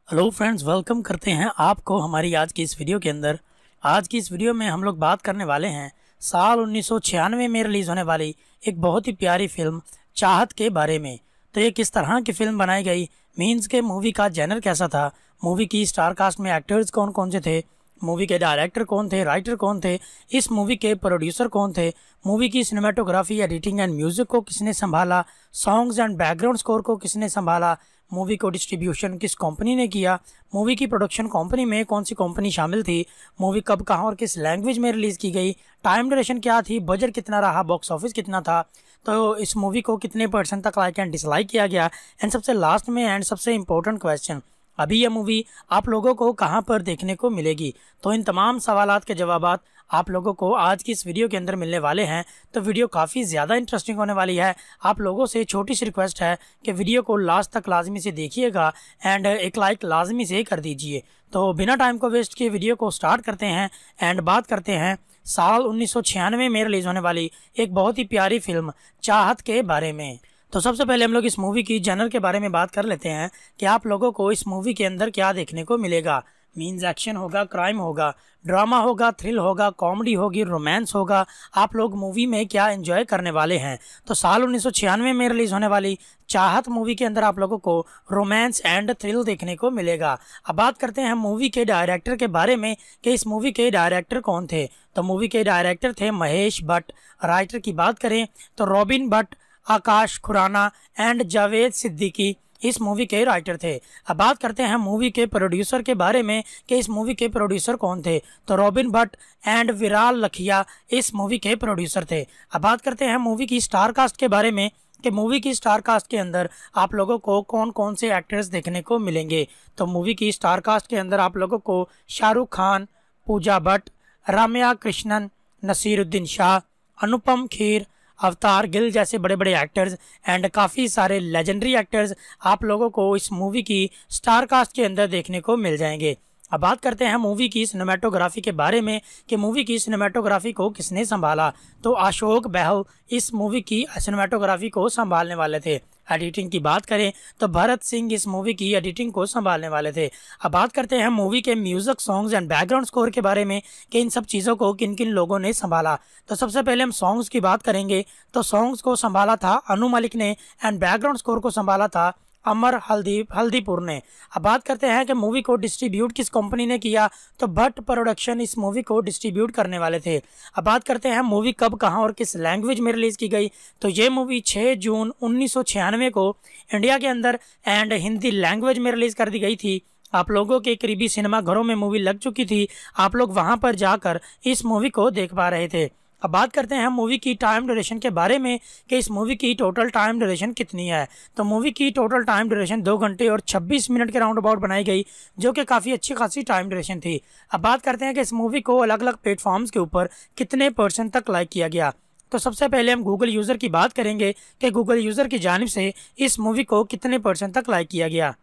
hello friends welcome करते हैं आपको हमारी आज की इस वीडियो के अंदर। आज की इस वीडियो में हम लोग बात करने वाले हैं साल उन्नीस सौ छियानवे में रिलीज़ होने वाली एक बहुत ही प्यारी फ़िल्म चाहत के बारे में। तो ये किस तरह की फ़िल्म बनाई गई? मीन्स के मूवी का जैनर कैसा था? मूवी की स्टार कास्ट में एक्टर्स कौन कौन से थे? मूवी के डायरेक्टर कौन थे राइटर कौन थे, इस मूवी के प्रोड्यूसर कौन थे, मूवी की सिनेमाटोग्राफी एडिटिंग एंड म्यूज़िक को किसने संभाला सॉन्ग्स एंड बैकग्राउंड स्कोर को किसने संभाला, मूवी को डिस्ट्रीब्यूशन किस कंपनी ने किया, मूवी की प्रोडक्शन कंपनी में कौन सी कंपनी शामिल थी, मूवी कब, कहाँ और किस लैंग्वेज में रिलीज़ की गई टाइम ड्यूरेशन क्या थी बजट कितना रहा बॉक्स ऑफ़िस कितना था तो इस मूवी को कितने परसेंट तक लाइक एंड डिसलाइक किया गया एंड सबसे लास्ट में एंड सबसे इंपॉर्टेंट क्वेश्चन अभी यह मूवी आप लोगों को कहाँ पर देखने को मिलेगी? तो इन तमाम सवाल के जवाब आप लोगों को आज की इस वीडियो के अंदर मिलने वाले हैं। तो वीडियो काफ़ी ज़्यादा इंटरेस्टिंग होने वाली है। आप लोगों से छोटी सी रिक्वेस्ट है कि वीडियो को लास्ट तक लाजमी से देखिएगा एंड एक लाइक लाजमी से कर दीजिए। तो बिना टाइम को वेस्ट किए वीडियो को स्टार्ट करते हैं एंड बात करते हैं साल उन्नीस सौ छियानवे में रिलीज़ होने वाली एक बहुत ही प्यारी फ़िल्म चाहत के बारे में। तो सबसे पहले हम लोग इस मूवी की जनर के बारे में बात कर लेते हैं कि आप लोगों को इस मूवी के अंदर क्या देखने को मिलेगा। मीन्स एक्शन होगा क्राइम होगा ड्रामा होगा थ्रिल होगा कॉमेडी होगी रोमांस होगा। आप लोग मूवी में क्या एंजॉय करने वाले हैं? तो साल उन्नीस सौ छियानवे में रिलीज़ होने वाली चाहत मूवी के अंदर आप लोगों को रोमांस एंड थ्रिल देखने को मिलेगा। अब बात करते हैं मूवी के डायरेक्टर के बारे में कि इस मूवी के डायरेक्टर कौन थे। तो मूवी के डायरेक्टर थे महेश भट्ट। राइटर की बात करें तो robin Bhatt Akash, Khurana and Javed Siddiqui इस मूवी के राइटर थे। अब बात करते हैं मूवी के प्रोड्यूसर के बारे में कि इस मूवी के प्रोड्यूसर कौन थे। तो रॉबिन भट्ट एंड विराल लखिया इस मूवी के प्रोड्यूसर थे। अब बात करते हैं मूवी की स्टार कास्ट के बारे में कि मूवी की स्टार कास्ट के अंदर आप लोगों को कौन कौन से एक्टर्स देखने को मिलेंगे। तो मूवी की स्टार कास्ट के अंदर आप लोगों को शाहरुख खान, पूजा भट्ट, राम्या कृष्णन, नसीरुद्दीन शाह, अनुपम खेर अवतार गिल जैसे बड़े बड़े एक्टर्स एंड काफ़ी सारे लेजेंडरी एक्टर्स आप लोगों को इस मूवी की स्टार कास्ट के अंदर देखने को मिल जाएँगे। अब बात करते हैं मूवी की सिनेमाटोग्राफी के बारे में कि मूवी की सिनेमाटोग्राफी को किसने संभाला। तो अशोक बहल इस मूवी की सिनेमाटोग्राफी को संभालने वाले थे। एडिटिंग की बात करें तो भरत सिंह इस मूवी की एडिटिंग को संभालने वाले थे। अब बात करते हैं मूवी के music songs and background score के बारे में कि इन सब चीज़ों को किन किन लोगों ने संभाला। तो सबसे पहले हम सॉन्ग्स की बात करेंगे। तो सॉन्ग्स को संभाला था अनु मलिक ने एंड बैकग्राउंड स्कोर को संभाला था अमर हल्दी, हल्दीपुर ने। अब बात करते हैं कि मूवी को डिस्ट्रीब्यूट किस कंपनी ने किया तो भट्ट प्रोडक्शन इस मूवी को डिस्ट्रीब्यूट करने वाले थे। अब बात करते हैं मूवी कब, कहाँ और किस लैंग्वेज में रिलीज़ की गई। तो ये मूवी 6 जून उन्नीस सौ छियानवे को इंडिया के अंदर एंड हिंदी लैंग्वेज में रिलीज़ कर दी गई थी। आप लोगों के करीबी सिनेमा घरों में मूवी लग चुकी थी। आप लोग वहाँ पर जाकर इस मूवी को देख पा रहे थे। अब बात करते हैं हम मूवी की टाइम ड्यूरेशन के बारे में कि इस मूवी की टोटल टाइम ड्यूरेशन कितनी है। तो मूवी की टोटल टाइम ड्यूरेशन दो घंटे और 26 मिनट के राउंड अबाउट बनाई गई, जो कि काफ़ी अच्छी खासी टाइम ड्यूरेशन थी। अब बात करते हैं कि इस मूवी को अलग अलग प्लेटफॉर्म्स के ऊपर कितने परसेंट तक लाइक किया गया। तो सबसे पहले हम गूगल यूज़र की बात करेंगे कि गूगल यूज़र की जानब से इस मूवी को कितने परसेंट तक लाइक किया गया।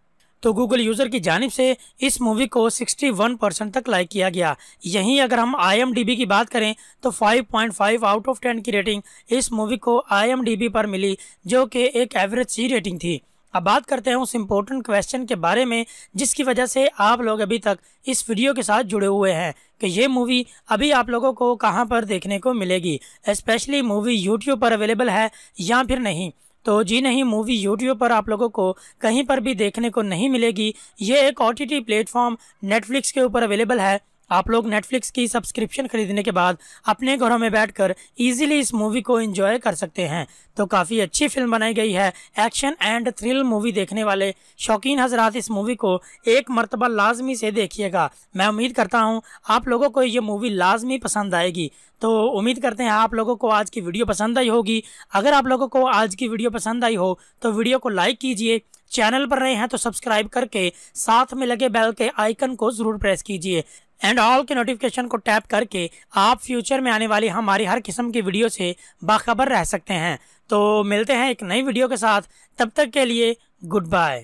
तो गूगल यूज़र की जानब से इस मूवी को 61 परसेंट तक लाइक किया गया। यहीं अगर हम आईएमडीबी की बात करें तो 5.5 आउट ऑफ़ 10 की रेटिंग इस मूवी को आईएमडीबी पर मिली, जो कि एक एवरेज सी रेटिंग थी। अब बात करते हैं उस इम्पोर्टेंट क्वेश्चन के बारे में, जिसकी वजह से आप लोग अभी तक इस वीडियो के साथ जुड़े हुए हैं कि ये मूवी अभी आप लोगों को कहाँ पर देखने को मिलेगी। स्पेशली मूवी यूट्यूब पर अवेलेबल है या फिर नहीं। तो जी नहीं, मूवी यूट्यूब पर आप लोगों को कहीं पर भी देखने को नहीं मिलेगी। ये एक ओ टी प्लेटफॉर्म नेटफ्लिक्स के ऊपर अवेलेबल है। आप लोग नेटफ्लिक्स की सब्सक्रिप्शन खरीदने के बाद अपने घरों में बैठकर इजीली इस मूवी को एंजॉय कर सकते हैं। तो काफ़ी अच्छी फ़िल्म बनाई गई है। एक्शन एंड थ्रिल मूवी देखने वाले शौकीन हजरात इस मूवी को एक मरतबा लाजमी से देखिएगा। मैं उम्मीद करता हूँ आप लोगों को ये मूवी लाजमी पसंद आएगी। तो उम्मीद करते हैं आप लोगों को आज की वीडियो पसंद आई होगी। अगर आप लोगों को आज की वीडियो पसंद आई हो तो वीडियो को लाइक कीजिए। चैनल पर रहे हैं तो सब्सक्राइब करके साथ में लगे बेल के आइकन को ज़रूर प्रेस कीजिए। एंड ऑल के नोटिफिकेशन को टैप करके आप फ्यूचर में आने वाली हमारी हर किस्म की वीडियो से बाखबर रह सकते हैं। तो मिलते हैं एक नई वीडियो के साथ। तब तक के लिए good bye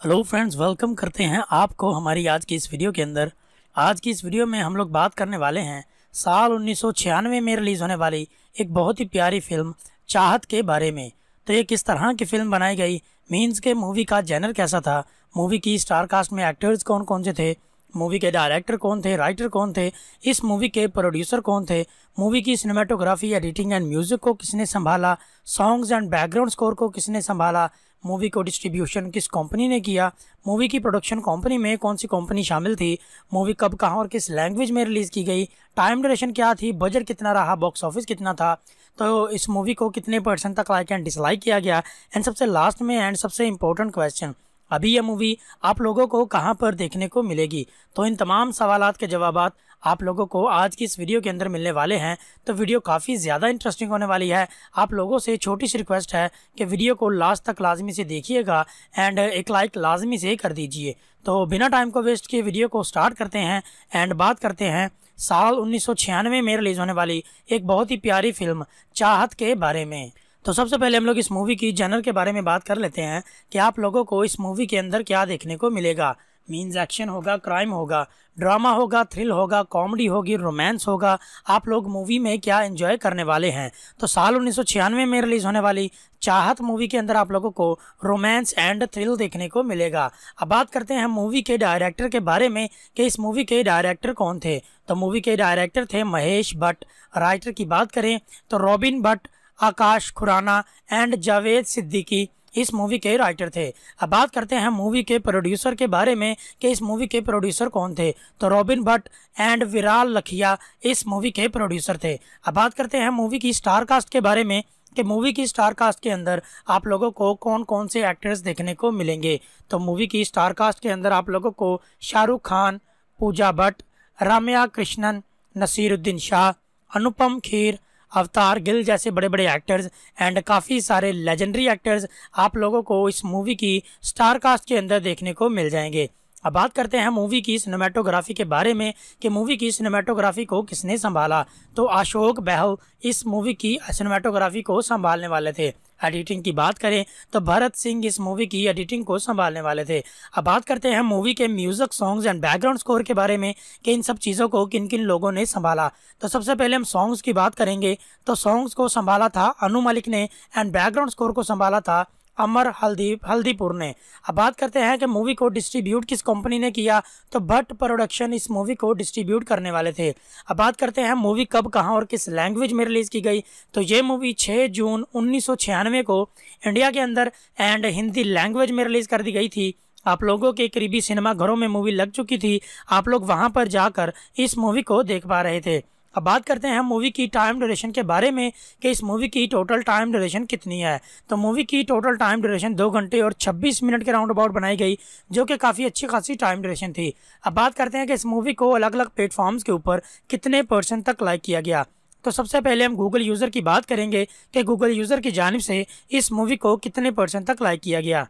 hello friends welcome करते हैं आपको हमारी आज की इस वीडियो के अंदर। आज की इस वीडियो में हम लोग बात करने वाले हैं साल उन्नीस सौ छियानवे में रिलीज़ होने वाली एक बहुत ही प्यारी फ़िल्म चाहत के बारे में। तो ये किस तरह की फ़िल्म बनाई गई? मीन्स के मूवी का जैनर कैसा था? मूवी की स्टार कास्ट में एक्टर्स कौन कौन से थे? मूवी के डायरेक्टर कौन थे राइटर कौन थे, इस मूवी के प्रोड्यूसर कौन थे, मूवी की सिनेमाटोग्राफी एडिटिंग एंड म्यूज़िक को किसने संभाला सॉन्ग्स एंड बैकग्राउंड स्कोर को किसने संभाला, मूवी को डिस्ट्रीब्यूशन किस कंपनी ने किया, मूवी की प्रोडक्शन कंपनी में कौन सी कंपनी शामिल थी, मूवी कब, कहाँ और किस लैंग्वेज में रिलीज़ की गई टाइम ड्यूरेशन क्या थी बजट कितना रहा बॉक्स ऑफ़िस कितना था तो इस मूवी को कितने परसेंट तक लाइक एंड डिसलाइक किया गया एंड सबसे लास्ट में एंड सबसे इंपॉर्टेंट क्वेश्चन अभी यह मूवी आप लोगों को कहाँ पर देखने को मिलेगी? तो इन तमाम सवाल के जवाब आप लोगों को आज की इस वीडियो के अंदर मिलने वाले हैं। तो वीडियो काफ़ी ज़्यादा इंटरेस्टिंग होने वाली है। आप लोगों से छोटी सी रिक्वेस्ट है कि वीडियो को लास्ट तक लाजमी से देखिएगा एंड एक लाइक लाजमी से कर दीजिए। तो बिना टाइम को वेस्ट किए वीडियो को स्टार्ट करते हैं एंड बात करते हैं साल उन्नीस सौ छियानवे में रिलीज़ होने वाली एक बहुत ही प्यारी फ़िल्म चाहत के बारे में। तो सबसे पहले हम लोग इस मूवी की जनर के बारे में बात कर लेते हैं कि आप लोगों को इस मूवी के अंदर क्या देखने को मिलेगा। मीन्स एक्शन होगा क्राइम होगा ड्रामा होगा थ्रिल होगा कॉमेडी होगी रोमांस होगा। आप लोग मूवी में क्या एंजॉय करने वाले हैं? तो साल उन्नीस सौ छियानवे में रिलीज़ होने वाली चाहत मूवी के अंदर आप लोगों को रोमांस एंड थ्रिल देखने को मिलेगा। अब बात करते हैं मूवी के डायरेक्टर के बारे में कि इस मूवी के डायरेक्टर कौन थे। तो मूवी के डायरेक्टर थे महेश भट्ट। राइटर की बात करें तो robin Bhatt Akash, Khurana and Javed Siddiqui इस मूवी के राइटर थे। अब बात करते हैं मूवी के प्रोड्यूसर के बारे में कि इस मूवी के प्रोड्यूसर कौन थे। तो रॉबिन भट्ट एंड विराल लखिया इस मूवी के प्रोड्यूसर थे। अब बात करते हैं मूवी की स्टार कास्ट के बारे में कि मूवी की स्टार कास्ट के अंदर आप लोगों को कौन कौन से एक्टर्स देखने को मिलेंगे। तो मूवी की स्टार कास्ट के अंदर आप लोगों को शाहरुख खान, पूजा भट्ट, राम्या कृष्णन, नसीरुद्दीन शाह, अनुपम खेर अवतार गिल जैसे बड़े बड़े एक्टर्स एंड काफ़ी सारे लेजेंडरी एक्टर्स आप लोगों को इस मूवी की स्टार कास्ट के अंदर देखने को मिल जाएँगे। अब बात करते हैं मूवी की सिनेमाटोग्राफी के बारे में कि मूवी की सिनेमाटोग्राफी को किसने संभाला। तो अशोक बहल इस मूवी की सिनेमाटोग्राफी को संभालने वाले थे। एडिटिंग की बात करें तो भरत सिंह इस मूवी की एडिटिंग को संभालने वाले थे। अब बात करते हैं मूवी के music songs and background score के बारे में, कि इन सब चीज़ों को किन किन लोगों ने संभाला। तो सबसे पहले हम सॉन्ग्स की बात करेंगे। तो सॉन्ग्स को संभाला था अनु मलिक ने एंड बैकग्राउंड स्कोर को संभाला था अमर हल्दी, हल्दीपुर ने। अब बात करते हैं कि मूवी को डिस्ट्रीब्यूट किस कंपनी ने किया तो भट्ट प्रोडक्शन इस मूवी को डिस्ट्रीब्यूट करने वाले थे। अब बात करते हैं मूवी कब, कहाँ और किस लैंग्वेज में रिलीज़ की गई। तो ये मूवी 6 जून उन्नीस सौ छियानवे को इंडिया के अंदर एंड हिंदी लैंग्वेज में रिलीज़ कर दी गई थी। आप लोगों के करीबी सिनेमा घरों में मूवी लग चुकी थी। आप लोग वहाँ पर जाकर इस मूवी को देख पा रहे थे। अब बात करते हैं मूवी की टाइम ड्यूरेशन के बारे में कि इस मूवी की टोटल टाइम ड्यूरेशन कितनी है। तो मूवी की टोटल टाइम ड्यूरेशन दो घंटे और 26 मिनट के राउंड अबाउट बनाई गई, जो कि काफ़ी अच्छी खासी टाइम ड्यूरेशन थी। अब बात करते हैं कि इस मूवी को अलग अलग प्लेटफॉर्म्स के ऊपर कितने परसेंट तक लाइक किया गया। तो सबसे पहले हम गूगल यूज़र की बात करेंगे कि गूगल यूज़र की जानब से इस मूवी को कितने परसेंट तक लाइक किया गया।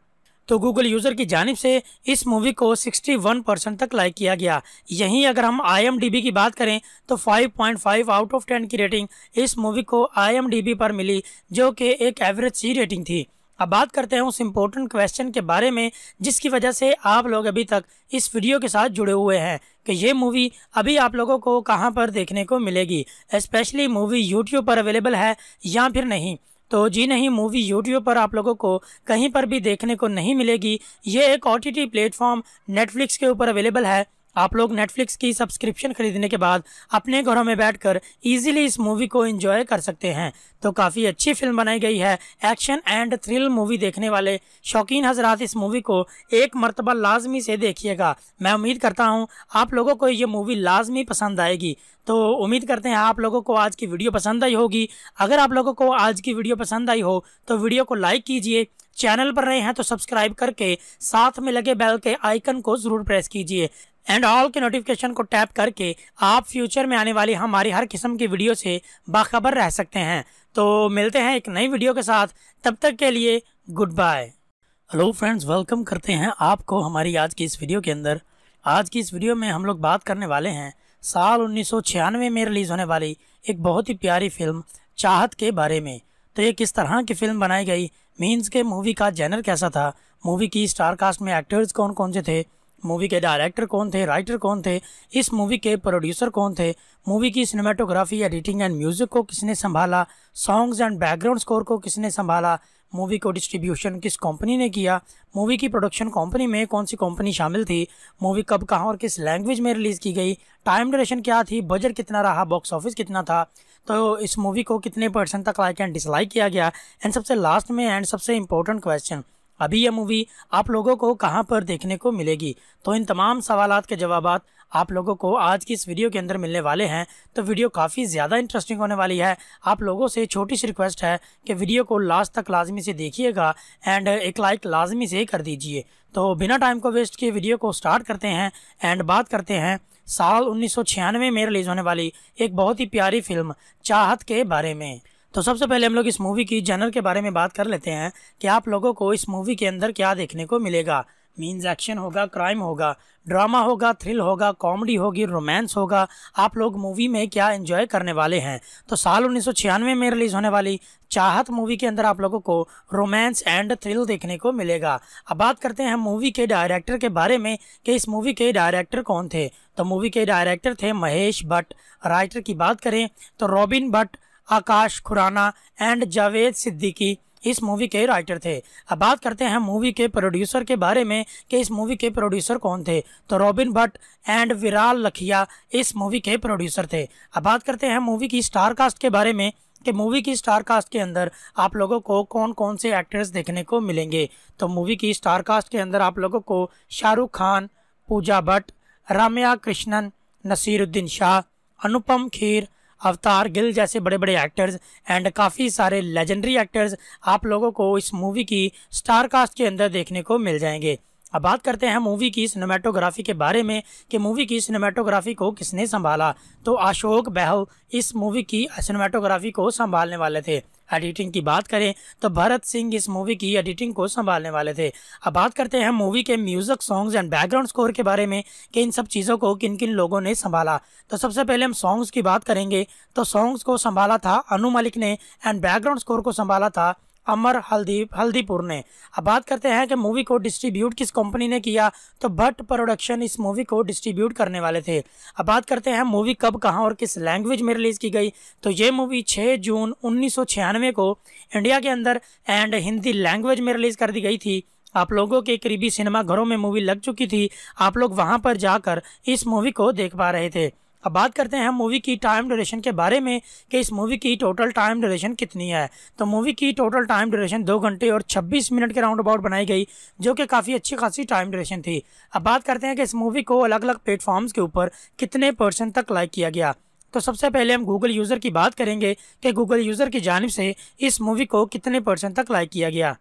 तो गूगल यूज़र की जानब से इस मूवी को 61 परसेंट तक लाइक किया गया। यहीं अगर हम आईएमडीबी की बात करें तो 5.5 आउट ऑफ़ 10 की रेटिंग इस मूवी को आईएमडीबी पर मिली, जो कि एक एवरेज सी रेटिंग थी। अब बात करते हैं उस इम्पोर्टेंट क्वेश्चन के बारे में, जिसकी वजह से आप लोग अभी तक इस वीडियो के साथ जुड़े हुए हैं कि ये मूवी अभी आप लोगों को कहाँ पर देखने को मिलेगी। स्पेशली मूवी यूट्यूब पर अवेलेबल है या फिर नहीं। तो जी नहीं, मूवी यूट्यूब पर आप लोगों को कहीं पर भी देखने को नहीं मिलेगी। ये एक ओ टी प्लेटफॉर्म नेटफ्लिक्स के ऊपर अवेलेबल है। आप लोग नेटफ्लिक्स की सब्सक्रिप्शन खरीदने के बाद अपने घरों में बैठकर इजीली इस मूवी को एंजॉय कर सकते हैं। तो काफ़ी अच्छी फ़िल्म बनाई गई है। एक्शन एंड थ्रिल मूवी देखने वाले शौकीन हजरात इस मूवी को एक मरतबा लाजमी से देखिएगा। मैं उम्मीद करता हूँ आप लोगों को ये मूवी लाजमी पसंद आएगी। तो उम्मीद करते हैं आप लोगों को आज की वीडियो पसंद आई होगी। अगर आप लोगों को आज की वीडियो पसंद आई हो तो वीडियो को लाइक कीजिए। चैनल पर रहे हैं तो सब्सक्राइब करके साथ में लगे बेल के आइकन को ज़रूर प्रेस कीजिए। एंड ऑल के नोटिफिकेशन को टैप करके आप फ्यूचर में आने वाली हमारी हर किस्म की वीडियो से बाखबर रह सकते हैं। तो मिलते हैं एक नई वीडियो के साथ। तब तक के लिए good bye hello friends welcome करते हैं आपको हमारी आज की इस वीडियो के अंदर। आज की इस वीडियो में हम लोग बात करने वाले हैं साल उन्नीस सौ छियानवे में रिलीज़ होने वाली एक बहुत ही प्यारी फ़िल्म चाहत के बारे में। तो ये किस तरह की फ़िल्म बनाई गई? मीन्स के मूवी का जैनर कैसा था? मूवी की स्टार कास्ट में एक्टर्स कौन कौन से थे? मूवी के डायरेक्टर कौन थे? राइटर कौन थे? इस मूवी के प्रोड्यूसर कौन थे? मूवी की सिनेमाटोग्राफी एडिटिंग एंड म्यूज़िक को किसने संभाला? सॉन्ग्स एंड बैकग्राउंड स्कोर को किसने संभाला? मूवी को डिस्ट्रीब्यूशन किस कंपनी ने किया? मूवी की प्रोडक्शन कंपनी में कौन सी कंपनी शामिल थी? मूवी कब, कहाँ और किस लैंग्वेज में रिलीज़ की गई? टाइम ड्यूरेशन क्या थी? बजट कितना रहा? बॉक्स ऑफ़िस कितना था? तो इस मूवी को कितने परसेंट तक लाइक एंड डिसलाइक किया गया? एंड सबसे लास्ट में एंड सबसे इम्पोर्टेंट क्वेश्चन अभी यह मूवी आप लोगों को कहाँ पर देखने को मिलेगी? तो इन तमाम सवाल के जवाब आप लोगों को आज की इस वीडियो के अंदर मिलने वाले हैं। तो वीडियो काफ़ी ज़्यादा इंटरेस्टिंग होने वाली है। आप लोगों से छोटी सी रिक्वेस्ट है कि वीडियो को लास्ट तक लाजमी से देखिएगा एंड एक लाइक लाजमी से कर दीजिए। तो बिना टाइम को वेस्ट किए वीडियो को स्टार्ट करते हैं एंड बात करते हैं साल उन्नीस सौ छियानवे में रिलीज़ होने वाली एक बहुत ही प्यारी फ़िल्म, चाहत के बारे में। तो सबसे पहले हम लोग इस मूवी की जनर के बारे में बात कर लेते हैं कि आप लोगों को इस मूवी के अंदर क्या देखने को मिलेगा। मीन्स एक्शन होगा, क्राइम होगा, ड्रामा होगा, थ्रिल होगा, कॉमेडी होगी, रोमांस होगा, आप लोग मूवी में क्या एंजॉय करने वाले हैं? तो साल उन्नीस सौ छियानवे में रिलीज़ होने वाली चाहत मूवी के अंदर आप लोगों को रोमांस एंड थ्रिल देखने को मिलेगा। अब बात करते हैं मूवी के डायरेक्टर के बारे में कि इस मूवी के डायरेक्टर कौन थे। तो मूवी के डायरेक्टर थे महेश भट्ट। राइटर की बात करें तो robin Bhatt, Akash Khurana and Javed Siddiqui. इस मूवी के राइटर थे। अब बात करते हैं मूवी के प्रोड्यूसर के बारे में कि इस मूवी के प्रोड्यूसर कौन थे। तो रॉबिन भट्ट एंड विराल लखिया इस मूवी के प्रोड्यूसर थे। अब बात करते हैं मूवी की स्टार कास्ट के बारे में कि मूवी की स्टार कास्ट के अंदर आप लोगों को कौन कौन से एक्टर्स देखने को मिलेंगे। तो मूवी की स्टार कास्ट के अंदर आप लोगों को शाहरुख खान, पूजा भट्ट, राम्या कृष्णन, नसीरुद्दीन शाह, अनुपम खीर अवतार गिल जैसे बड़े बड़े एक्टर्स एंड काफ़ी सारे लेजेंडरी एक्टर्स आप लोगों को इस मूवी की स्टार कास्ट के अंदर देखने को मिल जाएँगे। अब बात करते हैं मूवी की सिनेमाटोग्राफी के बारे में कि मूवी की सिनेमाटोग्राफी को किसने संभाला। तो अशोक बहल इस मूवी की सिनेमाटोग्राफी को संभालने वाले थे। एडिटिंग की बात करें तो भरत सिंह इस मूवी की एडिटिंग को संभालने वाले थे। अब बात करते हैं मूवी के music songs and background score के बारे में कि इन सब चीज़ों को किन किन लोगों ने संभाला। तो सबसे पहले हम सॉन्ग्स की बात करेंगे। तो सॉन्ग्स को संभाला था अनु मलिक ने एंड बैकग्राउंड स्कोर को संभाला था अमर हल्दी, हल्दीपुर ने। अब बात करते हैं कि मूवी को डिस्ट्रीब्यूट किस कंपनी ने किया तो भट्ट प्रोडक्शन इस मूवी को डिस्ट्रीब्यूट करने वाले थे। अब बात करते हैं मूवी कब, कहाँ और किस लैंग्वेज में रिलीज़ की गई। तो ये मूवी 6 जून उन्नीस सौ छियानवे को इंडिया के अंदर एंड हिंदी लैंग्वेज में रिलीज़ कर दी गई थी। आप लोगों के करीबी सिनेमा घरों में मूवी लग चुकी थी। आप लोग वहाँ पर जाकर इस मूवी को देख पा रहे थे। अब बात करते हैं मूवी की टाइम ड्यूरेशन के बारे में कि इस मूवी की टोटल टाइम ड्यूरेशन कितनी है। तो मूवी की टोटल टाइम ड्यूरेशन दो घंटे और 26 मिनट के राउंड अबाउट बनाई गई, जो कि काफ़ी अच्छी खासी टाइम ड्यूरेशन थी। अब बात करते हैं कि इस मूवी को अलग अलग प्लेटफॉर्म्स के ऊपर कितने परसेंट तक लाइक किया गया। तो सबसे पहले हम गूगल यूज़र की बात करेंगे कि गूगल यूज़र की जानब से इस मूवी को कितने परसेंट तक लाइक किया गया।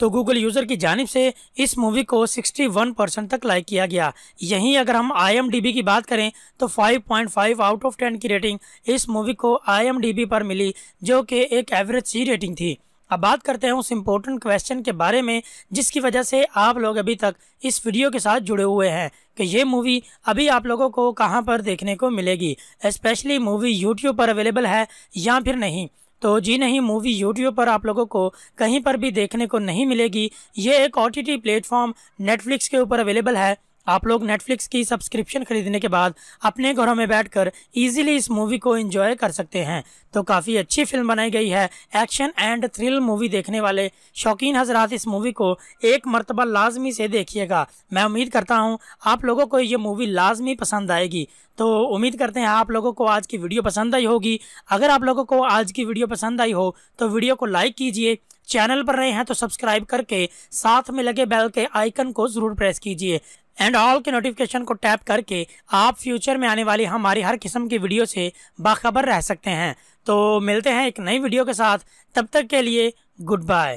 तो गूगल यूज़र की जानब से इस मूवी को 61 परसेंट तक लाइक किया गया। यहीं अगर हम आईएमडीबी की बात करें तो 5.5 आउट ऑफ़ 10 की रेटिंग इस मूवी को आईएमडीबी पर मिली, जो कि एक एवरेज सी रेटिंग थी। अब बात करते हैं उस इम्पोर्टेंट क्वेश्चन के बारे में, जिसकी वजह से आप लोग अभी तक इस वीडियो के साथ जुड़े हुए हैं कि ये मूवी अभी आप लोगों को कहाँ पर देखने को मिलेगी। स्पेशली मूवी यूट्यूब पर अवेलेबल है या फिर नहीं। तो जी नहीं, मूवी यूट्यूब पर आप लोगों को कहीं पर भी देखने को नहीं मिलेगी। ये एक ओ टी प्लेटफॉर्म नेटफ्लिक्स के ऊपर अवेलेबल है। आप लोग नेटफ्लिक्स की सब्सक्रिप्शन खरीदने के बाद अपने घरों में बैठकर इजीली इस मूवी को एंजॉय कर सकते हैं। तो काफ़ी अच्छी फ़िल्म बनाई गई है। एक्शन एंड थ्रिल मूवी देखने वाले शौकीन हजरात इस मूवी को एक मरतबा लाजमी से देखिएगा। मैं उम्मीद करता हूँ आप लोगों को ये मूवी लाजमी पसंद आएगी। तो उम्मीद करते हैं आप लोगों को आज की वीडियो पसंद आई होगी। अगर आप लोगों को आज की वीडियो पसंद आई हो तो वीडियो को लाइक कीजिए। चैनल पर रहे हैं तो सब्सक्राइब करके साथ में लगे बेल के आइकन को ज़रूर प्रेस कीजिए। एंड ऑल के नोटिफिकेशन को टैप करके आप फ्यूचर में आने वाली हमारी हर किस्म की वीडियो से बाखबर रह सकते हैं। तो मिलते हैं एक नई वीडियो के साथ। तब तक के लिए good bye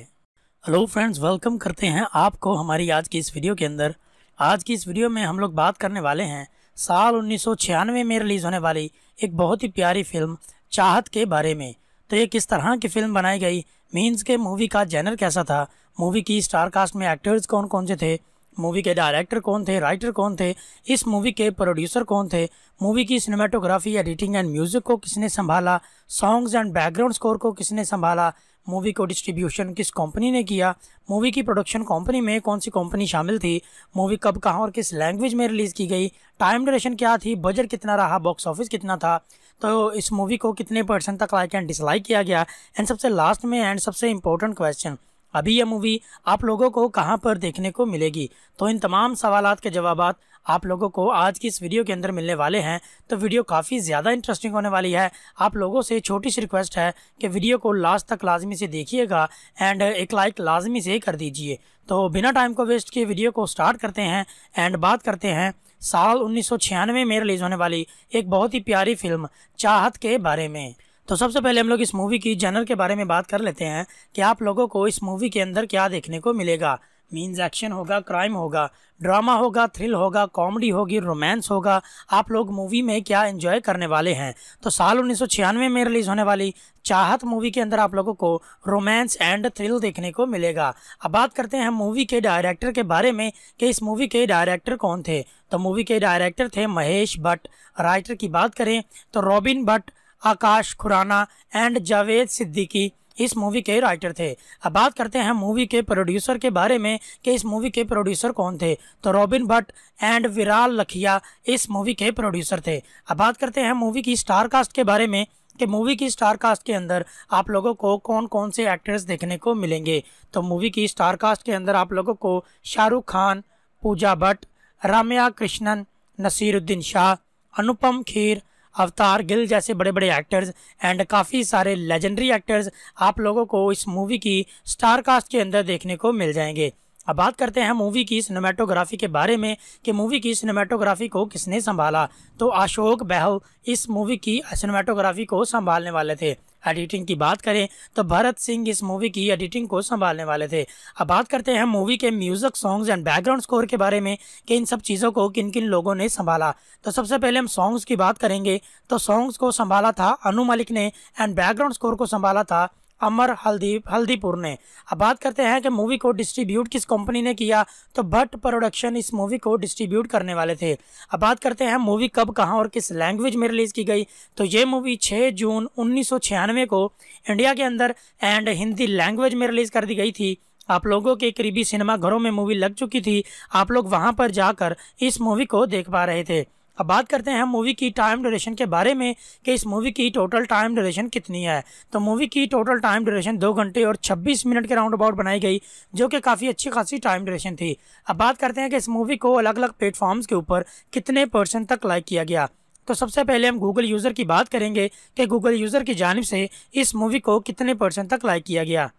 hello friends welcome करते हैं आपको हमारी आज की इस वीडियो के अंदर। आज की इस वीडियो में हम लोग बात करने वाले हैं साल उन्नीस सौ छियानवे में रिलीज़ होने वाली एक बहुत ही प्यारी फ़िल्म चाहत के बारे में। तो ये किस तरह की फ़िल्म बनाई गई? मीन्स के मूवी का जैनर कैसा था? मूवी की स्टार कास्ट में एक्टर्स कौन कौन से थे? मूवी के डायरेक्टर कौन थे, राइटर कौन थे, इस मूवी के प्रोड्यूसर कौन थे, मूवी की सिनेमाटोग्राफी, एडिटिंग एंड म्यूज़िक को किसने संभाला, सॉन्ग्स एंड बैकग्राउंड स्कोर को किसने संभाला, मूवी को डिस्ट्रीब्यूशन किस कंपनी ने किया, मूवी की प्रोडक्शन कंपनी में कौन सी कंपनी शामिल थी, मूवी कब, कहाँ और किस लैंग्वेज में रिलीज़ की गई, टाइम ड्यूरेशन क्या थी, बजट कितना रहा, बॉक्स ऑफ़िस कितना था तो इस मूवी को कितने परसेंट तक लाइक एंड डिसलाइक किया गया, एंड सबसे लास्ट में एंड सबसे इम्पोर्टेंट क्वेश्चन अभी यह मूवी आप लोगों को कहाँ पर देखने को मिलेगी? तो इन तमाम सवाल के जवाब आप लोगों को आज की इस वीडियो के अंदर मिलने वाले हैं। तो वीडियो काफ़ी ज़्यादा इंटरेस्टिंग होने वाली है। आप लोगों से छोटी सी रिक्वेस्ट है कि वीडियो को लास्ट तक लाजमी से देखिएगा एंड एक लाइक लाजमी से कर दीजिए। तो बिना टाइम को वेस्ट किए वीडियो को स्टार्ट करते हैं एंड बात करते हैं साल उन्नीस सौ छियानवे में रिलीज़ होने वाली एक बहुत ही प्यारी फ़िल्म चाहत के बारे में। तो सबसे पहले हम लोग इस मूवी की जनर के बारे में बात कर लेते हैं कि आप लोगों को इस मूवी के अंदर क्या देखने को मिलेगा। मीन्स एक्शन होगा क्राइम होगा ड्रामा होगा थ्रिल होगा कॉमेडी होगी रोमांस होगा। आप लोग मूवी में क्या एंजॉय करने वाले हैं? तो साल उन्नीस सौ छियानवे में रिलीज़ होने वाली चाहत मूवी के अंदर आप लोगों को रोमांस एंड थ्रिल देखने को मिलेगा। अब बात करते हैं मूवी के डायरेक्टर के बारे में कि इस मूवी के डायरेक्टर कौन थे। तो मूवी के डायरेक्टर थे महेश भट्ट। राइटर की बात करें तो robin Bhatt Akash, Khurana and Javed Siddiqui इस मूवी के राइटर थे। अब बात करते हैं मूवी के प्रोड्यूसर के बारे में कि इस मूवी के प्रोड्यूसर कौन थे। तो रॉबिन भट्ट एंड विराल लखिया इस मूवी के प्रोड्यूसर थे। अब बात करते हैं मूवी की स्टार कास्ट के बारे में कि मूवी की स्टार कास्ट के अंदर आप लोगों को कौन कौन से एक्टर्स देखने को मिलेंगे। तो मूवी की स्टार कास्ट के अंदर आप लोगों को शाहरुख खान, पूजा भट्ट, राम्या कृष्णन, नसीरुद्दीन शाह, अनुपम खीर अवतार गिल जैसे बड़े बड़े एक्टर्स एंड काफ़ी सारे लेजेंडरी एक्टर्स आप लोगों को इस मूवी की स्टार कास्ट के अंदर देखने को मिल जाएँगे। अब बात करते हैं मूवी की सिनेमाटोग्राफी के बारे में कि मूवी की सिनेमाटोग्राफी को किसने संभाला। तो अशोक बहल इस मूवी की सिनेमाटोग्राफी को संभालने वाले थे। एडिटिंग की बात करें तो भरत सिंह इस मूवी की एडिटिंग को संभालने वाले थे। अब बात करते हैं मूवी के music songs and background score के बारे में, कि इन सब चीज़ों को किन किन लोगों ने संभाला। तो सबसे पहले हम सॉन्ग्स की बात करेंगे। तो सॉन्ग्स को संभाला था अनु मलिक ने एंड बैकग्राउंड स्कोर को संभाला था अमर हल्दी, हल्दीपुर ने। अब बात करते हैं कि मूवी को डिस्ट्रीब्यूट किस कंपनी ने किया तो भट्ट प्रोडक्शन इस मूवी को डिस्ट्रीब्यूट करने वाले थे। अब बात करते हैं मूवी कब, कहाँ और किस लैंग्वेज में रिलीज़ की गई। तो ये मूवी 6 जून उन्नीस सौ छियानवे को इंडिया के अंदर एंड हिंदी लैंग्वेज में रिलीज़ कर दी गई थी। आप लोगों के करीबी सिनेमा घरों में मूवी लग चुकी थी। आप लोग वहाँ पर जाकर इस मूवी को देख पा रहे थे। अब बात करते हैं मूवी की टाइम ड्यूरेशन के बारे में कि इस मूवी की टोटल टाइम ड्यूरेशन कितनी है। तो मूवी की टोटल टाइम ड्यूरेशन दो घंटे और 26 मिनट के राउंड अबाउट बनाई गई, जो कि काफ़ी अच्छी खासी टाइम ड्यूरेशन थी। अब बात करते हैं कि इस मूवी को अलग अलग प्लेटफॉर्म्स के ऊपर कितने परसेंट तक लाइक किया गया। तो सबसे पहले हम गूगल यूज़र की बात करेंगे कि गूगल यूज़र की जानब से इस मूवी को कितने परसेंट तक लाइक किया गया।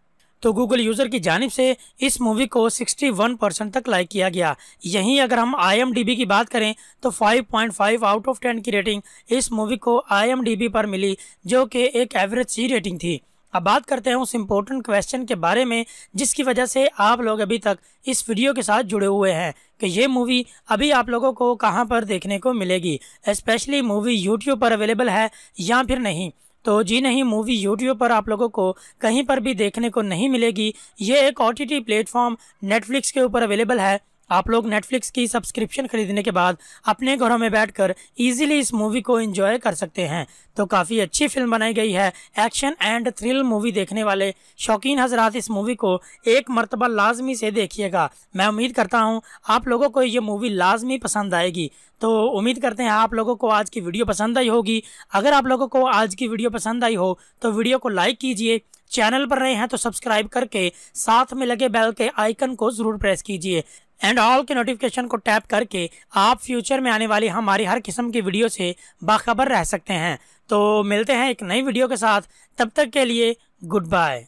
तो गूगल यूज़र की जानब से इस मूवी को 61 परसेंट तक लाइक किया गया। यहीं अगर हम आईएमडीबी की बात करें तो 5.5 आउट ऑफ़ 10 की रेटिंग इस मूवी को आईएमडीबी पर मिली, जो कि एक एवरेज सी रेटिंग थी। अब बात करते हैं उस इम्पोर्टेंट क्वेश्चन के बारे में, जिसकी वजह से आप लोग अभी तक इस वीडियो के साथ जुड़े हुए हैं कि ये मूवी अभी आप लोगों को कहाँ पर देखने को मिलेगी। स्पेशली मूवी यूट्यूब पर अवेलेबल है या फिर नहीं। तो जी नहीं, मूवी यूट्यूब पर आप लोगों को कहीं पर भी देखने को नहीं मिलेगी। ये एक ओ टी प्लेटफॉर्म नेटफ्लिक्स के ऊपर अवेलेबल है। आप लोग नेटफ्लिक्स की सब्सक्रिप्शन खरीदने के बाद अपने घरों में बैठकर इजीली इस मूवी को एंजॉय कर सकते हैं। तो काफ़ी अच्छी फ़िल्म बनाई गई है एक्शन एंड थ्रिल मूवी देखने वाले शौकीन हजरात इस मूवी को एक मरतबा लाजमी से देखिएगा। मैं उम्मीद करता हूँ आप लोगों को ये मूवी लाजमी पसंद आएगी। तो उम्मीद करते हैं आप लोगों को आज की वीडियो पसंद आई होगी। अगर आप लोगों को आज की वीडियो पसंद आई हो तो वीडियो को लाइक कीजिए। चैनल पर रहे हैं तो सब्सक्राइब करके साथ में लगे बेल के आइकन को ज़रूर प्रेस कीजिए। एंड ऑल के नोटिफिकेशन को टैप करके आप फ्यूचर में आने वाली हमारी हर किस्म की वीडियो से बाखबर रह सकते हैं। तो मिलते हैं एक नई वीडियो के साथ। तब तक के लिए good bye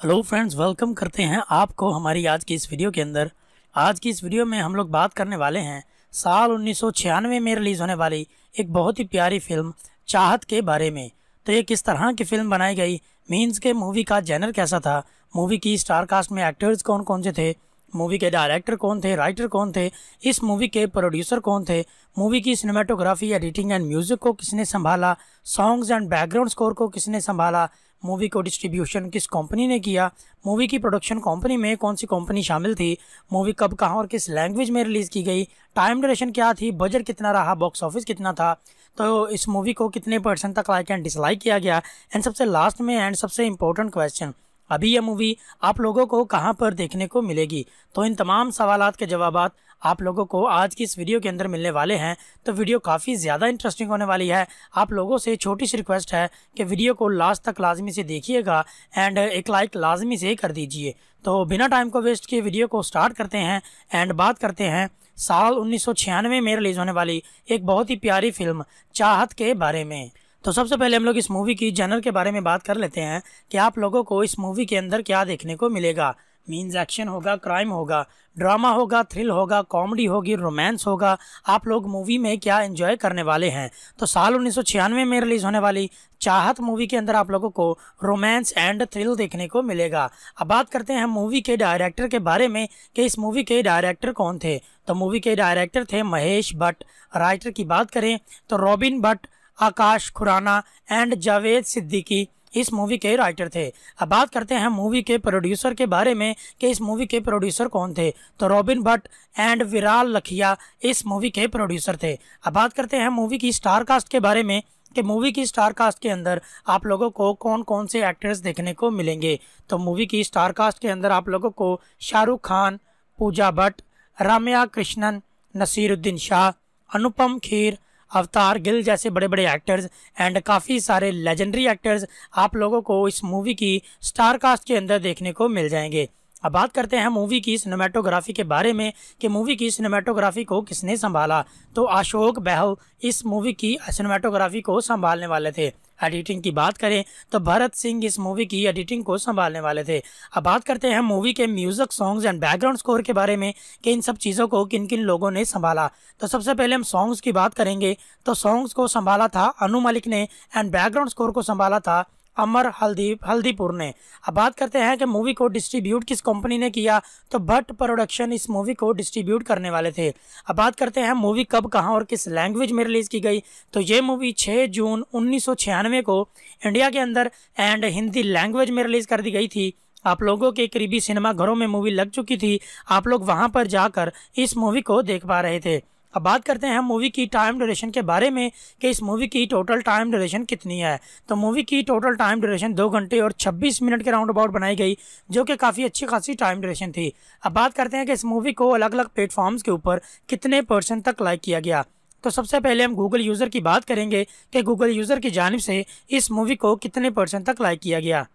hello friends welcome करते हैं आपको हमारी आज की इस वीडियो के अंदर। आज की इस वीडियो में हम लोग बात करने वाले हैं साल उन्नीस सौ छियानवे में रिलीज़ होने वाली एक बहुत ही प्यारी फ़िल्म चाहत के बारे में। तो ये किस तरह की फ़िल्म बनाई गई? मीन्स के मूवी का जैनर कैसा था? मूवी की स्टार कास्ट में एक्टर्स कौन कौन से थे? मूवी के डायरेक्टर कौन थे, राइटर कौन थे, इस मूवी के प्रोड्यूसर कौन थे, मूवी की सिनेमाटोग्राफी एडिटिंग एंड म्यूज़िक को किसने संभाला सॉन्ग्स एंड बैकग्राउंड स्कोर को किसने संभाला, मूवी को डिस्ट्रीब्यूशन किस कंपनी ने किया, मूवी की प्रोडक्शन कंपनी में कौन सी कंपनी शामिल थी, मूवी कब, कहाँ और किस लैंग्वेज में रिलीज़ की गई टाइम ड्यूरेशन क्या थी बजट कितना रहा बॉक्स ऑफ़िस कितना था तो इस मूवी को कितने परसेंट तक लाइक एंड डिसलाइक किया गया एंड सबसे लास्ट में एंड सबसे इंपॉर्टेंट क्वेश्चन अभी यह मूवी आप लोगों को कहाँ पर देखने को मिलेगी? तो इन तमाम सवाल के जवाब आप लोगों को आज की इस वीडियो के अंदर मिलने वाले हैं। तो वीडियो काफ़ी ज़्यादा इंटरेस्टिंग होने वाली है। आप लोगों से छोटी सी रिक्वेस्ट है कि वीडियो को लास्ट तक लाजमी से देखिएगा एंड एक लाइक लाजमी से कर दीजिए। तो बिना टाइम को वेस्ट किए वीडियो को स्टार्ट करते हैं एंड बात करते हैं साल उन्नीस सौ छियानवे में रिलीज़ होने वाली एक बहुत ही प्यारी फ़िल्म चाहत के बारे में। तो सबसे पहले हम लोग इस मूवी की जनर के बारे में बात कर लेते हैं कि आप लोगों को इस मूवी के अंदर क्या देखने को मिलेगा। मीन्स एक्शन होगा क्राइम होगा ड्रामा होगा थ्रिल होगा कॉमेडी होगी रोमांस होगा। आप लोग मूवी में क्या एंजॉय करने वाले हैं? तो साल उन्नीस सौ छियानवे में रिलीज़ होने वाली चाहत मूवी के अंदर आप लोगों को रोमांस एंड थ्रिल देखने को मिलेगा। अब बात करते हैं मूवी के डायरेक्टर के बारे में कि इस मूवी के डायरेक्टर कौन थे। तो मूवी के डायरेक्टर थे महेश भट्ट। राइटर की बात करें तो robin Bhatt Akash, Khurana and Javed Siddiqui इस मूवी के राइटर थे। अब बात करते हैं मूवी के प्रोड्यूसर के बारे में कि इस मूवी के प्रोड्यूसर कौन थे। तो रॉबिन भट्ट एंड विराल लखिया इस मूवी के प्रोड्यूसर थे। अब बात करते हैं मूवी की स्टार कास्ट के बारे में कि मूवी की स्टार कास्ट के अंदर आप लोगों को कौन कौन से एक्टर्स देखने को मिलेंगे। तो मूवी की स्टार कास्ट के अंदर आप लोगों को शाहरुख खान, पूजा भट्ट, राम्या कृष्णन, नसीरुद्दीन शाह, अनुपम खीर अवतार गिल जैसे बड़े बड़े एक्टर्स एंड काफ़ी सारे लेजेंडरी एक्टर्स आप लोगों को इस मूवी की स्टार कास्ट के अंदर देखने को मिल जाएँगे। अब बात करते हैं मूवी की सिनेमाटोग्राफी के बारे में कि मूवी की सिनेमाटोग्राफी को किसने संभाला। तो अशोक बहल इस मूवी की सिनेमाटोग्राफी को संभालने वाले थे। एडिटिंग की बात करें तो भरत सिंह इस मूवी की एडिटिंग को संभालने वाले थे। अब बात करते हैं मूवी के music songs and background score के बारे में, कि इन सब चीज़ों को किन किन लोगों ने संभाला। तो सबसे पहले हम सॉन्ग्स की बात करेंगे। तो सॉन्ग्स को संभाला था अनु मलिक ने एंड बैकग्राउंड स्कोर को संभाला था अमर हल्दी, हल्दीपुर ने। अब बात करते हैं कि मूवी को डिस्ट्रीब्यूट किस कंपनी ने किया तो भट्ट प्रोडक्शन इस मूवी को डिस्ट्रीब्यूट करने वाले थे। अब बात करते हैं मूवी कब, कहाँ और किस लैंग्वेज में रिलीज़ की गई। तो ये मूवी 6 जून उन्नीस सौ छियानवे को इंडिया के अंदर एंड हिंदी लैंग्वेज में रिलीज़ कर दी गई थी। आप लोगों के करीबी सिनेमा घरों में मूवी लग चुकी थी। आप लोग वहाँ पर जाकर इस मूवी को देख पा रहे थे। अब बात करते हैं मूवी की टाइम ड्यूरेशन के बारे में कि इस मूवी की टोटल टाइम ड्यूरेशन कितनी है। तो मूवी की टोटल टाइम ड्यूरेशन दो घंटे और 26 मिनट के राउंड अबाउट बनाई गई, जो कि काफ़ी अच्छी खासी टाइम ड्यूरेशन थी। अब बात करते हैं कि इस मूवी को अलग अलग प्लेटफॉर्म्स के ऊपर कितने परसेंट तक लाइक किया गया। तो सबसे पहले हम गूगल यूज़र की बात करेंगे कि गूगल यूज़र की जानब से इस मूवी को कितने परसेंट तक लाइक किया गया।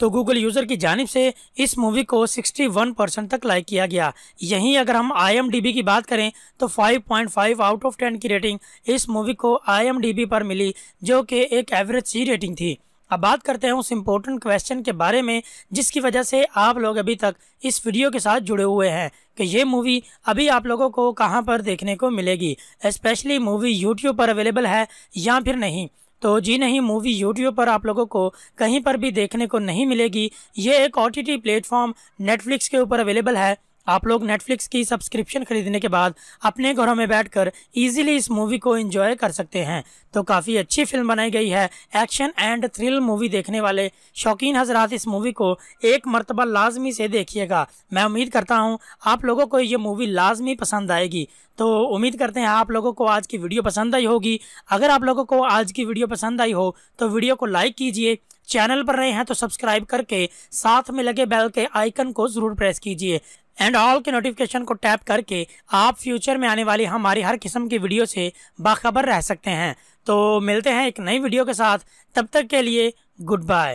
तो गूगल यूज़र की जानब से इस मूवी को 61 परसेंट तक लाइक किया गया। यहीं अगर हम आईएमडीबी की बात करें तो 5.5 आउट ऑफ़ 10 की रेटिंग इस मूवी को आईएमडीबी पर मिली, जो कि एक एवरेज सी रेटिंग थी। अब बात करते हैं उस इम्पोर्टेंट क्वेश्चन के बारे में, जिसकी वजह से आप लोग अभी तक इस वीडियो के साथ जुड़े हुए हैं कि ये मूवी अभी आप लोगों को कहाँ पर देखने को मिलेगी। स्पेशली मूवी यूट्यूब पर अवेलेबल है या फिर नहीं। तो जी नहीं, मूवी यूट्यूब पर आप लोगों को कहीं पर भी देखने को नहीं मिलेगी। ये एक ओ टी प्लेटफॉर्म नेटफ्लिक्स के ऊपर अवेलेबल है। आप लोग नेटफ्लिक्स की सब्सक्रिप्शन खरीदने के बाद अपने घरों में बैठकर इजीली इस मूवी को एंजॉय कर सकते हैं। तो काफ़ी अच्छी फ़िल्म बनाई गई है एक्शन एंड थ्रिल मूवी देखने वाले शौकीन हजरात इस मूवी को एक मरतबा लाजमी से देखिएगा। मैं उम्मीद करता हूँ आप लोगों को ये मूवी लाजमी पसंद आएगी। तो उम्मीद करते हैं आप लोगों को आज की वीडियो पसंद आई होगी। अगर आप लोगों को आज की वीडियो पसंद आई हो तो वीडियो को लाइक कीजिए। चैनल पर रहे हैं तो सब्सक्राइब करके साथ में लगे बेल के आइकन को ज़रूर प्रेस कीजिए। एंड ऑल के नोटिफिकेशन को टैप करके आप फ्यूचर में आने वाली हमारी हर किस्म की वीडियो से बाखबर रह सकते हैं। तो मिलते हैं एक नई वीडियो के साथ। तब तक के लिए good bye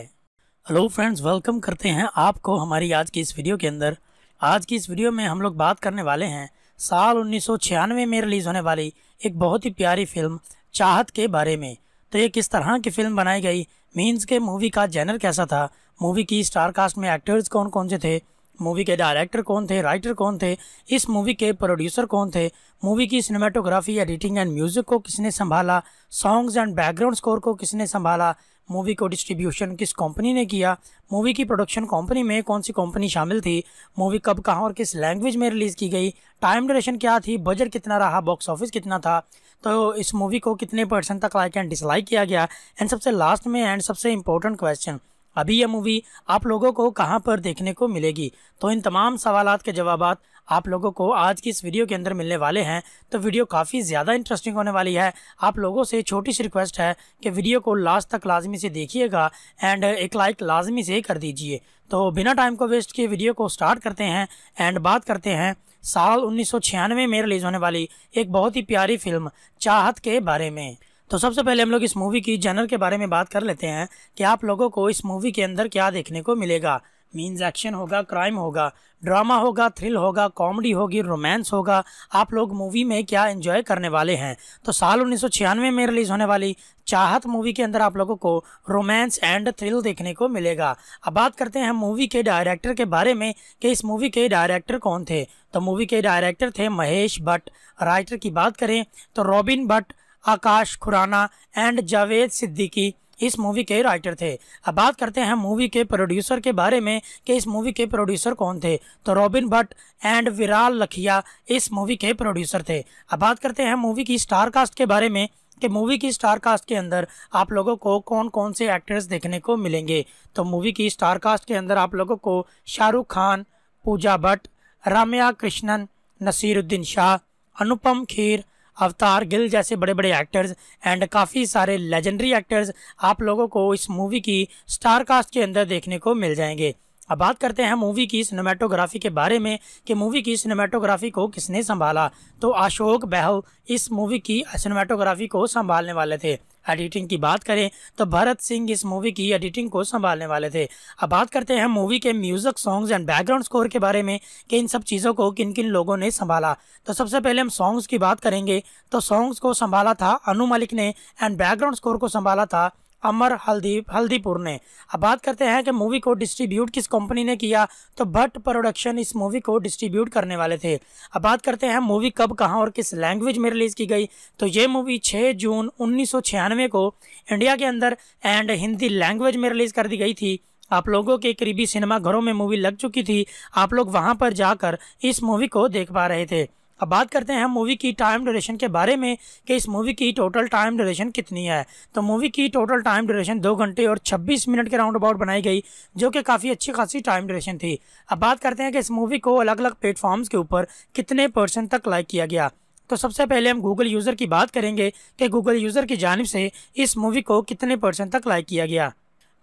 hello friends welcome करते हैं आपको हमारी आज की इस वीडियो के अंदर। आज की इस वीडियो में हम लोग बात करने वाले हैं साल उन्नीस सौ छियानवे में रिलीज़ होने वाली एक बहुत ही प्यारी फ़िल्म चाहत के बारे में। तो ये किस तरह की फ़िल्म बनाई गई? मीन्स के मूवी का जैनर कैसा था? मूवी की स्टार कास्ट में एक्टर्स कौन कौन से थे? मूवी के डायरेक्टर कौन थे, राइटर कौन थे, इस मूवी के प्रोड्यूसर कौन थे, मूवी की सिनेमाटोग्राफी, एडिटिंग एंड म्यूज़िक को किसने संभाला, सॉन्ग्स एंड बैकग्राउंड स्कोर को किसने संभाला, मूवी को डिस्ट्रीब्यूशन किस कंपनी ने किया, मूवी की प्रोडक्शन कंपनी में कौन सी कंपनी शामिल थी, मूवी कब, कहाँ और किस लैंग्वेज में रिलीज़ की गई, टाइम ड्यूरेशन क्या थी, बजट कितना रहा, बॉक्स ऑफ़िस कितना था तो इस मूवी को कितने परसेंट तक लाइक एंड डिसलाइक किया गया, एंड सबसे लास्ट में एंड सबसे इंपॉर्टेंट क्वेश्चन अभी यह मूवी आप लोगों को कहाँ पर देखने को मिलेगी? तो इन तमाम सवाल के जवाब आप लोगों को आज की इस वीडियो के अंदर मिलने वाले हैं। तो वीडियो काफ़ी ज़्यादा इंटरेस्टिंग होने वाली है। आप लोगों से छोटी सी रिक्वेस्ट है कि वीडियो को लास्ट तक लाजमी से देखिएगा एंड एक लाइक लाजमी से कर दीजिए। तो बिना टाइम को वेस्ट किए वीडियो को स्टार्ट करते हैं एंड बात करते हैं साल उन्नीस सौ छियानवे में रिलीज़ होने वाली एक बहुत ही प्यारी फ़िल्म चाहत के बारे में। तो सबसे पहले हम लोग इस मूवी की जनर के बारे में बात कर लेते हैं कि आप लोगों को इस मूवी के अंदर क्या देखने को मिलेगा। मीन्स एक्शन होगा क्राइम होगा ड्रामा होगा थ्रिल होगा कॉमेडी होगी रोमांस होगा। आप लोग मूवी में क्या एंजॉय करने वाले हैं? तो साल उन्नीस सौ छियानवे में रिलीज़ होने वाली चाहत मूवी के अंदर आप लोगों को रोमांस एंड थ्रिल देखने को मिलेगा। अब बात करते हैं मूवी के डायरेक्टर के बारे में कि इस मूवी के डायरेक्टर कौन थे। तो मूवी के डायरेक्टर थे महेश भट्ट। राइटर की बात करें तो robin Bhatt Akash, Khurana and Javed Siddiqui इस मूवी के राइटर थे। अब बात करते हैं मूवी के प्रोड्यूसर के बारे में कि इस मूवी के प्रोड्यूसर कौन थे। तो रॉबिन भट्ट एंड विराल लखिया इस मूवी के प्रोड्यूसर थे। अब बात करते हैं मूवी की स्टार कास्ट के बारे में कि मूवी की स्टार कास्ट के अंदर आप लोगों को कौन कौन से एक्टर्स देखने को मिलेंगे। तो मूवी की स्टार कास्ट के अंदर आप लोगों को शाहरुख खान, पूजा भट्ट, राम्या कृष्णन, नसीरुद्दीन शाह, अनुपम खीर अवतार गिल जैसे बड़े बड़े एक्टर्स एंड काफ़ी सारे लेजेंडरी एक्टर्स आप लोगों को इस मूवी की स्टार कास्ट के अंदर देखने को मिल जाएँगे। अब बात करते हैं मूवी की सिनेमाटोग्राफी के बारे में कि मूवी की सिनेमाटोग्राफी को किसने संभाला। तो अशोक बहल इस मूवी की सिनेमाटोग्राफी को संभालने वाले थे। एडिटिंग की बात करें तो भरत सिंह इस मूवी की एडिटिंग को संभालने वाले थे। अब बात करते हैं मूवी के music songs and background score के बारे में कि इन सब चीज़ों को किन किन लोगों ने संभाला। तो सबसे पहले हम सॉन्ग्स की बात करेंगे। तो सॉन्ग्स को संभाला था अनु मलिक ने एंड बैकग्राउंड स्कोर को संभाला था अमर हल्दी, हल्दीपुर ने। अब बात करते हैं कि मूवी को डिस्ट्रीब्यूट किस कंपनी ने किया तो भट्ट प्रोडक्शन इस मूवी को डिस्ट्रीब्यूट करने वाले थे। अब बात करते हैं मूवी कब, कहाँ और किस लैंग्वेज में रिलीज़ की गई। तो ये मूवी 6 जून उन्नीस सौ छियानवे को इंडिया के अंदर एंड हिंदी लैंग्वेज में रिलीज़ कर दी गई थी। आप लोगों के करीबी सिनेमा घरों में मूवी लग चुकी थी। आप लोग वहाँ पर जाकर इस मूवी को देख पा रहे थे। अब बात करते हैं मूवी की टाइम ड्यूरेशन के बारे में कि इस मूवी की टोटल टाइम ड्यूरेशन कितनी है। तो मूवी की टोटल टाइम ड्यूरेशन दो घंटे और 26 मिनट के राउंड अबाउट बनाई गई, जो कि काफ़ी अच्छी खासी टाइम ड्यूरेशन थी। अब बात करते हैं कि इस मूवी को अलग अलग प्लेटफॉर्म्स के ऊपर कितने परसेंट तक लाइक किया गया। तो सबसे पहले हम गूगल यूज़र की बात करेंगे कि गूगल यूज़र की जानब से इस मूवी को कितने परसेंट तक लाइक किया गया।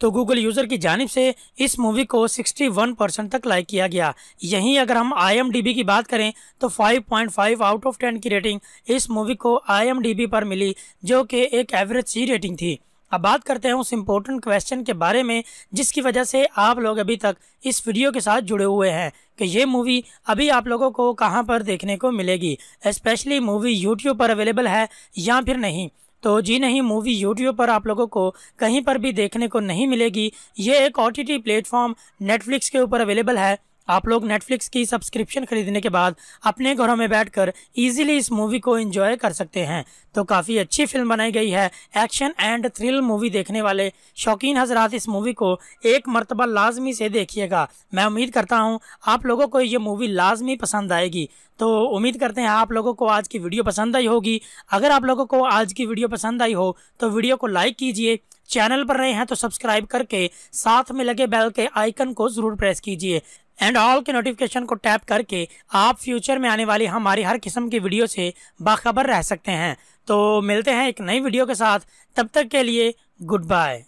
तो गूगल यूज़र की जानब से इस मूवी को 61 परसेंट तक लाइक किया गया। यहीं अगर हम आईएमडीबी की बात करें तो 5.5 आउट ऑफ़ 10 की रेटिंग इस मूवी को आईएमडीबी पर मिली, जो कि एक एवरेज सी रेटिंग थी। अब बात करते हैं उस इम्पोर्टेंट क्वेश्चन के बारे में, जिसकी वजह से आप लोग अभी तक इस वीडियो के साथ जुड़े हुए हैं कि ये मूवी अभी आप लोगों को कहाँ पर देखने को मिलेगी। स्पेशली मूवी यूट्यूब पर अवेलेबल है या फिर नहीं। तो जी नहीं, मूवी यूट्यूब पर आप लोगों को कहीं पर भी देखने को नहीं मिलेगी। ये एक ओ टी प्लेटफॉर्म नेटफ्लिक्स के ऊपर अवेलेबल है। आप लोग नेटफ्लिक्स की सब्सक्रिप्शन खरीदने के बाद अपने घरों में बैठकर इजीली इस मूवी को एंजॉय कर सकते हैं। तो काफ़ी अच्छी फ़िल्म बनाई गई है एक्शन एंड थ्रिल मूवी देखने वाले शौकीन हजरात, इस मूवी को एक मरतबा लाजमी से देखिएगा। मैं उम्मीद करता हूँ आप लोगों को ये मूवी लाजमी पसंद आएगी। तो उम्मीद करते हैं आप लोगों को आज की वीडियो पसंद आई होगी। अगर आप लोगों को आज की वीडियो पसंद आई हो तो वीडियो को लाइक कीजिए। चैनल पर रहे हैं तो सब्सक्राइब करके साथ में लगे बेल के आइकन को ज़रूर प्रेस कीजिए। एंड ऑल के नोटिफिकेशन को टैप करके आप फ्यूचर में आने वाली हमारी हर किस्म की वीडियो से बाखबर रह सकते हैं। तो मिलते हैं एक नई वीडियो के साथ। तब तक के लिए good bye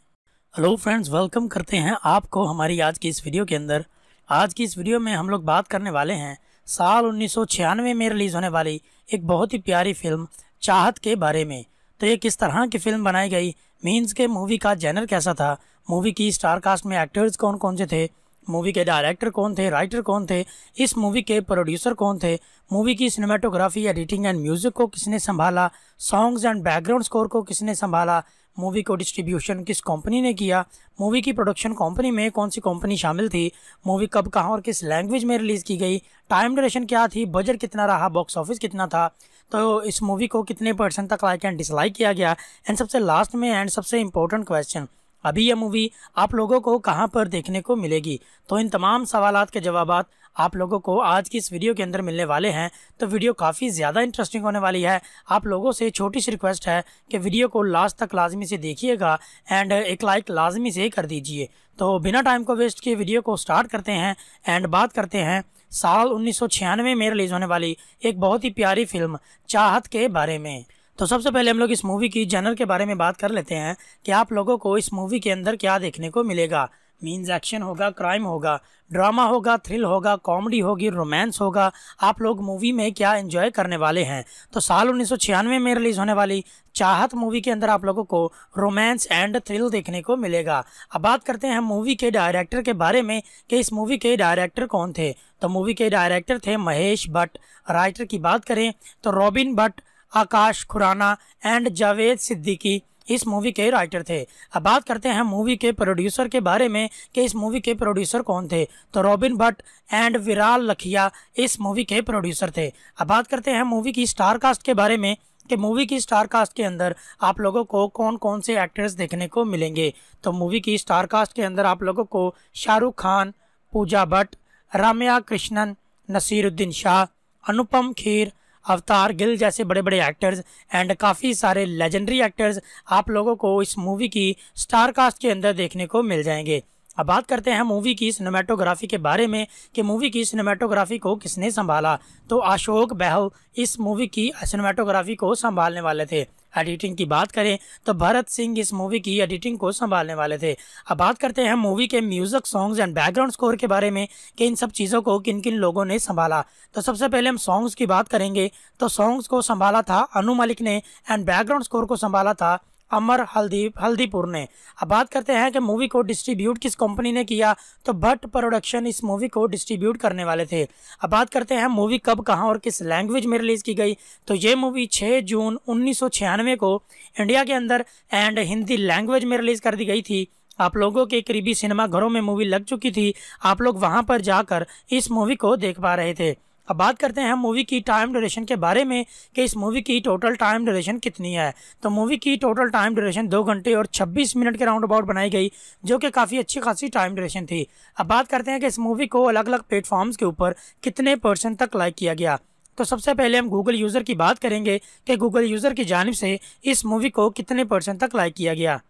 hello friends welcome करते हैं आपको हमारी आज की इस वीडियो के अंदर। आज की इस वीडियो में हम लोग बात करने वाले हैं साल उन्नीस सौ छियानवे में रिलीज़ होने वाली एक बहुत ही प्यारी फ़िल्म चाहत के बारे में। तो ये किस तरह की फ़िल्म बनाई गई? मीन्स के मूवी का जैनर कैसा था? मूवी की स्टार कास्ट में एक्टर्स कौन कौन से थे? मूवी के डायरेक्टर कौन थे, राइटर कौन थे, इस मूवी के प्रोड्यूसर कौन थे, मूवी की सिनेमाटोग्राफी, एडिटिंग एंड म्यूज़िक को किसने संभाला, सॉन्ग्स एंड बैकग्राउंड स्कोर को किसने संभाला, मूवी को डिस्ट्रीब्यूशन किस कंपनी ने किया, मूवी की प्रोडक्शन कंपनी में कौन सी कंपनी शामिल थी, मूवी कब, कहाँ और किस लैंग्वेज में रिलीज़ की गई, टाइम ड्यूरेशन क्या थी, बजट कितना रहा, बॉक्स ऑफ़िस कितना था तो इस मूवी को कितने परसेंट तक लाइक एंड डिसलाइक किया गया, एंड सबसे लास्ट में एंड सबसे इंपॉर्टेंट क्वेश्चन अभी यह मूवी आप लोगों को कहाँ पर देखने को मिलेगी? तो इन तमाम सवाल के जवाब आप लोगों को आज की इस वीडियो के अंदर मिलने वाले हैं। तो वीडियो काफ़ी ज़्यादा इंटरेस्टिंग होने वाली है। आप लोगों से छोटी सी रिक्वेस्ट है कि वीडियो को लास्ट तक लाजमी से देखिएगा एंड एक लाइक लाजमी से कर दीजिए। तो बिना टाइम को वेस्ट किए वीडियो को स्टार्ट करते हैं एंड बात करते हैं साल उन्नीस सौ छियानवे में रिलीज़ होने वाली एक बहुत ही प्यारी फ़िल्म चाहत के बारे में। तो सबसे पहले हम लोग इस मूवी की जनर के बारे में बात कर लेते हैं कि आप लोगों को इस मूवी के अंदर क्या देखने को मिलेगा। मीन्स एक्शन होगा क्राइम होगा ड्रामा होगा थ्रिल होगा कॉमेडी होगी रोमांस होगा। आप लोग मूवी में क्या एंजॉय करने वाले हैं? तो साल उन्नीस सौ छियानवे में रिलीज़ होने वाली चाहत मूवी के अंदर आप लोगों को रोमांस एंड थ्रिल देखने को मिलेगा। अब बात करते हैं मूवी के डायरेक्टर के बारे में कि इस मूवी के डायरेक्टर कौन थे। तो मूवी के डायरेक्टर थे महेश भट्ट। राइटर की बात करें तो robin Bhatt Akash, Khurana and Javed Siddiqui इस मूवी के राइटर थे। अब बात करते हैं मूवी के प्रोड्यूसर के बारे में कि इस मूवी के प्रोड्यूसर कौन थे। तो रॉबिन भट्ट एंड विराल लखिया इस मूवी के प्रोड्यूसर थे। अब बात करते हैं मूवी की स्टार कास्ट के बारे में कि मूवी की स्टार कास्ट के अंदर आप लोगों को कौन कौन से एक्टर्स देखने को मिलेंगे। तो मूवी की स्टार कास्ट के अंदर आप लोगों को शाहरुख खान, पूजा भट्ट, राम्या कृष्णन, नसीरुद्दीन शाह, अनुपम खीर अवतार गिल जैसे बड़े बड़े एक्टर्स एंड काफ़ी सारे लेजेंडरी एक्टर्स आप लोगों को इस मूवी की स्टार कास्ट के अंदर देखने को मिल जाएँगे। अब बात करते हैं मूवी की सिनेमाटोग्राफी के बारे में कि मूवी की सिनेमाटोग्राफी को किसने संभाला। तो अशोक बहल इस मूवी की सिनेमाटोग्राफी को संभालने वाले थे। एडिटिंग की बात करें तो भरत सिंह इस मूवी की एडिटिंग को संभालने वाले थे। अब बात करते हैं मूवी के music songs and background score के बारे में कि इन सब चीज़ों को किन किन लोगों ने संभाला। तो सबसे पहले हम सॉन्ग्स की बात करेंगे। तो सॉन्ग्स को संभाला था अनु मलिक ने एंड बैकग्राउंड स्कोर को संभाला था अमर हल्दी हल्दीपुर ने। अब बात करते हैं कि मूवी को डिस्ट्रीब्यूट किस कंपनी ने किया तो भट्ट प्रोडक्शन इस मूवी को डिस्ट्रीब्यूट करने वाले थे। अब बात करते हैं मूवी कब, कहाँ और किस लैंग्वेज में रिलीज़ की गई। तो ये मूवी 6 जून उन्नीस सौ छियानवे को इंडिया के अंदर एंड हिंदी लैंग्वेज में रिलीज़ कर दी गई थी। आप लोगों के करीबी सिनेमा घरों में मूवी लग चुकी थी। आप लोग वहाँ पर जाकर इस मूवी को देख पा रहे थे। अब बात करते हैं हम मूवी की टाइम ड्यूरेशन के बारे में कि इस मूवी की टोटल टाइम ड्यूरेशन कितनी है। तो मूवी की टोटल टाइम ड्यूरेशन दो घंटे और 26 मिनट के राउंड अबाउट बनाई गई, जो कि काफ़ी अच्छी खासी टाइम ड्यूरेशन थी। अब बात करते हैं कि इस मूवी को अलग अलग प्लेटफॉर्म्स के ऊपर कितने परसेंट तक लाइक किया गया। तो सबसे पहले हम गूगल यूज़र की बात करेंगे कि गूगल यूज़र की जानब से इस मूवी को कितने परसेंट तक लाइक किया गया।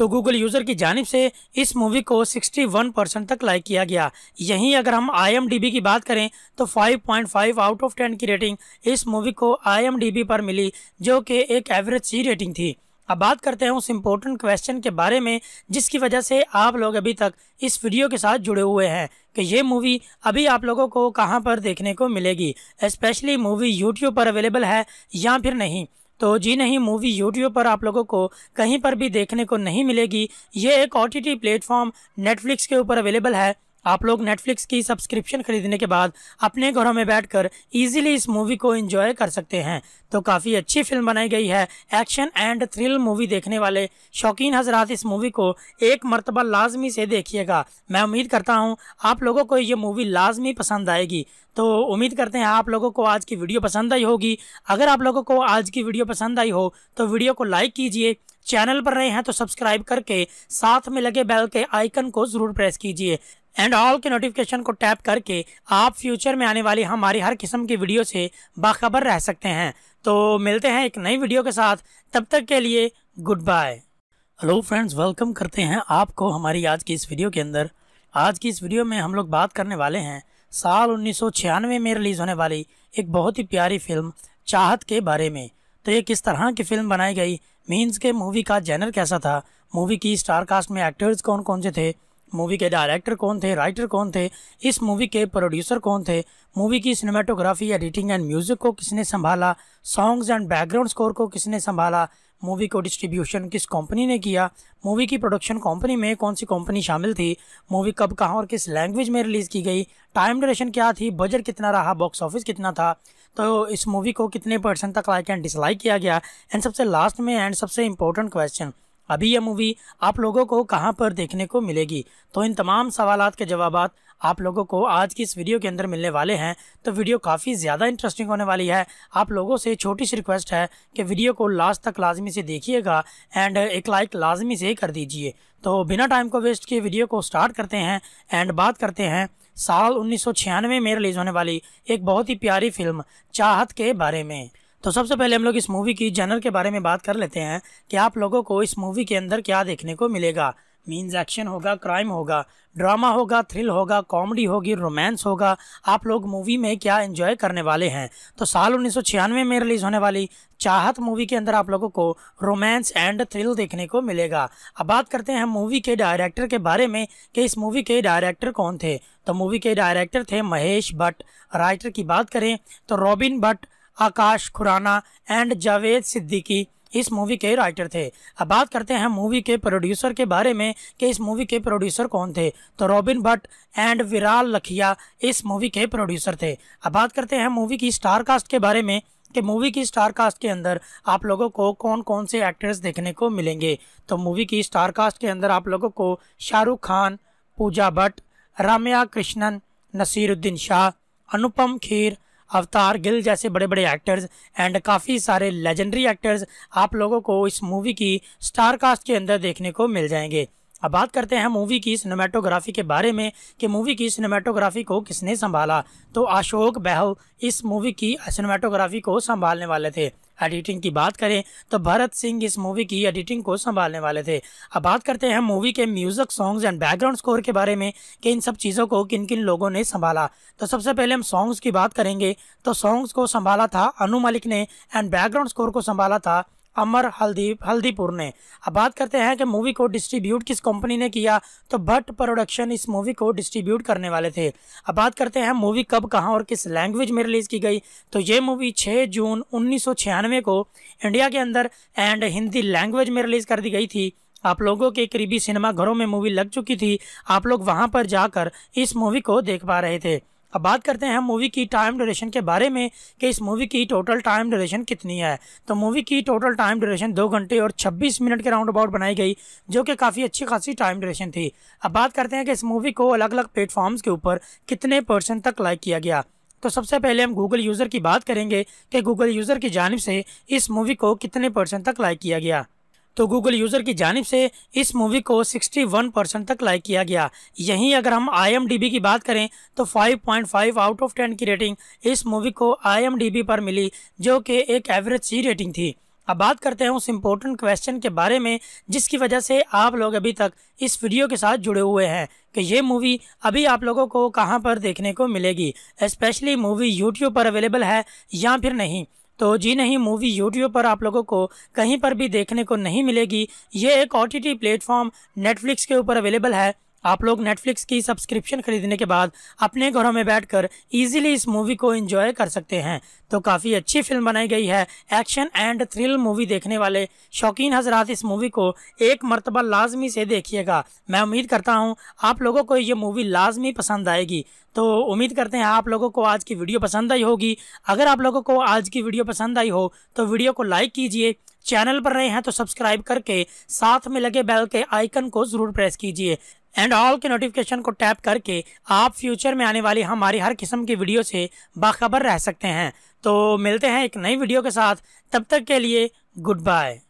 तो गूगल यूज़र की जानब से इस मूवी को 61 परसेंट तक लाइक किया गया। यहीं अगर हम आईएमडीबी की बात करें तो 5.5 आउट ऑफ़ 10 की रेटिंग इस मूवी को आईएमडीबी पर मिली, जो कि एक एवरेज सी रेटिंग थी। अब बात करते हैं उस इम्पोर्टेंट क्वेश्चन के बारे में, जिसकी वजह से आप लोग अभी तक इस वीडियो के साथ जुड़े हुए हैं कि ये मूवी अभी आप लोगों को कहाँ पर देखने को मिलेगी। स्पेशली मूवी यूट्यूब पर अवेलेबल है या फिर नहीं। तो जी नहीं, मूवी यूट्यूब पर आप लोगों को कहीं पर भी देखने को नहीं मिलेगी। ये एक ओ टी प्लेटफॉर्म नेटफ्लिक्स के ऊपर अवेलेबल है। आप लोग नेटफ्लिक्स की सब्सक्रिप्शन खरीदने के बाद अपने घरों में बैठकर इजीली इस मूवी को एंजॉय कर सकते हैं। तो काफ़ी अच्छी फ़िल्म बनाई गई है एक्शन एंड थ्रिल मूवी देखने वाले शौकीन हजरात, इस मूवी को एक मरतबा लाजमी से देखिएगा। मैं उम्मीद करता हूँ आप लोगों को ये मूवी लाजमी पसंद आएगी। तो उम्मीद करते हैं आप लोगों को आज की वीडियो पसंद आई होगी। अगर आप लोगों को आज की वीडियो पसंद आई हो तो वीडियो को लाइक कीजिए। चैनल पर रहे हैं तो सब्सक्राइब करके साथ में लगे बेल के आइकन को ज़रूर प्रेस कीजिए। एंड ऑल के नोटिफिकेशन को टैप करके आप फ्यूचर में आने वाली हमारी हर किस्म की वीडियो से बाखबर रह सकते हैं। तो मिलते हैं एक नई वीडियो के साथ। तब तक के लिए good bye hello friends welcome करते हैं आपको हमारी आज की इस वीडियो के अंदर। आज की इस वीडियो में हम लोग बात करने वाले हैं साल उन्नीस सौ छियानवे में रिलीज़ होने वाली एक बहुत ही प्यारी फ़िल्म चाहत के बारे में। तो ये किस तरह की फ़िल्म बनाई गई? मीन्स के मूवी का जैनर कैसा था? मूवी की स्टार कास्ट में एक्टर्स कौन कौन से थे? मूवी के डायरेक्टर कौन थे, राइटर कौन थे, इस मूवी के प्रोड्यूसर कौन थे, मूवी की सिनेमाटोग्राफी, एडिटिंग एंड म्यूज़िक को किसने संभाला, सॉन्ग्स एंड बैकग्राउंड स्कोर को किसने संभाला, मूवी को डिस्ट्रीब्यूशन किस कंपनी ने किया, मूवी की प्रोडक्शन कंपनी में कौन सी कंपनी शामिल थी, मूवी कब, कहाँ और किस लैंग्वेज में रिलीज़ की गई, टाइम ड्यूरेशन क्या थी, बजट कितना रहा, बॉक्स ऑफ़िस कितना था तो इस मूवी को कितने परसेंट तक लाइक एंड डिसलाइक किया गया, एंड सबसे लास्ट में एंड सबसे इंपॉर्टेंट क्वेश्चन अभी यह मूवी आप लोगों को कहाँ पर देखने को मिलेगी? तो इन तमाम सवाल के जवाब आप लोगों को आज की इस वीडियो के अंदर मिलने वाले हैं। तो वीडियो काफ़ी ज़्यादा इंटरेस्टिंग होने वाली है। आप लोगों से छोटी सी रिक्वेस्ट है कि वीडियो को लास्ट तक लाजमी से देखिएगा एंड एक लाइक लाजमी से कर दीजिए। तो बिना टाइम को वेस्ट किए वीडियो को स्टार्ट करते हैं एंड बात करते हैं साल उन्नीस सौ छियानवे में रिलीज़ होने वाली एक बहुत ही प्यारी फ़िल्म चाहत के बारे में। तो सबसे पहले हम लोग इस मूवी की जनर के बारे में बात कर लेते हैं कि आप लोगों को इस मूवी के अंदर क्या देखने को मिलेगा। मीन्स एक्शन होगा क्राइम होगा ड्रामा होगा थ्रिल होगा कॉमेडी होगी रोमांस होगा। आप लोग मूवी में क्या एंजॉय करने वाले हैं? तो साल उन्नीस सौ छियानवे में रिलीज़ होने वाली चाहत मूवी के अंदर आप लोगों को रोमांस एंड थ्रिल देखने को मिलेगा। अब बात करते हैं मूवी के डायरेक्टर के बारे में कि इस मूवी के डायरेक्टर कौन थे। तो मूवी के डायरेक्टर थे महेश भट्ट। राइटर की बात करें तो robin Bhatt Akash Khurana and Javed Siddiqui इस मूवी के राइटर थे। अब बात करते हैं मूवी के प्रोड्यूसर के बारे में कि इस मूवी के प्रोड्यूसर कौन थे। तो रॉबिन भट्ट एंड विराल लखिया इस मूवी के प्रोड्यूसर थे। अब बात करते हैं मूवी की स्टार कास्ट के बारे में कि मूवी की स्टार कास्ट के अंदर आप लोगों को कौन कौन से एक्टर्स देखने को मिलेंगे। तो मूवी की स्टार कास्ट के अंदर आप लोगों को शाहरुख खान, पूजा भट्ट, राम्या कृष्णन, नसीरुद्दीन शाह, अनुपम खीर अवतार गिल जैसे बड़े बड़े एक्टर्स एंड काफ़ी सारे लेजेंडरी एक्टर्स आप लोगों को इस मूवी की स्टार कास्ट के अंदर देखने को मिल जाएँगे। अब बात करते हैं मूवी की सिनेमाटोग्राफी के बारे में कि मूवी की सिनेमाटोग्राफी को किसने संभाला। तो अशोक बहल इस मूवी की सिनेमाटोग्राफी को संभालने वाले थे। एडिटिंग की बात करें तो भरत सिंह इस मूवी की एडिटिंग को संभालने वाले थे। अब बात करते हैं मूवी के music songs and background score के बारे में, कि इन सब चीज़ों को किन किन लोगों ने संभाला। तो सबसे पहले हम सॉन्ग्स की बात करेंगे तो सॉन्ग्स को संभाला था अनु मलिक ने एंड बैकग्राउंड स्कोर को संभाला था अमर हल्दी, हल्दीपुर ने। अब बात करते हैं कि मूवी को डिस्ट्रीब्यूट किस कंपनी ने किया तो भट्ट प्रोडक्शन इस मूवी को डिस्ट्रीब्यूट करने वाले थे। अब बात करते हैं मूवी कब, कहाँ और किस लैंग्वेज में रिलीज़ की गई। तो ये मूवी 6 जून उन्नीस सौ छियानवे को इंडिया के अंदर एंड हिंदी लैंग्वेज में रिलीज़ कर दी गई थी। आप लोगों के करीबी सिनेमा घरों में मूवी लग चुकी थी। आप लोग वहाँ पर जाकर इस मूवी को देख पा रहे थे। अब बात करते हैं मूवी की टाइम ड्यूरेशन के बारे में कि इस मूवी की टोटल टाइम ड्यूरेशन कितनी है। तो मूवी की टोटल टाइम ड्यूरेशन दो घंटे और 26 मिनट के राउंड अबाउट बनाई गई, जो कि काफ़ी अच्छी खासी टाइम ड्यूरेशन थी। अब बात करते हैं कि इस मूवी को अलग अलग प्लेटफॉर्म्स के ऊपर कितने परसेंट तक लाइक किया गया। तो सबसे पहले हम गूगल यूज़र की बात करेंगे कि गूगल यूज़र की जानब से इस मूवी को कितने परसेंट तक लाइक किया गया। तो गूगल यूज़र की जानब से इस मूवी को 61 परसेंट तक लाइक किया गया। यहीं अगर हम आईएमडीबी की बात करें तो 5.5 आउट ऑफ़ 10 की रेटिंग इस मूवी को आईएमडीबी पर मिली, जो कि एक एवरेज सी रेटिंग थी। अब बात करते हैं उस इम्पोर्टेंट क्वेश्चन के बारे में, जिसकी वजह से आप लोग अभी तक इस वीडियो के साथ जुड़े हुए हैं कि ये मूवी अभी आप लोगों को कहाँ पर देखने को मिलेगी। स्पेशली मूवी यूट्यूब पर अवेलेबल है या फिर नहीं। तो जी नहीं, मूवी यूट्यूब पर आप लोगों को कहीं पर भी देखने को नहीं मिलेगी। ये एक ओ टी प्लेटफॉर्म नेटफ्लिक्स के ऊपर अवेलेबल है। आप लोग नेटफ्लिक्स की सब्सक्रिप्शन खरीदने के बाद अपने घरों में बैठकर इजीली इस मूवी को एंजॉय कर सकते हैं। तो काफ़ी अच्छी फ़िल्म बनाई गई है एक्शन एंड थ्रिल मूवी देखने वाले शौकीन हजरात इस मूवी को एक मरतबा लाजमी से देखिएगा। मैं उम्मीद करता हूँ आप लोगों को ये मूवी लाजमी पसंद आएगी। तो उम्मीद करते हैं आप लोगों को आज की वीडियो पसंद आई होगी। अगर आप लोगों को आज की वीडियो पसंद आई हो तो वीडियो को लाइक कीजिए चैनल पर रहे हैं तो सब्सक्राइब करके साथ में लगे बेल के आइकन को ज़रूर प्रेस कीजिए। एंड ऑल के नोटिफिकेशन को टैप करके आप फ्यूचर में आने वाली हमारी हर किस्म की वीडियो से बाखबर रह सकते हैं। तो मिलते हैं एक नई वीडियो के साथ। तब तक के लिए good bye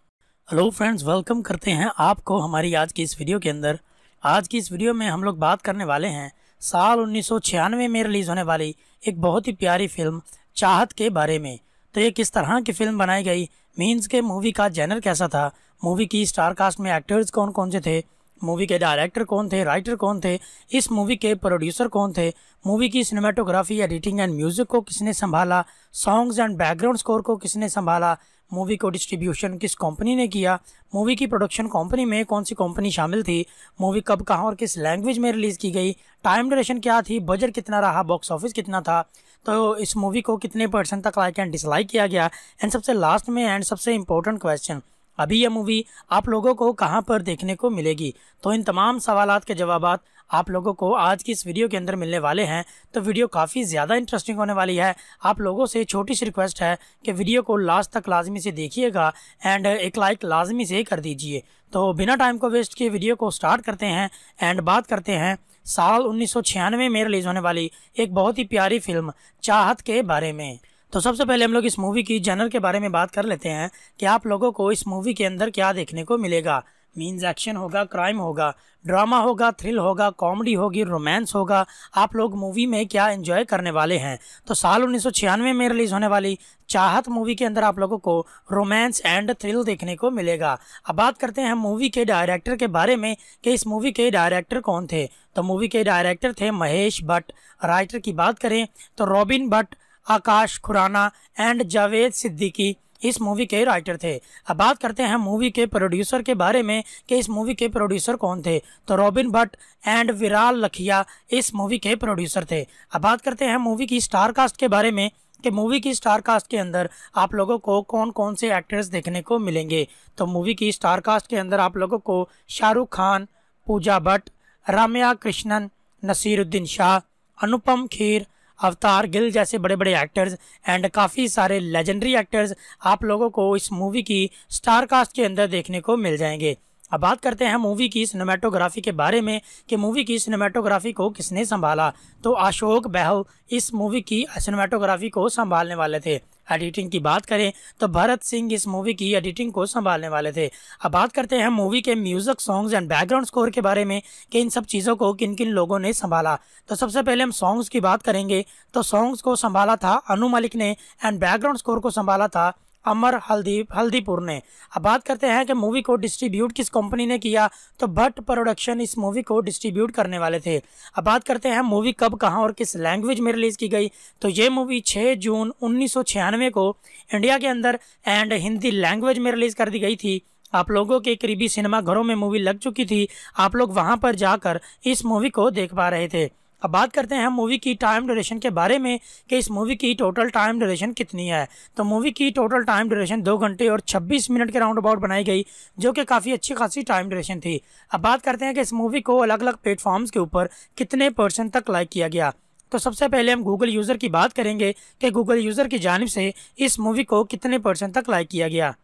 hello friends welcome करते हैं आपको हमारी आज की इस वीडियो के अंदर। आज की इस वीडियो में हम लोग बात करने वाले हैं साल उन्नीस सौ छियानवे में रिलीज़ होने वाली एक बहुत ही प्यारी फ़िल्म चाहत के बारे में। तो ये किस तरह की फ़िल्म बनाई गई? मीन्स के मूवी का जैनर कैसा था? मूवी की स्टार कास्ट में एक्टर्स कौन कौन से थे? मूवी के डायरेक्टर कौन थे? राइटर कौन थे? इस मूवी के प्रोड्यूसर कौन थे? मूवी की सिनेमाटोग्राफी एडिटिंग एंड म्यूज़िक को किसने संभाला? सॉन्ग्स एंड बैकग्राउंड स्कोर को किसने संभाला? मूवी को डिस्ट्रीब्यूशन किस कंपनी ने किया? मूवी की प्रोडक्शन कंपनी में कौन सी कंपनी शामिल थी? मूवी कब, कहाँ और किस लैंग्वेज में रिलीज़ की गई? टाइम ड्यूरेशन क्या थी? बजट कितना रहा? बॉक्स ऑफ़िस कितना था? तो इस मूवी को कितने परसेंट तक लाइक एंड डिसलाइक किया गया? एंड सबसे लास्ट में एंड सबसे इम्पोर्टेंट क्वेश्चन अभी यह मूवी आप लोगों को कहाँ पर देखने को मिलेगी? तो इन तमाम सवालात के जवाब आप लोगों को आज की इस वीडियो के अंदर मिलने वाले हैं। तो वीडियो काफ़ी ज़्यादा इंटरेस्टिंग होने वाली है। आप लोगों से छोटी सी रिक्वेस्ट है कि वीडियो को लास्ट तक लाजमी से देखिएगा एंड एक लाइक लाजमी से कर दीजिए। तो बिना टाइम को वेस्ट किए वीडियो को स्टार्ट करते हैं एंड बात करते हैं साल 1996 में रिलीज़ होने वाली एक बहुत ही प्यारी फ़िल्म, चाहत के बारे में। तो सबसे पहले हम लोग इस मूवी की जनर के बारे में बात कर लेते हैं कि आप लोगों को इस मूवी के अंदर क्या देखने को मिलेगा। मीन्स एक्शन होगा क्राइम होगा ड्रामा होगा थ्रिल होगा कॉमेडी होगी रोमांस होगा। आप लोग मूवी में क्या एंजॉय करने वाले हैं? तो साल उन्नीस सौ छियानवे में रिलीज़ होने वाली चाहत मूवी के अंदर आप लोगों को रोमांस एंड थ्रिल देखने को मिलेगा। अब बात करते हैं मूवी के डायरेक्टर के बारे में कि इस मूवी के डायरेक्टर कौन थे। तो मूवी के डायरेक्टर थे महेश भट्ट। राइटर की बात करें तो robin Bhatt, Akash Khurana and Javed Siddiqui. इस मूवी के राइटर थे। अब बात करते हैं मूवी के प्रोड्यूसर के बारे में कि इस मूवी के प्रोड्यूसर कौन थे। तो रॉबिन भट्ट एंड विराल लखिया इस मूवी के प्रोड्यूसर थे। अब बात करते हैं मूवी की स्टार कास्ट के बारे में कि मूवी की स्टार कास्ट के अंदर आप लोगों को कौन कौन से एक्टर्स देखने को मिलेंगे। तो मूवी की स्टार कास्ट के अंदर आप लोगों को शाहरुख खान, पूजा भट्ट, राम्या कृष्णन, नसीरुद्दीन शाह, अनुपम खेर अवतार गिल जैसे बड़े बड़े एक्टर्स एंड काफ़ी सारे लेजेंडरी एक्टर्स आप लोगों को इस मूवी की स्टार कास्ट के अंदर देखने को मिल जाएँगे। अब बात करते हैं मूवी की सिनेमाटोग्राफी के बारे में कि मूवी की सिनेमाटोग्राफी को किसने संभाला। तो अशोक बहल इस मूवी की सिनेमाटोग्राफी को संभालने वाले थे। एडिटिंग की बात करें तो भरत सिंह इस मूवी की एडिटिंग को संभालने वाले थे। अब बात करते हैं मूवी के music songs and background score के बारे में, कि इन सब चीज़ों को किन किन लोगों ने संभाला। तो सबसे पहले हम सॉन्ग्स की बात करेंगे तो सॉन्ग्स को संभाला था अनु मलिक ने एंड बैकग्राउंड स्कोर को संभाला था अमर हल्दी, हल्दीपुर ने। अब बात करते हैं कि मूवी को डिस्ट्रीब्यूट किस कंपनी ने किया तो भट्ट प्रोडक्शन इस मूवी को डिस्ट्रीब्यूट करने वाले थे। अब बात करते हैं मूवी कब, कहाँ और किस लैंग्वेज में रिलीज़ की गई। तो ये मूवी 6 जून उन्नीस सौ छियानवे को इंडिया के अंदर एंड हिंदी लैंग्वेज में रिलीज़ कर दी गई थी। आप लोगों के करीबी सिनेमा घरों में मूवी लग चुकी थी। आप लोग वहाँ पर जाकर इस मूवी को देख पा रहे थे। अब बात करते हैं मूवी की टाइम ड्यूरेशन के बारे में कि इस मूवी की टोटल टाइम ड्यूरेशन कितनी है। तो मूवी की टोटल टाइम ड्यूरेशन दो घंटे और 26 मिनट के राउंड अबाउट बनाई गई, जो कि काफ़ी अच्छी खासी टाइम ड्यूरेशन थी। अब बात करते हैं कि इस मूवी को अलग अलग प्लेटफॉर्म्स के ऊपर कितने परसेंट तक लाइक किया गया। तो सबसे पहले हम गूगल यूज़र की बात करेंगे कि गूगल यूज़र की जानब से इस मूवी को कितने परसेंट तक लाइक किया गया।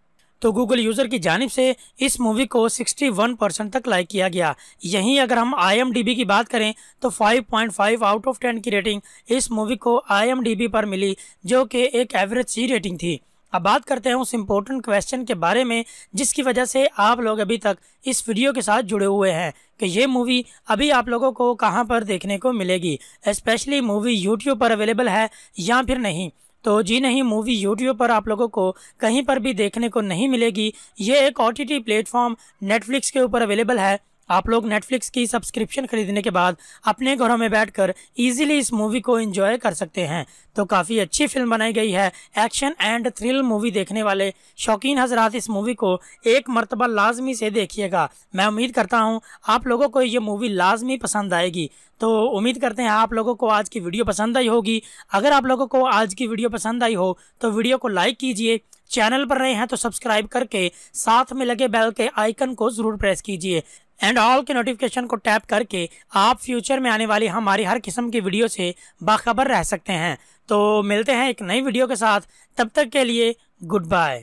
तो गूगल यूज़र की जानब से इस मूवी को 61 परसेंट तक लाइक किया गया। यहीं अगर हम आईएमडीबी की बात करें तो 5.5 आउट ऑफ़ 10 की रेटिंग इस मूवी को आईएमडीबी पर मिली, जो कि एक एवरेज सी रेटिंग थी। अब बात करते हैं उस इम्पोर्टेंट क्वेश्चन के बारे में, जिसकी वजह से आप लोग अभी तक इस वीडियो के साथ जुड़े हुए हैं कि ये मूवी अभी आप लोगों को कहाँ पर देखने को मिलेगी। स्पेशली मूवी यूट्यूब पर अवेलेबल है या फिर नहीं। तो जी नहीं, मूवी यूट्यूब पर आप लोगों को कहीं पर भी देखने को नहीं मिलेगी। ये एक ओ टी प्लेटफॉर्म नेटफ्लिक्स के ऊपर अवेलेबल है। आप लोग नेटफ्लिक्स की सब्सक्रिप्शन खरीदने के बाद अपने घरों में बैठकर इजीली इस मूवी को एंजॉय कर सकते हैं। तो काफ़ी अच्छी फ़िल्म बनाई गई है। एक्शन एंड थ्रिल मूवी देखने वाले शौकीन हजरात इस मूवी को एक मरतबा लाजमी से देखिएगा। मैं उम्मीद करता हूँ आप लोगों को ये मूवी लाजमी पसंद आएगी। तो उम्मीद करते हैं आप लोगों को आज की वीडियो पसंद आई होगी। अगर आप लोगों को आज की वीडियो पसंद आई हो तो वीडियो को लाइक कीजिए। चैनल पर रहे हैं तो सब्सक्राइब करके साथ में लगे बेल के आइकन को ज़रूर प्रेस कीजिए। एंड ऑल के नोटिफिकेशन को टैप करके आप फ्यूचर में आने वाली हमारी हर किस्म की वीडियो से बाखबर रह सकते हैं। तो मिलते हैं एक नई वीडियो के साथ। तब तक के लिए good bye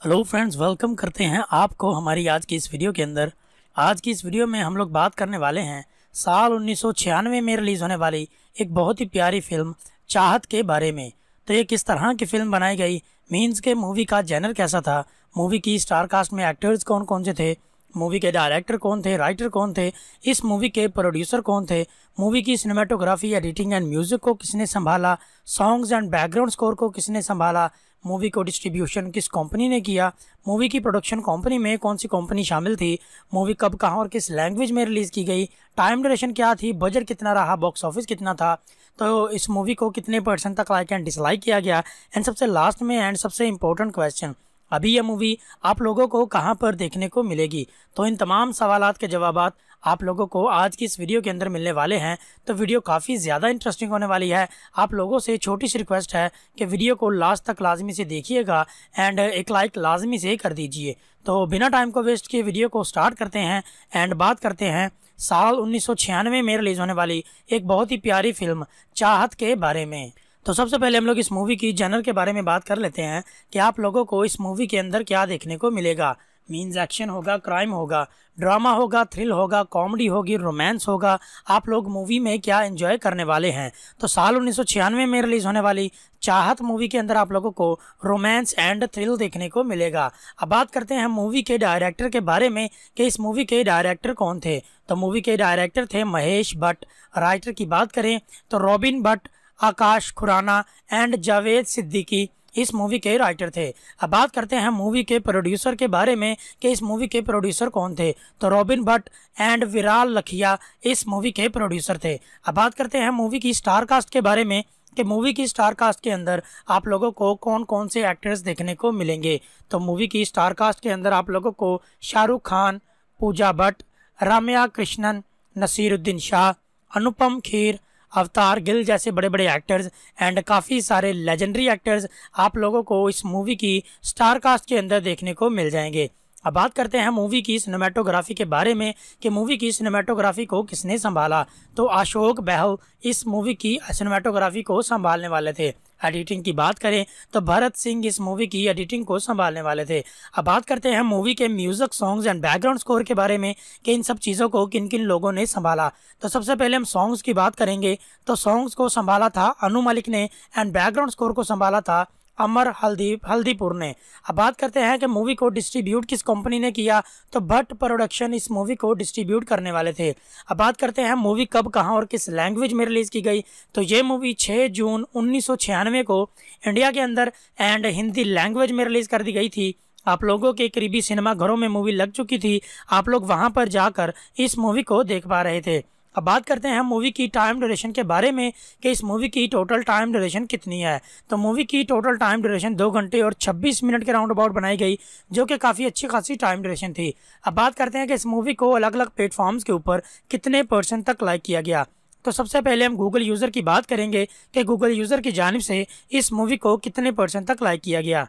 hello friends welcome करते हैं आपको हमारी आज की इस वीडियो के अंदर। आज की इस वीडियो में हम लोग बात करने वाले हैं साल उन्नीस सौ छियानवे में रिलीज़ होने वाली एक बहुत ही प्यारी फ़िल्म चाहत के बारे में। तो ये किस तरह की फ़िल्म बनाई गई? मीन्स के मूवी का जैनर कैसा था? मूवी की स्टार कास्ट में एक्टर्स कौन कौन से थे? मूवी के डायरेक्टर कौन थे राइटर कौन थे, इस मूवी के प्रोड्यूसर कौन थे, मूवी की सिनेमाटोग्राफी एडिटिंग एंड म्यूज़िक को किसने संभाला सॉन्ग्स एंड बैकग्राउंड स्कोर को किसने संभाला, मूवी को डिस्ट्रीब्यूशन किस कंपनी ने किया, मूवी की प्रोडक्शन कंपनी में कौन सी कंपनी शामिल थी, मूवी कब, कहाँ और किस लैंग्वेज में रिलीज़ की गई टाइम ड्यूरेशन क्या थी बजट कितना रहा बॉक्स ऑफ़िस कितना था तो इस मूवी को कितने परसेंट तक लाइक एंड डिसलाइक किया गया एंड सबसे लास्ट में एंड सबसे इंपॉर्टेंट क्वेश्चन अभी यह मूवी आप लोगों को कहाँ पर देखने को मिलेगी? तो इन तमाम सवाल के जवाब आप लोगों को आज की इस वीडियो के अंदर मिलने वाले हैं। तो वीडियो काफ़ी ज़्यादा इंटरेस्टिंग होने वाली है। आप लोगों से छोटी सी रिक्वेस्ट है कि वीडियो को लास्ट तक लाजमी से देखिएगा एंड एक लाइक लाजमी से कर दीजिए। तो बिना टाइम को वेस्ट किए वीडियो को स्टार्ट करते हैं एंड बात करते हैं साल उन्नीस सौ छियानवे में रिलीज़ होने वाली एक बहुत ही प्यारी फ़िल्म चाहत के बारे में। तो सबसे पहले हम लोग इस मूवी की जनर के बारे में बात कर लेते हैं कि आप लोगों को इस मूवी के अंदर क्या देखने को मिलेगा। मीन्स एक्शन होगा क्राइम होगा ड्रामा होगा थ्रिल होगा कॉमेडी होगी रोमांस होगा। आप लोग मूवी में क्या एंजॉय करने वाले हैं? तो साल उन्नीस सौ छियानवे में रिलीज़ होने वाली चाहत मूवी के अंदर आप लोगों को रोमांस एंड थ्रिल देखने को मिलेगा। अब बात करते हैं मूवी के डायरेक्टर के बारे में कि इस मूवी के डायरेक्टर कौन थे। तो मूवी के डायरेक्टर थे महेश भट्ट। राइटर की बात करें तो robin Bhatt Akash, Khurana and Javed Siddiqui इस मूवी के राइटर थे। अब बात करते हैं मूवी के प्रोड्यूसर के बारे में कि इस मूवी के प्रोड्यूसर कौन थे। तो रॉबिन भट्ट एंड विराल लखिया इस मूवी के प्रोड्यूसर थे। अब बात करते हैं मूवी की स्टार कास्ट के बारे में कि मूवी की स्टार कास्ट के अंदर आप लोगों को कौन कौन से एक्टर्स देखने को मिलेंगे। तो मूवी की स्टार कास्ट के अंदर आप लोगों को शाहरुख खान, पूजा भट्ट, राम्या कृष्णन, नसीरुद्दीन शाह, अनुपम खेर अवतार गिल जैसे बड़े बड़े एक्टर्स एंड काफ़ी सारे लेजेंडरी एक्टर्स आप लोगों को इस मूवी की स्टार कास्ट के अंदर देखने को मिल जाएँगे। अब बात करते हैं मूवी की सिनेमाटोग्राफी के बारे में कि मूवी की सिनेमाटोग्राफी को किसने संभाला। तो अशोक बहल इस मूवी की सिनेमाटोग्राफी को संभालने वाले थे। एडिटिंग की बात करें तो भरत सिंह इस मूवी की एडिटिंग को संभालने वाले थे। अब बात करते हैं मूवी के music songs and background score के बारे में कि इन सब चीज़ों को किन किन लोगों ने संभाला। तो सबसे पहले हम सॉन्ग्स की बात करेंगे। तो सॉन्ग्स को संभाला था अनु मलिक ने एंड बैकग्राउंड स्कोर को संभाला था अमर हल्दी, हल्दीपुर ने। अब बात करते हैं कि मूवी को डिस्ट्रीब्यूट किस कंपनी ने किया तो भट्ट प्रोडक्शन इस मूवी को डिस्ट्रीब्यूट करने वाले थे। अब बात करते हैं मूवी कब, कहाँ और किस लैंग्वेज में रिलीज़ की गई। तो ये मूवी 6 जून उन्नीस सौ छियानवे को इंडिया के अंदर एंड हिंदी लैंग्वेज में रिलीज़ कर दी गई थी। आप लोगों के करीबी सिनेमा घरों में मूवी लग चुकी थी। आप लोग वहाँ पर जाकर इस मूवी को देख पा रहे थे। अब बात करते हैं मूवी की टाइम ड्यूरेशन के बारे में कि इस मूवी की टोटल टाइम ड्यूरेशन कितनी है। तो मूवी की टोटल टाइम ड्यूरेशन दो घंटे और 26 मिनट के राउंड अबाउट बनाई गई, जो कि काफ़ी अच्छी खासी टाइम ड्यूरेशन थी। अब बात करते हैं कि इस मूवी को अलग अलग प्लेटफॉर्म्स के ऊपर कितने परसेंट तक लाइक किया गया। तो सबसे पहले हम गूगल यूज़र की बात करेंगे कि गूगल यूज़र की जानब से इस मूवी को कितने परसेंट तक लाइक किया गया।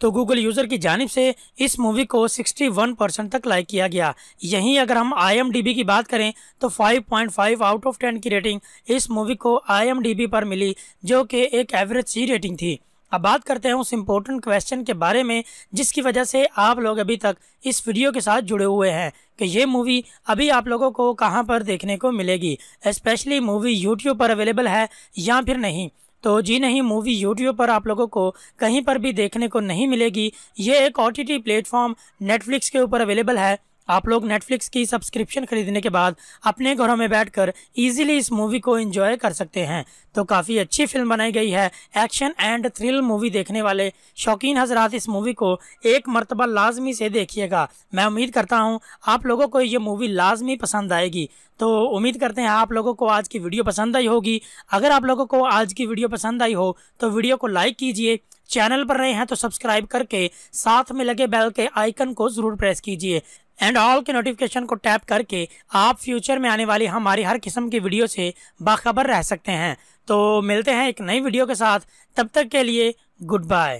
तो गूगल यूज़र की जानब से इस मूवी को 61 परसेंट तक लाइक किया गया। यहीं अगर हम आईएमडीबी की बात करें तो 5.5 आउट ऑफ़ 10 की रेटिंग इस मूवी को आईएमडीबी पर मिली, जो कि एक एवरेज सी रेटिंग थी। अब बात करते हैं उस इम्पोर्टेंट क्वेश्चन के बारे में, जिसकी वजह से आप लोग अभी तक इस वीडियो के साथ जुड़े हुए हैं कि ये मूवी अभी आप लोगों को कहाँ पर देखने को मिलेगी। स्पेशली मूवी यूट्यूब पर अवेलेबल है या फिर नहीं। तो जी नहीं, मूवी यूट्यूब पर आप लोगों को कहीं पर भी देखने को नहीं मिलेगी। ये एक ओ टी प्लेटफॉर्म नेटफ्लिक्स के ऊपर अवेलेबल है। आप लोग नेटफ्लिक्स की सब्सक्रिप्शन खरीदने के बाद अपने घरों में बैठकर इजीली इस मूवी को एंजॉय कर सकते हैं। तो काफ़ी अच्छी फ़िल्म बनाई गई है। एक्शन एंड थ्रिल मूवी देखने वाले शौकीन हजरात इस मूवी को एक मरतबा लाजमी से देखिएगा। मैं उम्मीद करता हूँ आप लोगों को ये मूवी लाजमी पसंद आएगी। तो उम्मीद करते हैं आप लोगों को आज की वीडियो पसंद आई होगी। अगर आप लोगों को आज की वीडियो पसंद आई हो तो वीडियो को लाइक कीजिए। चैनल पर रहे हैं तो सब्सक्राइब करके साथ में लगे बेल के आइकन को ज़रूर प्रेस कीजिए। एंड ऑल के नोटिफिकेशन को टैप करके आप फ्यूचर में आने वाली हमारी हर किस्म की वीडियो से बाखबर रह सकते हैं। तो मिलते हैं एक नई वीडियो के साथ। तब तक के लिए good bye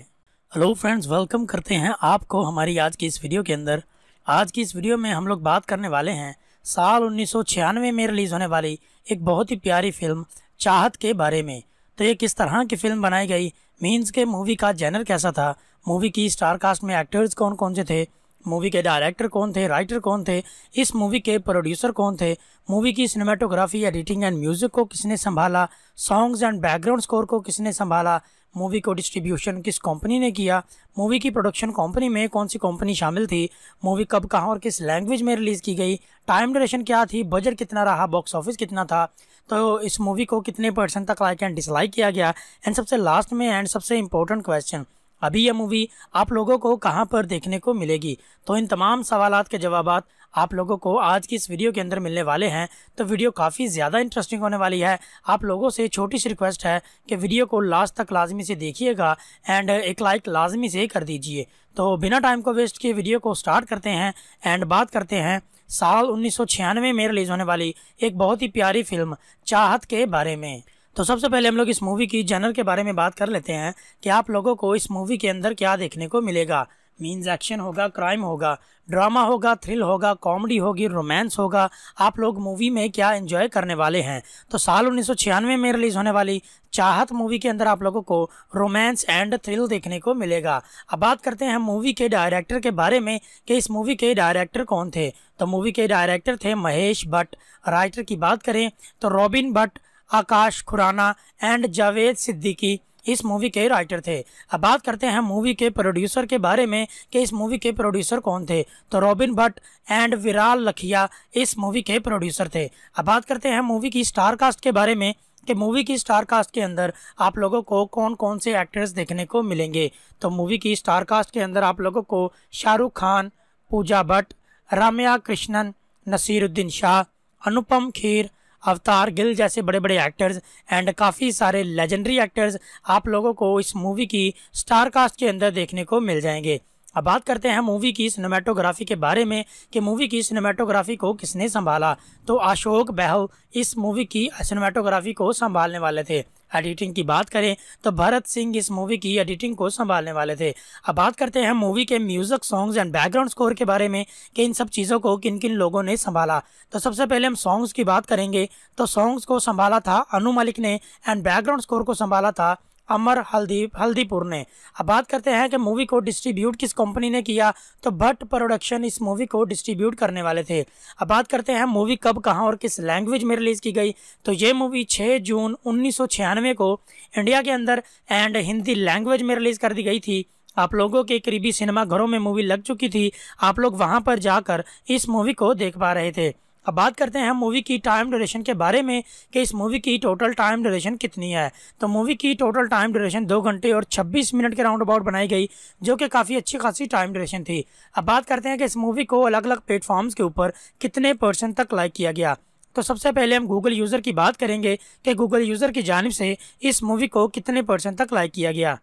hello friends welcome करते हैं आपको हमारी आज की इस वीडियो के अंदर। आज की इस वीडियो में हम लोग बात करने वाले हैं साल उन्नीस सौ छियानवे में रिलीज़ होने वाली एक बहुत ही प्यारी फ़िल्म चाहत के बारे में। तो ये किस तरह की फ़िल्म बनाई गई? मीन्स के मूवी का जैनर कैसा था? मूवी की स्टार कास्ट में एक्टर्स कौन कौन से थे? मूवी के डायरेक्टर कौन थे राइटर कौन थे, इस मूवी के प्रोड्यूसर कौन थे, मूवी की सिनेमाटोग्राफी एडिटिंग एंड म्यूज़िक को किसने संभाला सॉन्ग्स एंड बैकग्राउंड स्कोर को किसने संभाला, मूवी को डिस्ट्रीब्यूशन किस कंपनी ने किया, मूवी की प्रोडक्शन कंपनी में कौन सी कंपनी शामिल थी, मूवी कब, कहाँ और किस लैंग्वेज में रिलीज़ की गई टाइम ड्यूरेशन क्या थी बजट कितना रहा बॉक्स ऑफ़िस कितना था तो इस मूवी को कितने परसेंट तक लाइक एंड डिसलाइक किया गया एंड सबसे लास्ट में एंड सबसे इंपॉर्टेंट क्वेश्चन अभी यह मूवी आप लोगों को कहाँ पर देखने को मिलेगी? तो इन तमाम सवाल के जवाब आप लोगों को आज की इस वीडियो के अंदर मिलने वाले हैं। तो वीडियो काफ़ी ज़्यादा इंटरेस्टिंग होने वाली है। आप लोगों से छोटी सी रिक्वेस्ट है कि वीडियो को लास्ट तक लाजमी से देखिएगा एंड एक लाइक लाजमी से कर दीजिए। तो बिना टाइम को वेस्ट किए वीडियो को स्टार्ट करते हैं एंड बात करते हैं साल उन्नीस सौ छियानवे में रिलीज़ होने वाली एक बहुत ही प्यारी फ़िल्म चाहत के बारे में। तो सबसे पहले हम लोग इस मूवी की जनर के बारे में बात कर लेते हैं कि आप लोगों को इस मूवी के अंदर क्या देखने को मिलेगा। मीन्स एक्शन होगा क्राइम होगा ड्रामा होगा थ्रिल होगा कॉमेडी होगी रोमांस होगा। आप लोग मूवी में क्या एंजॉय करने वाले हैं? तो साल उन्नीस सौ छियानवे में रिलीज़ होने वाली चाहत मूवी के अंदर आप लोगों को रोमांस एंड थ्रिल देखने को मिलेगा। अब बात करते हैं मूवी के डायरेक्टर के बारे में कि इस मूवी के डायरेक्टर कौन थे। तो मूवी के डायरेक्टर थे महेश भट्ट। राइटर की बात करें तो robin Bhatt Akash, Khurana and Javed Siddiqui इस मूवी के राइटर थे। अब बात करते हैं मूवी के प्रोड्यूसर के बारे में कि इस मूवी के प्रोड्यूसर कौन थे। तो रॉबिन भट्ट एंड विराल लखिया इस मूवी के प्रोड्यूसर थे। अब बात करते हैं मूवी की स्टार कास्ट के बारे में कि मूवी की स्टार कास्ट के अंदर आप लोगों को कौन कौन से एक्टर्स देखने को मिलेंगे। तो मूवी की स्टार कास्ट के अंदर आप लोगों को शाहरुख खान, पूजा भट्ट, राम्या कृष्णन, नसीरुद्दीन शाह, अनुपम खीर अवतार गिल जैसे बड़े बड़े एक्टर्स एंड काफ़ी सारे लेजेंडरी एक्टर्स आप लोगों को इस मूवी की स्टार कास्ट के अंदर देखने को मिल जाएँगे। अब बात करते हैं मूवी की सिनेमाटोग्राफी के बारे में कि मूवी की सिनेमाटोग्राफी को किसने संभाला। तो अशोक बहल इस मूवी की सिनेमाटोग्राफी को संभालने वाले थे। एडिटिंग की बात करें तो भरत सिंह इस मूवी की एडिटिंग को संभालने वाले थे। अब बात करते हैं मूवी के music songs and background score के बारे में, कि इन सब चीज़ों को किन किन लोगों ने संभाला। तो सबसे पहले हम सॉन्ग्स की बात करेंगे। तो सॉन्ग्स को संभाला था अनु मलिक ने एंड बैकग्राउंड स्कोर को संभाला था अमर हल्दी, हल्दीपुर ने। अब बात करते हैं कि मूवी को डिस्ट्रीब्यूट किस कंपनी ने किया तो भट्ट प्रोडक्शन इस मूवी को डिस्ट्रीब्यूट करने वाले थे। अब बात करते हैं मूवी कब, कहाँ और किस लैंग्वेज में रिलीज़ की गई। तो ये मूवी 6 जून उन्नीस सौ छियानवे को इंडिया के अंदर एंड हिंदी लैंग्वेज में रिलीज़ कर दी गई थी। आप लोगों के करीबी सिनेमा घरों में मूवी लग चुकी थी। आप लोग वहाँ पर जाकर इस मूवी को देख पा रहे थे। अब बात करते हैं हम मूवी की टाइम ड्यूरेशन के बारे में कि इस मूवी की टोटल टाइम ड्यूरेशन कितनी है। तो मूवी की टोटल टाइम ड्यूरेशन दो घंटे और 26 मिनट के राउंड अबाउट बनाई गई, जो कि काफ़ी अच्छी खासी टाइम ड्यूरेशन थी। अब बात करते हैं कि इस मूवी को अलग अलग प्लेटफॉर्म्स के ऊपर कितने परसेंट तक लाइक किया गया। तो सबसे पहले हम गूगल यूज़र की बात करेंगे कि गूगल यूज़र की जानब से इस मूवी को कितने परसेंट तक लाइक किया गया।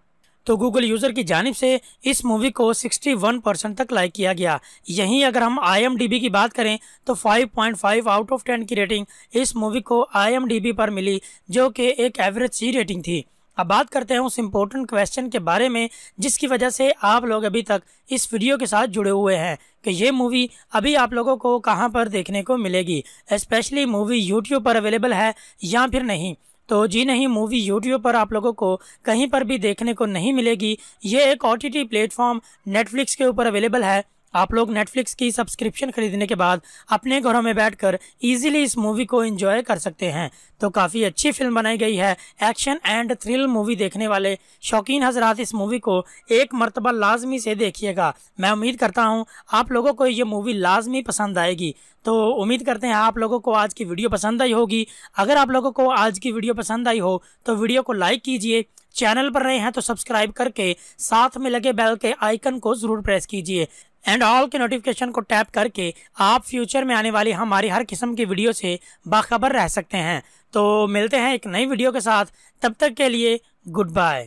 तो गूगल यूज़र की जानब से इस मूवी को 61 परसेंट तक लाइक किया गया। यहीं अगर हम आईएमडीबी की बात करें तो 5.5 आउट ऑफ़ 10 की रेटिंग इस मूवी को आईएमडीबी पर मिली, जो कि एक एवरेज सी रेटिंग थी। अब बात करते हैं उस इम्पोर्टेंट क्वेश्चन के बारे में, जिसकी वजह से आप लोग अभी तक इस वीडियो के साथ जुड़े हुए हैं कि ये मूवी अभी आप लोगों को कहाँ पर देखने को मिलेगी। स्पेशली मूवी यूट्यूब पर अवेलेबल है या फिर नहीं। तो जी नहीं, मूवी यूट्यूब पर आप लोगों को कहीं पर भी देखने को नहीं मिलेगी। ये एक ओ टी प्लेटफॉर्म नेटफ्लिक्स के ऊपर अवेलेबल है। आप लोग नेटफ्लिक्स की सब्सक्रिप्शन खरीदने के बाद अपने घरों में बैठकर इजीली इस मूवी को एंजॉय कर सकते हैं। तो काफ़ी अच्छी फ़िल्म बनाई गई है। एक्शन एंड थ्रिल मूवी देखने वाले शौकीन हजरात इस मूवी को एक मरतबा लाजमी से देखिएगा। मैं उम्मीद करता हूँ आप लोगों को ये मूवी लाजमी पसंद आएगी। तो उम्मीद करते हैं आप लोगों को आज की वीडियो पसंद आई होगी। अगर आप लोगों को आज की वीडियो पसंद आई हो तो वीडियो को लाइक कीजिए। चैनल पर रहे हैं तो सब्सक्राइब करके साथ में लगे बेल के आइकन को ज़रूर प्रेस कीजिए। एंड ऑल के नोटिफिकेशन को टैप करके आप फ्यूचर में आने वाली हमारी हर किस्म की वीडियो से बाखबर रह सकते हैं। तो मिलते हैं एक नई वीडियो के साथ। तब तक के लिए good bye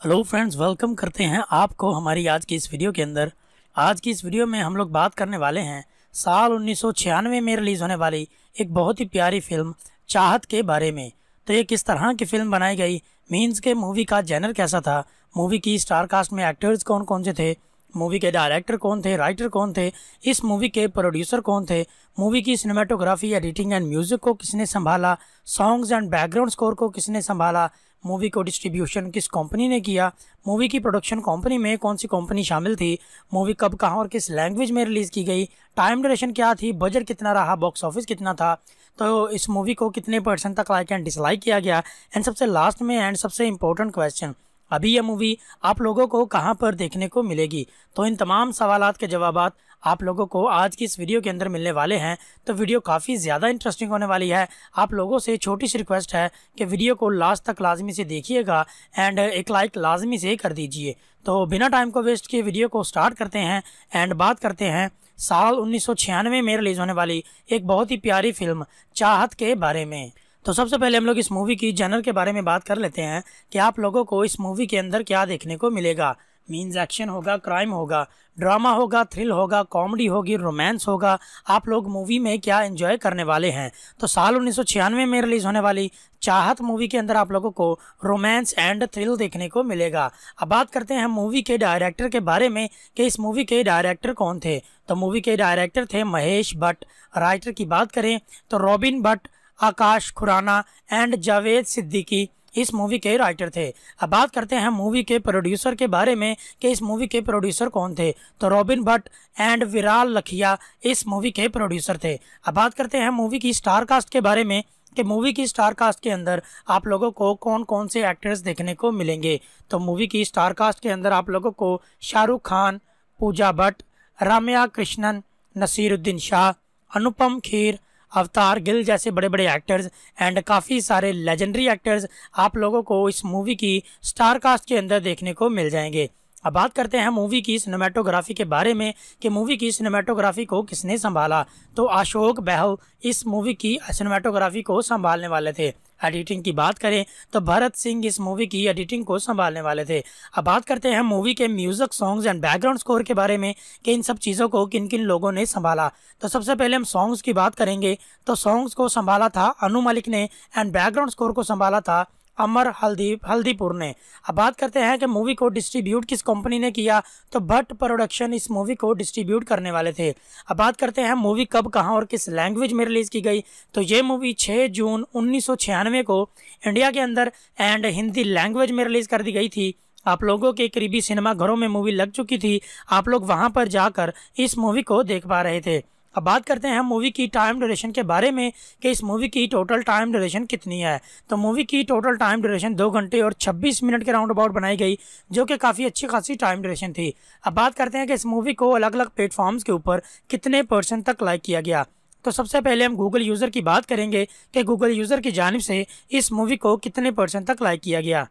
hello friends welcome करते हैं आपको हमारी आज की इस वीडियो के अंदर। आज की इस वीडियो में हम लोग बात करने वाले हैं साल उन्नीस सौ छियानवे में रिलीज़ होने वाली एक बहुत ही प्यारी फ़िल्म चाहत के बारे में। तो ये किस तरह की फ़िल्म बनाई गई? मीन्स के मूवी का जैनर कैसा था? मूवी की स्टार कास्ट में एक्टर्स कौन कौन से थे? मूवी के डायरेक्टर कौन थे राइटर कौन थे, इस मूवी के प्रोड्यूसर कौन थे, मूवी की सिनेमाटोग्राफी एडिटिंग एंड म्यूज़िक को किसने संभाला सॉन्ग्स एंड बैकग्राउंड स्कोर को किसने संभाला, मूवी को डिस्ट्रीब्यूशन किस कंपनी ने किया, मूवी की प्रोडक्शन कंपनी में कौन सी कंपनी शामिल थी, मूवी कब, कहाँ और किस लैंग्वेज में रिलीज़ की गई टाइम ड्यूरेशन क्या थी बजट कितना रहा बॉक्स ऑफ़िस कितना था तो इस मूवी को कितने परसेंट तक लाइक एंड डिसलाइक किया गया एंड सबसे लास्ट में एंड सबसे इंपॉर्टेंट क्वेश्चन अभी यह मूवी आप लोगों को कहाँ पर देखने को मिलेगी? तो इन तमाम सवाल के जवाब आप लोगों को आज की इस वीडियो के अंदर मिलने वाले हैं। तो वीडियो काफ़ी ज़्यादा इंटरेस्टिंग होने वाली है। आप लोगों से छोटी सी रिक्वेस्ट है कि वीडियो को लास्ट तक लाजमी से देखिएगा एंड एक लाइक लाजमी से कर दीजिए। तो बिना टाइम को वेस्ट किए वीडियो को स्टार्ट करते हैं एंड बात करते हैं साल उन्नीस सौ छियानवे में रिलीज़ होने वाली एक बहुत ही प्यारी फ़िल्म चाहत के बारे में। तो सबसे पहले हम लोग इस मूवी की जनर के बारे में बात कर लेते हैं कि आप लोगों को इस मूवी के अंदर क्या देखने को मिलेगा। मीन्स एक्शन होगा क्राइम होगा ड्रामा होगा थ्रिल होगा कॉमेडी होगी रोमांस होगा। आप लोग मूवी में क्या एंजॉय करने वाले हैं? तो साल उन्नीस सौ छियानवे में रिलीज़ होने वाली चाहत मूवी के अंदर आप लोगों को रोमांस एंड थ्रिल देखने को मिलेगा। अब बात करते हैं मूवी के डायरेक्टर के बारे में कि इस मूवी के डायरेक्टर कौन थे। तो मूवी के डायरेक्टर थे महेश भट्ट। राइटर की बात करें तो robin Bhatt Akash, Khurana and Javed Siddiqui इस मूवी के राइटर थे। अब बात करते हैं मूवी के प्रोड्यूसर के बारे में कि इस मूवी के प्रोड्यूसर कौन थे। तो रॉबिन भट्ट एंड विराल लखिया इस मूवी के प्रोड्यूसर थे। अब बात करते हैं मूवी की स्टार कास्ट के बारे में कि मूवी की स्टार कास्ट के अंदर आप लोगों को कौन कौन से एक्टर्स देखने को मिलेंगे। तो मूवी की स्टार कास्ट के अंदर आप लोगों को शाहरुख खान, पूजा भट्ट, राम्या कृष्णन, नसीरुद्दीन शाह, अनुपम खीर अवतार गिल जैसे बड़े बड़े एक्टर्स एंड काफ़ी सारे लेजेंडरी एक्टर्स आप लोगों को इस मूवी की स्टार कास्ट के अंदर देखने को मिल जाएँगे। अब बात करते हैं मूवी की सिनेमाटोग्राफी के बारे में कि मूवी की सिनेमाटोग्राफी को किसने संभाला। तो अशोक बहल इस मूवी की सिनेमाटोग्राफी को संभालने वाले थे। एडिटिंग की बात करें तो भरत सिंह इस मूवी की एडिटिंग को संभालने वाले थे। अब बात करते हैं मूवी के music songs and background score के बारे में कि इन सब चीज़ों को किन किन लोगों ने संभाला। तो सबसे पहले हम सॉन्ग्स की बात करेंगे। तो सॉन्ग्स को संभाला था अनु मलिक ने एंड बैकग्राउंड स्कोर को संभाला था अमर हल्दी, हल्दीपुर ने। अब बात करते हैं कि मूवी को डिस्ट्रीब्यूट किस कंपनी ने किया तो भट्ट प्रोडक्शन इस मूवी को डिस्ट्रीब्यूट करने वाले थे। अब बात करते हैं मूवी कब, कहाँ और किस लैंग्वेज में रिलीज़ की गई। तो ये मूवी 6 जून उन्नीस सौ छियानवे को इंडिया के अंदर एंड हिंदी लैंग्वेज में रिलीज़ कर दी गई थी। आप लोगों के करीबी सिनेमा घरों में मूवी लग चुकी थी। आप लोग वहाँ पर जाकर इस मूवी को देख पा रहे थे। अब बात करते हैं मूवी की टाइम ड्यूरेशन के बारे में कि इस मूवी की टोटल टाइम ड्यूरेशन कितनी है। तो मूवी की टोटल टाइम ड्यूरेशन दो घंटे और 26 मिनट के राउंड अबाउट बनाई गई, जो कि काफ़ी अच्छी खासी टाइम ड्यूरेशन थी। अब बात करते हैं कि इस मूवी को अलग अलग प्लेटफॉर्म्स के ऊपर कितने परसेंट तक लाइक किया गया। तो सबसे पहले हम गूगल यूज़र की बात करेंगे कि गूगल यूज़र की जानब से इस मूवी को कितने परसेंट तक लाइक किया गया।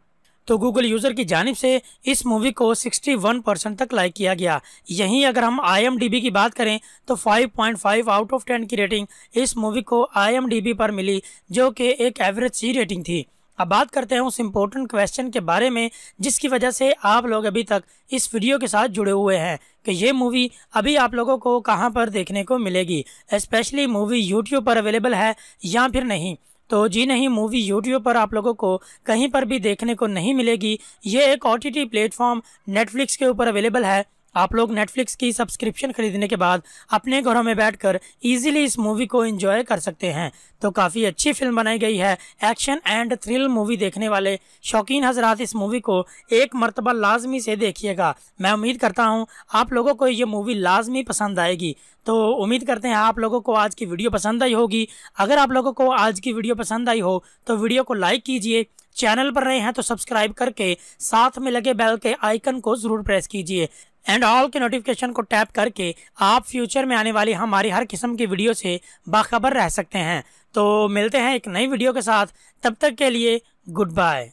तो गूगल यूज़र की जानब से इस मूवी को 61 परसेंट तक लाइक किया गया। यहीं अगर हम आईएमडीबी की बात करें तो 5.5 आउट ऑफ़ 10 की रेटिंग इस मूवी को आईएमडीबी पर मिली, जो कि एक एवरेज सी रेटिंग थी। अब बात करते हैं उस इम्पोर्टेंट क्वेश्चन के बारे में, जिसकी वजह से आप लोग अभी तक इस वीडियो के साथ जुड़े हुए हैं कि ये मूवी अभी आप लोगों को कहाँ पर देखने को मिलेगी। स्पेशली मूवी यूट्यूब पर अवेलेबल है या फिर नहीं। तो जी नहीं, मूवी यूट्यूब पर आप लोगों को कहीं पर भी देखने को नहीं मिलेगी। ये एक ओ टी प्लेटफॉर्म नेटफ्लिक्स के ऊपर अवेलेबल है। आप लोग नेटफ्लिक्स की सब्सक्रिप्शन खरीदने के बाद अपने घरों में बैठकर इजीली इस मूवी को एंजॉय कर सकते हैं। तो काफ़ी अच्छी फ़िल्म बनाई गई है। एक्शन एंड थ्रिल मूवी देखने वाले शौकीन हजरात इस मूवी को एक मरतबा लाजमी से देखिएगा। मैं उम्मीद करता हूँ आप लोगों को ये मूवी लाजमी पसंद आएगी। तो उम्मीद करते हैं आप लोगों को आज की वीडियो पसंद आई होगी। अगर आप लोगों को आज की वीडियो पसंद आई हो तो वीडियो को लाइक कीजिए। चैनल पर रहे हैं तो सब्सक्राइब करके साथ में लगे बेल के आइकन को ज़रूर प्रेस कीजिए। एंड ऑल के नोटिफिकेशन को टैप करके आप फ्यूचर में आने वाली हमारी हर किस्म की वीडियो से बाखबर रह सकते हैं। तो मिलते हैं एक नई वीडियो के साथ। तब तक के लिए good bye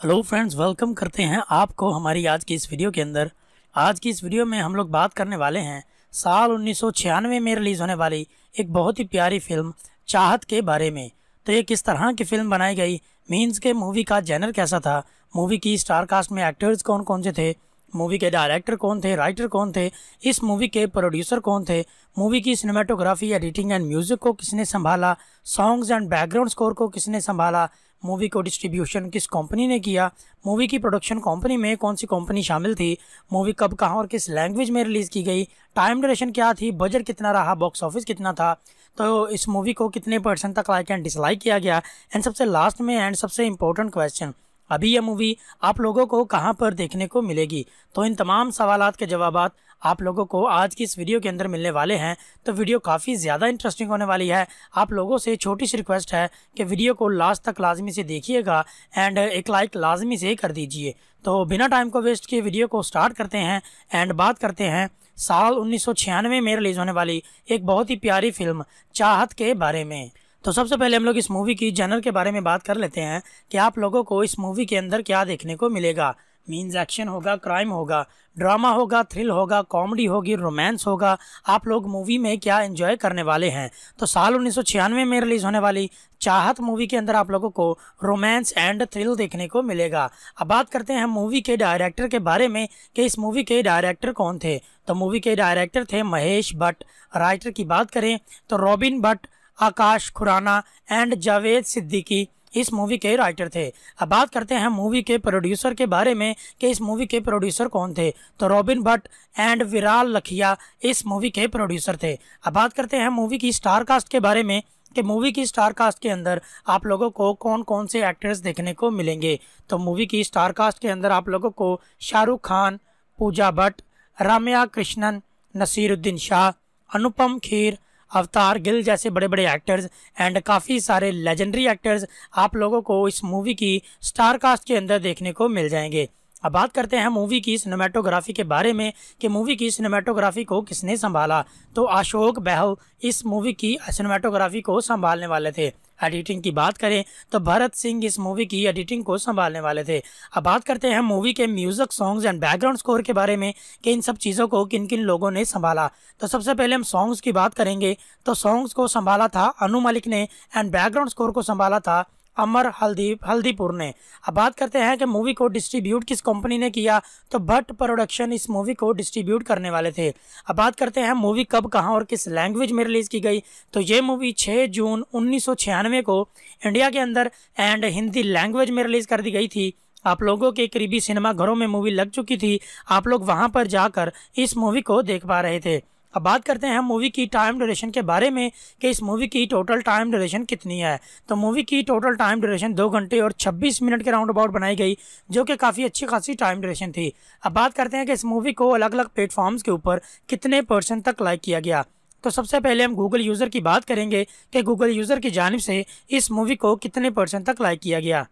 hello friends welcome करते हैं आपको हमारी आज की इस वीडियो के अंदर। आज की इस वीडियो में हम लोग बात करने वाले हैं साल उन्नीस सौ छियानवे में रिलीज़ होने वाली एक बहुत ही प्यारी फ़िल्म चाहत के बारे में। तो ये किस तरह की फ़िल्म बनाई गई? मीन्स के मूवी का जैनर कैसा था? मूवी की स्टार कास्ट में एक्टर्स कौन कौन से थे? मूवी के डायरेक्टर कौन थे राइटर कौन थे, इस मूवी के प्रोड्यूसर कौन थे, मूवी की सिनेमाटोग्राफी एडिटिंग एंड म्यूज़िक को किसने संभाला सॉन्ग्स एंड बैकग्राउंड स्कोर को किसने संभाला, मूवी को डिस्ट्रीब्यूशन किस कंपनी ने किया, मूवी की प्रोडक्शन कंपनी में कौन सी कंपनी शामिल थी, मूवी कब, कहाँ और किस लैंग्वेज में रिलीज़ की गई टाइम ड्यूरेशन क्या थी बजट कितना रहा बॉक्स ऑफ़िस कितना था तो इस मूवी को कितने परसेंट तक लाइक एंड डिसलाइक किया गया एंड सबसे लास्ट में एंड सबसे इंपॉर्टेंट क्वेश्चन अभी यह मूवी आप लोगों को कहाँ पर देखने को मिलेगी? तो इन तमाम सवाल के जवाब आप लोगों को आज की इस वीडियो के अंदर मिलने वाले हैं। तो वीडियो काफ़ी ज़्यादा इंटरेस्टिंग होने वाली है। आप लोगों से छोटी सी रिक्वेस्ट है कि वीडियो को लास्ट तक लाजमी से देखिएगा एंड एक लाइक लाजमी से कर दीजिए। तो बिना टाइम को वेस्ट किए वीडियो को स्टार्ट करते हैं एंड बात करते हैं साल उन्नीस सौ छियानवे में रिलीज़ होने वाली एक बहुत ही प्यारी फ़िल्म चाहत के बारे में। तो सबसे पहले हम लोग इस मूवी की जनर के बारे में बात कर लेते हैं कि आप लोगों को इस मूवी के अंदर क्या देखने को मिलेगा। मीन्स एक्शन होगा क्राइम होगा ड्रामा होगा थ्रिल होगा कॉमेडी होगी रोमांस होगा। आप लोग मूवी में क्या एंजॉय करने वाले हैं? तो साल उन्नीस सौ छियानवे में रिलीज़ होने वाली चाहत मूवी के अंदर आप लोगों को रोमांस एंड थ्रिल देखने को मिलेगा। अब बात करते हैं मूवी के डायरेक्टर के बारे में कि इस मूवी के डायरेक्टर कौन थे। तो मूवी के डायरेक्टर थे महेश भट्ट। राइटर की बात करें तो robin Bhatt Akash Khurana and Javed Siddiqui इस मूवी के राइटर थे। अब बात करते हैं मूवी के प्रोड्यूसर के बारे में कि इस मूवी के प्रोड्यूसर कौन थे। तो रॉबिन भट्ट एंड विराल लखिया इस मूवी के प्रोड्यूसर थे। अब बात करते हैं मूवी की स्टार कास्ट के बारे में कि मूवी की स्टार कास्ट के अंदर आप लोगों को कौन कौन से एक्टर्स देखने को मिलेंगे। तो मूवी की स्टार कास्ट के अंदर आप लोगों को शाहरुख खान, पूजा भट्ट, राम्या कृष्णन, नसीरुद्दीन शाह, अनुपम खीर अवतार गिल जैसे बड़े बड़े एक्टर्स एंड काफ़ी सारे लेजेंडरी एक्टर्स आप लोगों को इस मूवी की स्टार कास्ट के अंदर देखने को मिल जाएँगे। अब बात करते हैं मूवी की सिनेमाटोग्राफी के बारे में कि मूवी की सिनेमाटोग्राफी को किसने संभाला। तो अशोक बहल इस मूवी की सिनेमाटोग्राफी को संभालने वाले थे। एडिटिंग की बात करें तो भरत सिंह इस मूवी की एडिटिंग को संभालने वाले थे। अब बात करते हैं मूवी के music songs and background score के बारे में, कि इन सब चीज़ों को किन किन लोगों ने संभाला। तो सबसे पहले हम सॉन्ग्स की बात करेंगे। तो सॉन्ग्स को संभाला था अनु मलिक ने एंड बैकग्राउंड स्कोर को संभाला था अमर हल्दी, हल्दीपुर ने। अब बात करते हैं कि मूवी को डिस्ट्रीब्यूट किस कंपनी ने किया तो भट्ट प्रोडक्शन इस मूवी को डिस्ट्रीब्यूट करने वाले थे। अब बात करते हैं मूवी कब, कहाँ और किस लैंग्वेज में रिलीज़ की गई। तो ये मूवी 6 जून उन्नीस सौ छियानवे को इंडिया के अंदर एंड हिंदी लैंग्वेज में रिलीज़ कर दी गई थी। आप लोगों के करीबी सिनेमा घरों में मूवी लग चुकी थी। आप लोग वहाँ पर जाकर इस मूवी को देख पा रहे थे। अब बात करते हैं मूवी की टाइम ड्यूरेशन के बारे में कि इस मूवी की टोटल टाइम ड्यूरेशन कितनी है। तो मूवी की टोटल टाइम ड्यूरेशन दो घंटे और 26 मिनट के राउंड अबाउट बनाई गई, जो कि काफ़ी अच्छी खासी टाइम ड्यूरेशन थी। अब बात करते हैं कि इस मूवी को अलग अलग प्लेटफॉर्म्स के ऊपर कितने परसेंट तक लाइक किया गया। तो सबसे पहले हम गूगल यूज़र की बात करेंगे कि गूगल यूज़र की जानब से इस मूवी को कितने परसेंट तक लाइक किया गया।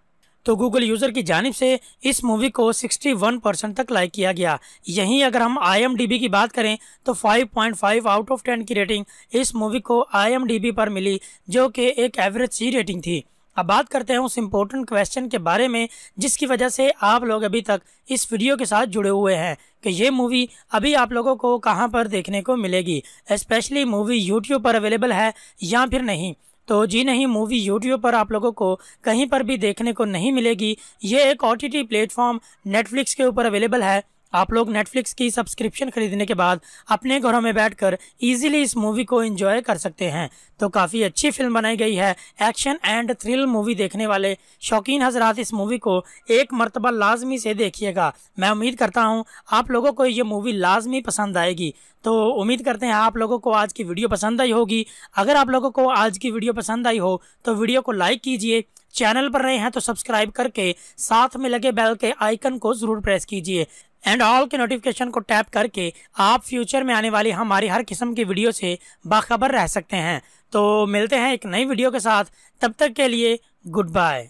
तो गूगल यूज़र की जानब से इस मूवी को 61 परसेंट तक लाइक किया गया। यहीं अगर हम आईएमडीबी की बात करें तो 5.5 आउट ऑफ़ 10 की रेटिंग इस मूवी को आईएमडीबी पर मिली, जो कि एक एवरेज सी रेटिंग थी। अब बात करते हैं उस इम्पोर्टेंट क्वेश्चन के बारे में, जिसकी वजह से आप लोग अभी तक इस वीडियो के साथ जुड़े हुए हैं कि ये मूवी अभी आप लोगों को कहाँ पर देखने को मिलेगी। स्पेशली मूवी यूट्यूब पर अवेलेबल है या फिर नहीं। तो जी नहीं, मूवी यूट्यूब पर आप लोगों को कहीं पर भी देखने को नहीं मिलेगी। ये एक ओ टी प्लेटफॉर्म नेटफ्लिक्स के ऊपर अवेलेबल है। आप लोग नेटफ्लिक्स की सब्सक्रिप्शन खरीदने के बाद अपने घरों में बैठकर इजीली इस मूवी को एंजॉय कर सकते हैं। तो काफ़ी अच्छी फ़िल्म बनाई गई है। एक्शन एंड थ्रिल मूवी देखने वाले शौकीन हजरात इस मूवी को एक मरतबा लाजमी से देखिएगा। मैं उम्मीद करता हूँ आप लोगों को ये मूवी लाजमी पसंद आएगी। तो उम्मीद करते हैं आप लोगों को आज की वीडियो पसंद आई होगी। अगर आप लोगों को आज की वीडियो पसंद आई हो तो वीडियो को लाइक कीजिए। चैनल पर रहे हैं तो सब्सक्राइब करके साथ में लगे बेल के आइकन को ज़रूर प्रेस कीजिए। एंड ऑल के नोटिफिकेशन को टैप करके आप फ्यूचर में आने वाली हमारी हर किस्म की वीडियो से बाखबर रह सकते हैं। तो मिलते हैं एक नई वीडियो के साथ। तब तक के लिए good bye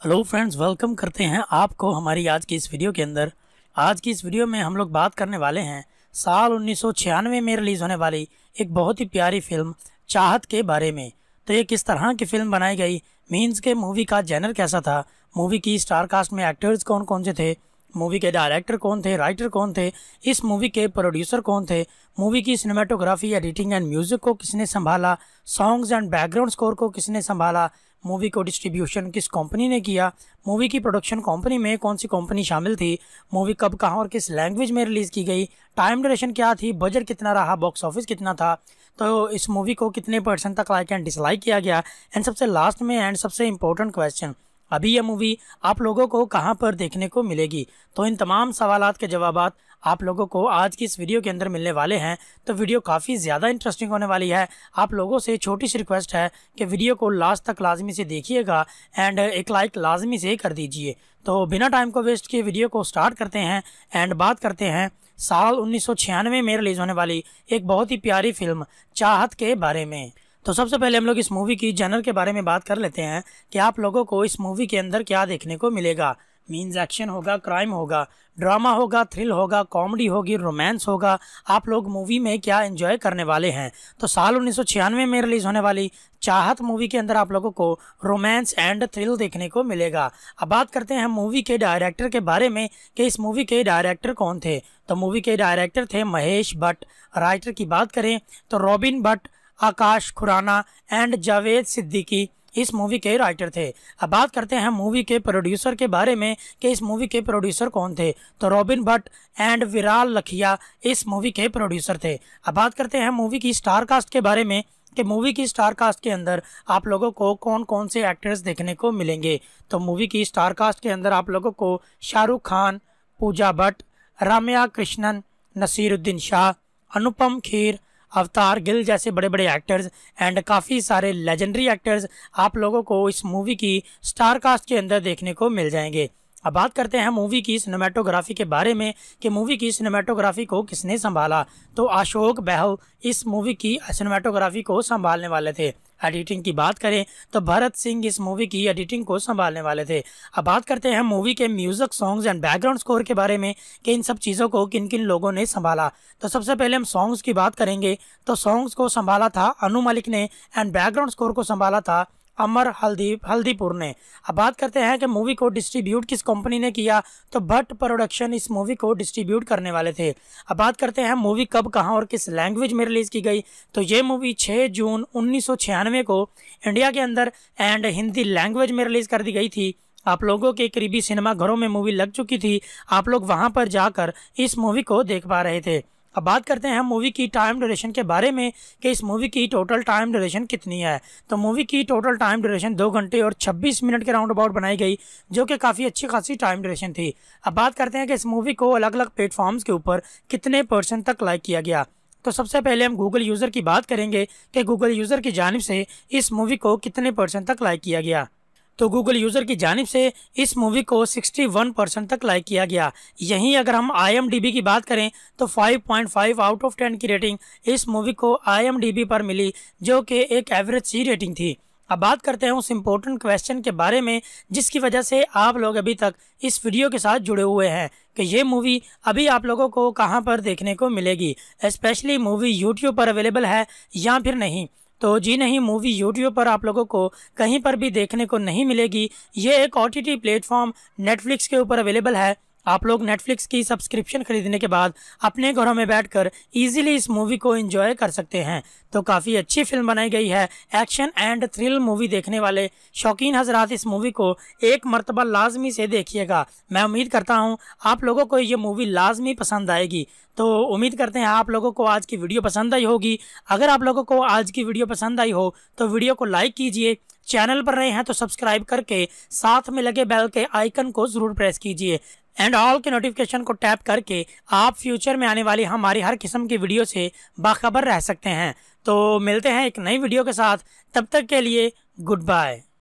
hello friends welcome करते हैं आपको हमारी आज की इस वीडियो के अंदर। आज की इस वीडियो में हम लोग बात करने वाले हैं साल उन्नीस सौ छियानवे में रिलीज़ होने वाली एक बहुत ही प्यारी फ़िल्म चाहत के बारे में। तो ये किस तरह की फ़िल्म बनाई गई? मीन्स के मूवी का जैनर कैसा था? मूवी की स्टार कास्ट में एक्टर्स कौन कौन से थे? मूवी के डायरेक्टर कौन थे, राइटर कौन थे, इस मूवी के प्रोड्यूसर कौन थे, मूवी की सिनेमाटोग्राफी, एडिटिंग एंड म्यूज़िक को किसने संभाला, सॉन्ग्स एंड बैकग्राउंड स्कोर को किसने संभाला, मूवी को डिस्ट्रीब्यूशन किस कंपनी ने किया, मूवी की प्रोडक्शन कंपनी में कौन सी कंपनी शामिल थी, मूवी कब, कहाँ और किस लैंग्वेज में रिलीज़ की गई, टाइम ड्यूरेशन क्या थी, बजट कितना रहा, बॉक्स ऑफ़िस कितना था तो इस मूवी को कितने परसेंट तक लाइक एंड डिसलाइक किया गया, एंड सबसे लास्ट में एंड सबसे इम्पोर्टेंट क्वेश्चन अभी यह मूवी आप लोगों को कहाँ पर देखने को मिलेगी? तो इन तमाम सवाल के जवाब आप लोगों को आज की इस वीडियो के अंदर मिलने वाले हैं। तो वीडियो काफ़ी ज़्यादा इंटरेस्टिंग होने वाली है। आप लोगों से छोटी सी रिक्वेस्ट है कि वीडियो को लास्ट तक लाजमी से देखिएगा एंड एक लाइक लाजमी से कर दीजिए। तो बिना टाइम को वेस्ट किए वीडियो को स्टार्ट करते हैं एंड बात करते हैं साल उन्नीस सौ छियानवे में रिलीज़ होने वाली एक बहुत ही प्यारी फ़िल्म चाहत के बारे में। तो सबसे पहले हम लोग इस मूवी की जनर के बारे में बात कर लेते हैं कि आप लोगों को इस मूवी के अंदर क्या देखने को मिलेगा। मीन्स एक्शन होगा क्राइम होगा ड्रामा होगा थ्रिल होगा कॉमेडी होगी रोमांस होगा। आप लोग मूवी में क्या एंजॉय करने वाले हैं? तो साल उन्नीस सौ छियानवे में रिलीज़ होने वाली चाहत मूवी के अंदर आप लोगों को रोमांस एंड थ्रिल देखने को मिलेगा। अब बात करते हैं मूवी के डायरेक्टर के बारे में कि इस मूवी के डायरेक्टर कौन थे। तो मूवी के डायरेक्टर थे महेश भट्ट। राइटर की बात करें तो robin Bhatt Akash Khurana and Javed Siddiqui इस मूवी के राइटर थे। अब बात करते हैं मूवी के प्रोड्यूसर के बारे में कि इस मूवी के प्रोड्यूसर कौन थे। तो रॉबिन भट्ट एंड विराल लखिया इस मूवी के प्रोड्यूसर थे। अब बात करते हैं मूवी की स्टार कास्ट के बारे में कि मूवी की स्टार कास्ट के अंदर आप लोगों को कौन कौन से एक्टर्स देखने को मिलेंगे। तो मूवी की स्टार कास्ट के अंदर आप लोगों को शाहरुख खान, पूजा भट्ट, राम्या कृष्णन, नसीरुद्दीन शाह, अनुपम खीर अवतार गिल जैसे बड़े बड़े एक्टर्स एंड काफ़ी सारे लेजेंडरी एक्टर्स आप लोगों को इस मूवी की स्टार कास्ट के अंदर देखने को मिल जाएँगे। अब बात करते हैं मूवी की सिनेमाटोग्राफी के बारे में कि मूवी की सिनेमाटोग्राफी को किसने संभाला। तो अशोक बहल इस मूवी की सिनेमाटोग्राफी को संभालने वाले थे। एडिटिंग की बात करें तो भरत सिंह इस मूवी की एडिटिंग को संभालने वाले थे। अब बात करते हैं मूवी के music songs and background score के बारे में कि इन सब चीज़ों को किन किन लोगों ने संभाला। तो सबसे पहले हम सॉन्ग्स की बात करेंगे। तो सॉन्ग्स को संभाला था अनु मलिक ने एंड बैकग्राउंड स्कोर को संभाला था अमर हल्दी, हल्दीपुर ने। अब बात करते हैं कि मूवी को डिस्ट्रीब्यूट किस कंपनी ने किया तो भट्ट प्रोडक्शन इस मूवी को डिस्ट्रीब्यूट करने वाले थे। अब बात करते हैं मूवी कब, कहाँ और किस लैंग्वेज में रिलीज़ की गई। तो ये मूवी 6 जून उन्नीस सौ छियानवे को इंडिया के अंदर एंड हिंदी लैंग्वेज में रिलीज़ कर दी गई थी। आप लोगों के करीबी सिनेमा घरों में मूवी लग चुकी थी। आप लोग वहाँ पर जाकर इस मूवी को देख पा रहे थे। अब बात करते हैं मूवी की टाइम ड्यूरेशन के बारे में कि इस मूवी की टोटल टाइम ड्यूरेशन कितनी है। तो मूवी की टोटल टाइम ड्यूरेशन दो घंटे और 26 मिनट के राउंड अबाउट बनाई गई, जो कि काफ़ी अच्छी खासी टाइम ड्यूरेशन थी। अब बात करते हैं कि इस मूवी को अलग अलग प्लेटफॉर्म्स के ऊपर कितने परसेंट तक लाइक किया गया। तो सबसे पहले हम गूगल यूज़र की बात करेंगे कि गूगल यूज़र की जानब से इस मूवी को कितने परसेंट तक लाइक किया गया। तो गूगल यूज़र की जानब से इस मूवी को 61 परसेंट तक लाइक किया गया। यहीं अगर हम आईएमडीबी की बात करें तो 5.5 आउट ऑफ़ 10 की रेटिंग इस मूवी को आईएमडीबी पर मिली, जो कि एक एवरेज सी रेटिंग थी। अब बात करते हैं उस इम्पोर्टेंट क्वेश्चन के बारे में, जिसकी वजह से आप लोग अभी तक इस वीडियो के साथ जुड़े हुए हैं कि ये मूवी अभी आप लोगों को कहाँ पर देखने को मिलेगी। स्पेशली मूवी यूट्यूब पर अवेलेबल है या फिर नहीं। तो जी नहीं, मूवी यूट्यूब पर आप लोगों को कहीं पर भी देखने को नहीं मिलेगी। ये एक ओ टी प्लेटफॉर्म नेटफ्लिक्स के ऊपर अवेलेबल है। आप लोग नेटफ्लिक्स की सब्सक्रिप्शन खरीदने के बाद अपने घरों में बैठकर इजीली इस मूवी को एंजॉय कर सकते हैं। तो काफ़ी अच्छी फ़िल्म बनाई गई है एक्शन एंड थ्रिल मूवी देखने वाले शौकीन हजरात इस मूवी को एक मरतबा लाजमी से देखिएगा। मैं उम्मीद करता हूँ आप लोगों को ये मूवी लाजमी पसंद आएगी। तो उम्मीद करते हैं आप लोगों को आज की वीडियो पसंद आई होगी। अगर आप लोगों को आज की वीडियो पसंद आई हो तो वीडियो को लाइक कीजिए। चैनल पर रहे हैं तो सब्सक्राइब करके साथ में लगे बेल के आइकन को ज़रूर प्रेस कीजिए। एंड ऑल के नोटिफिकेशन को टैप करके आप फ्यूचर में आने वाली हमारी हर किस्म की वीडियो से बाखबर रह सकते हैं। तो मिलते हैं एक नई वीडियो के साथ। तब तक के लिए गुड बाय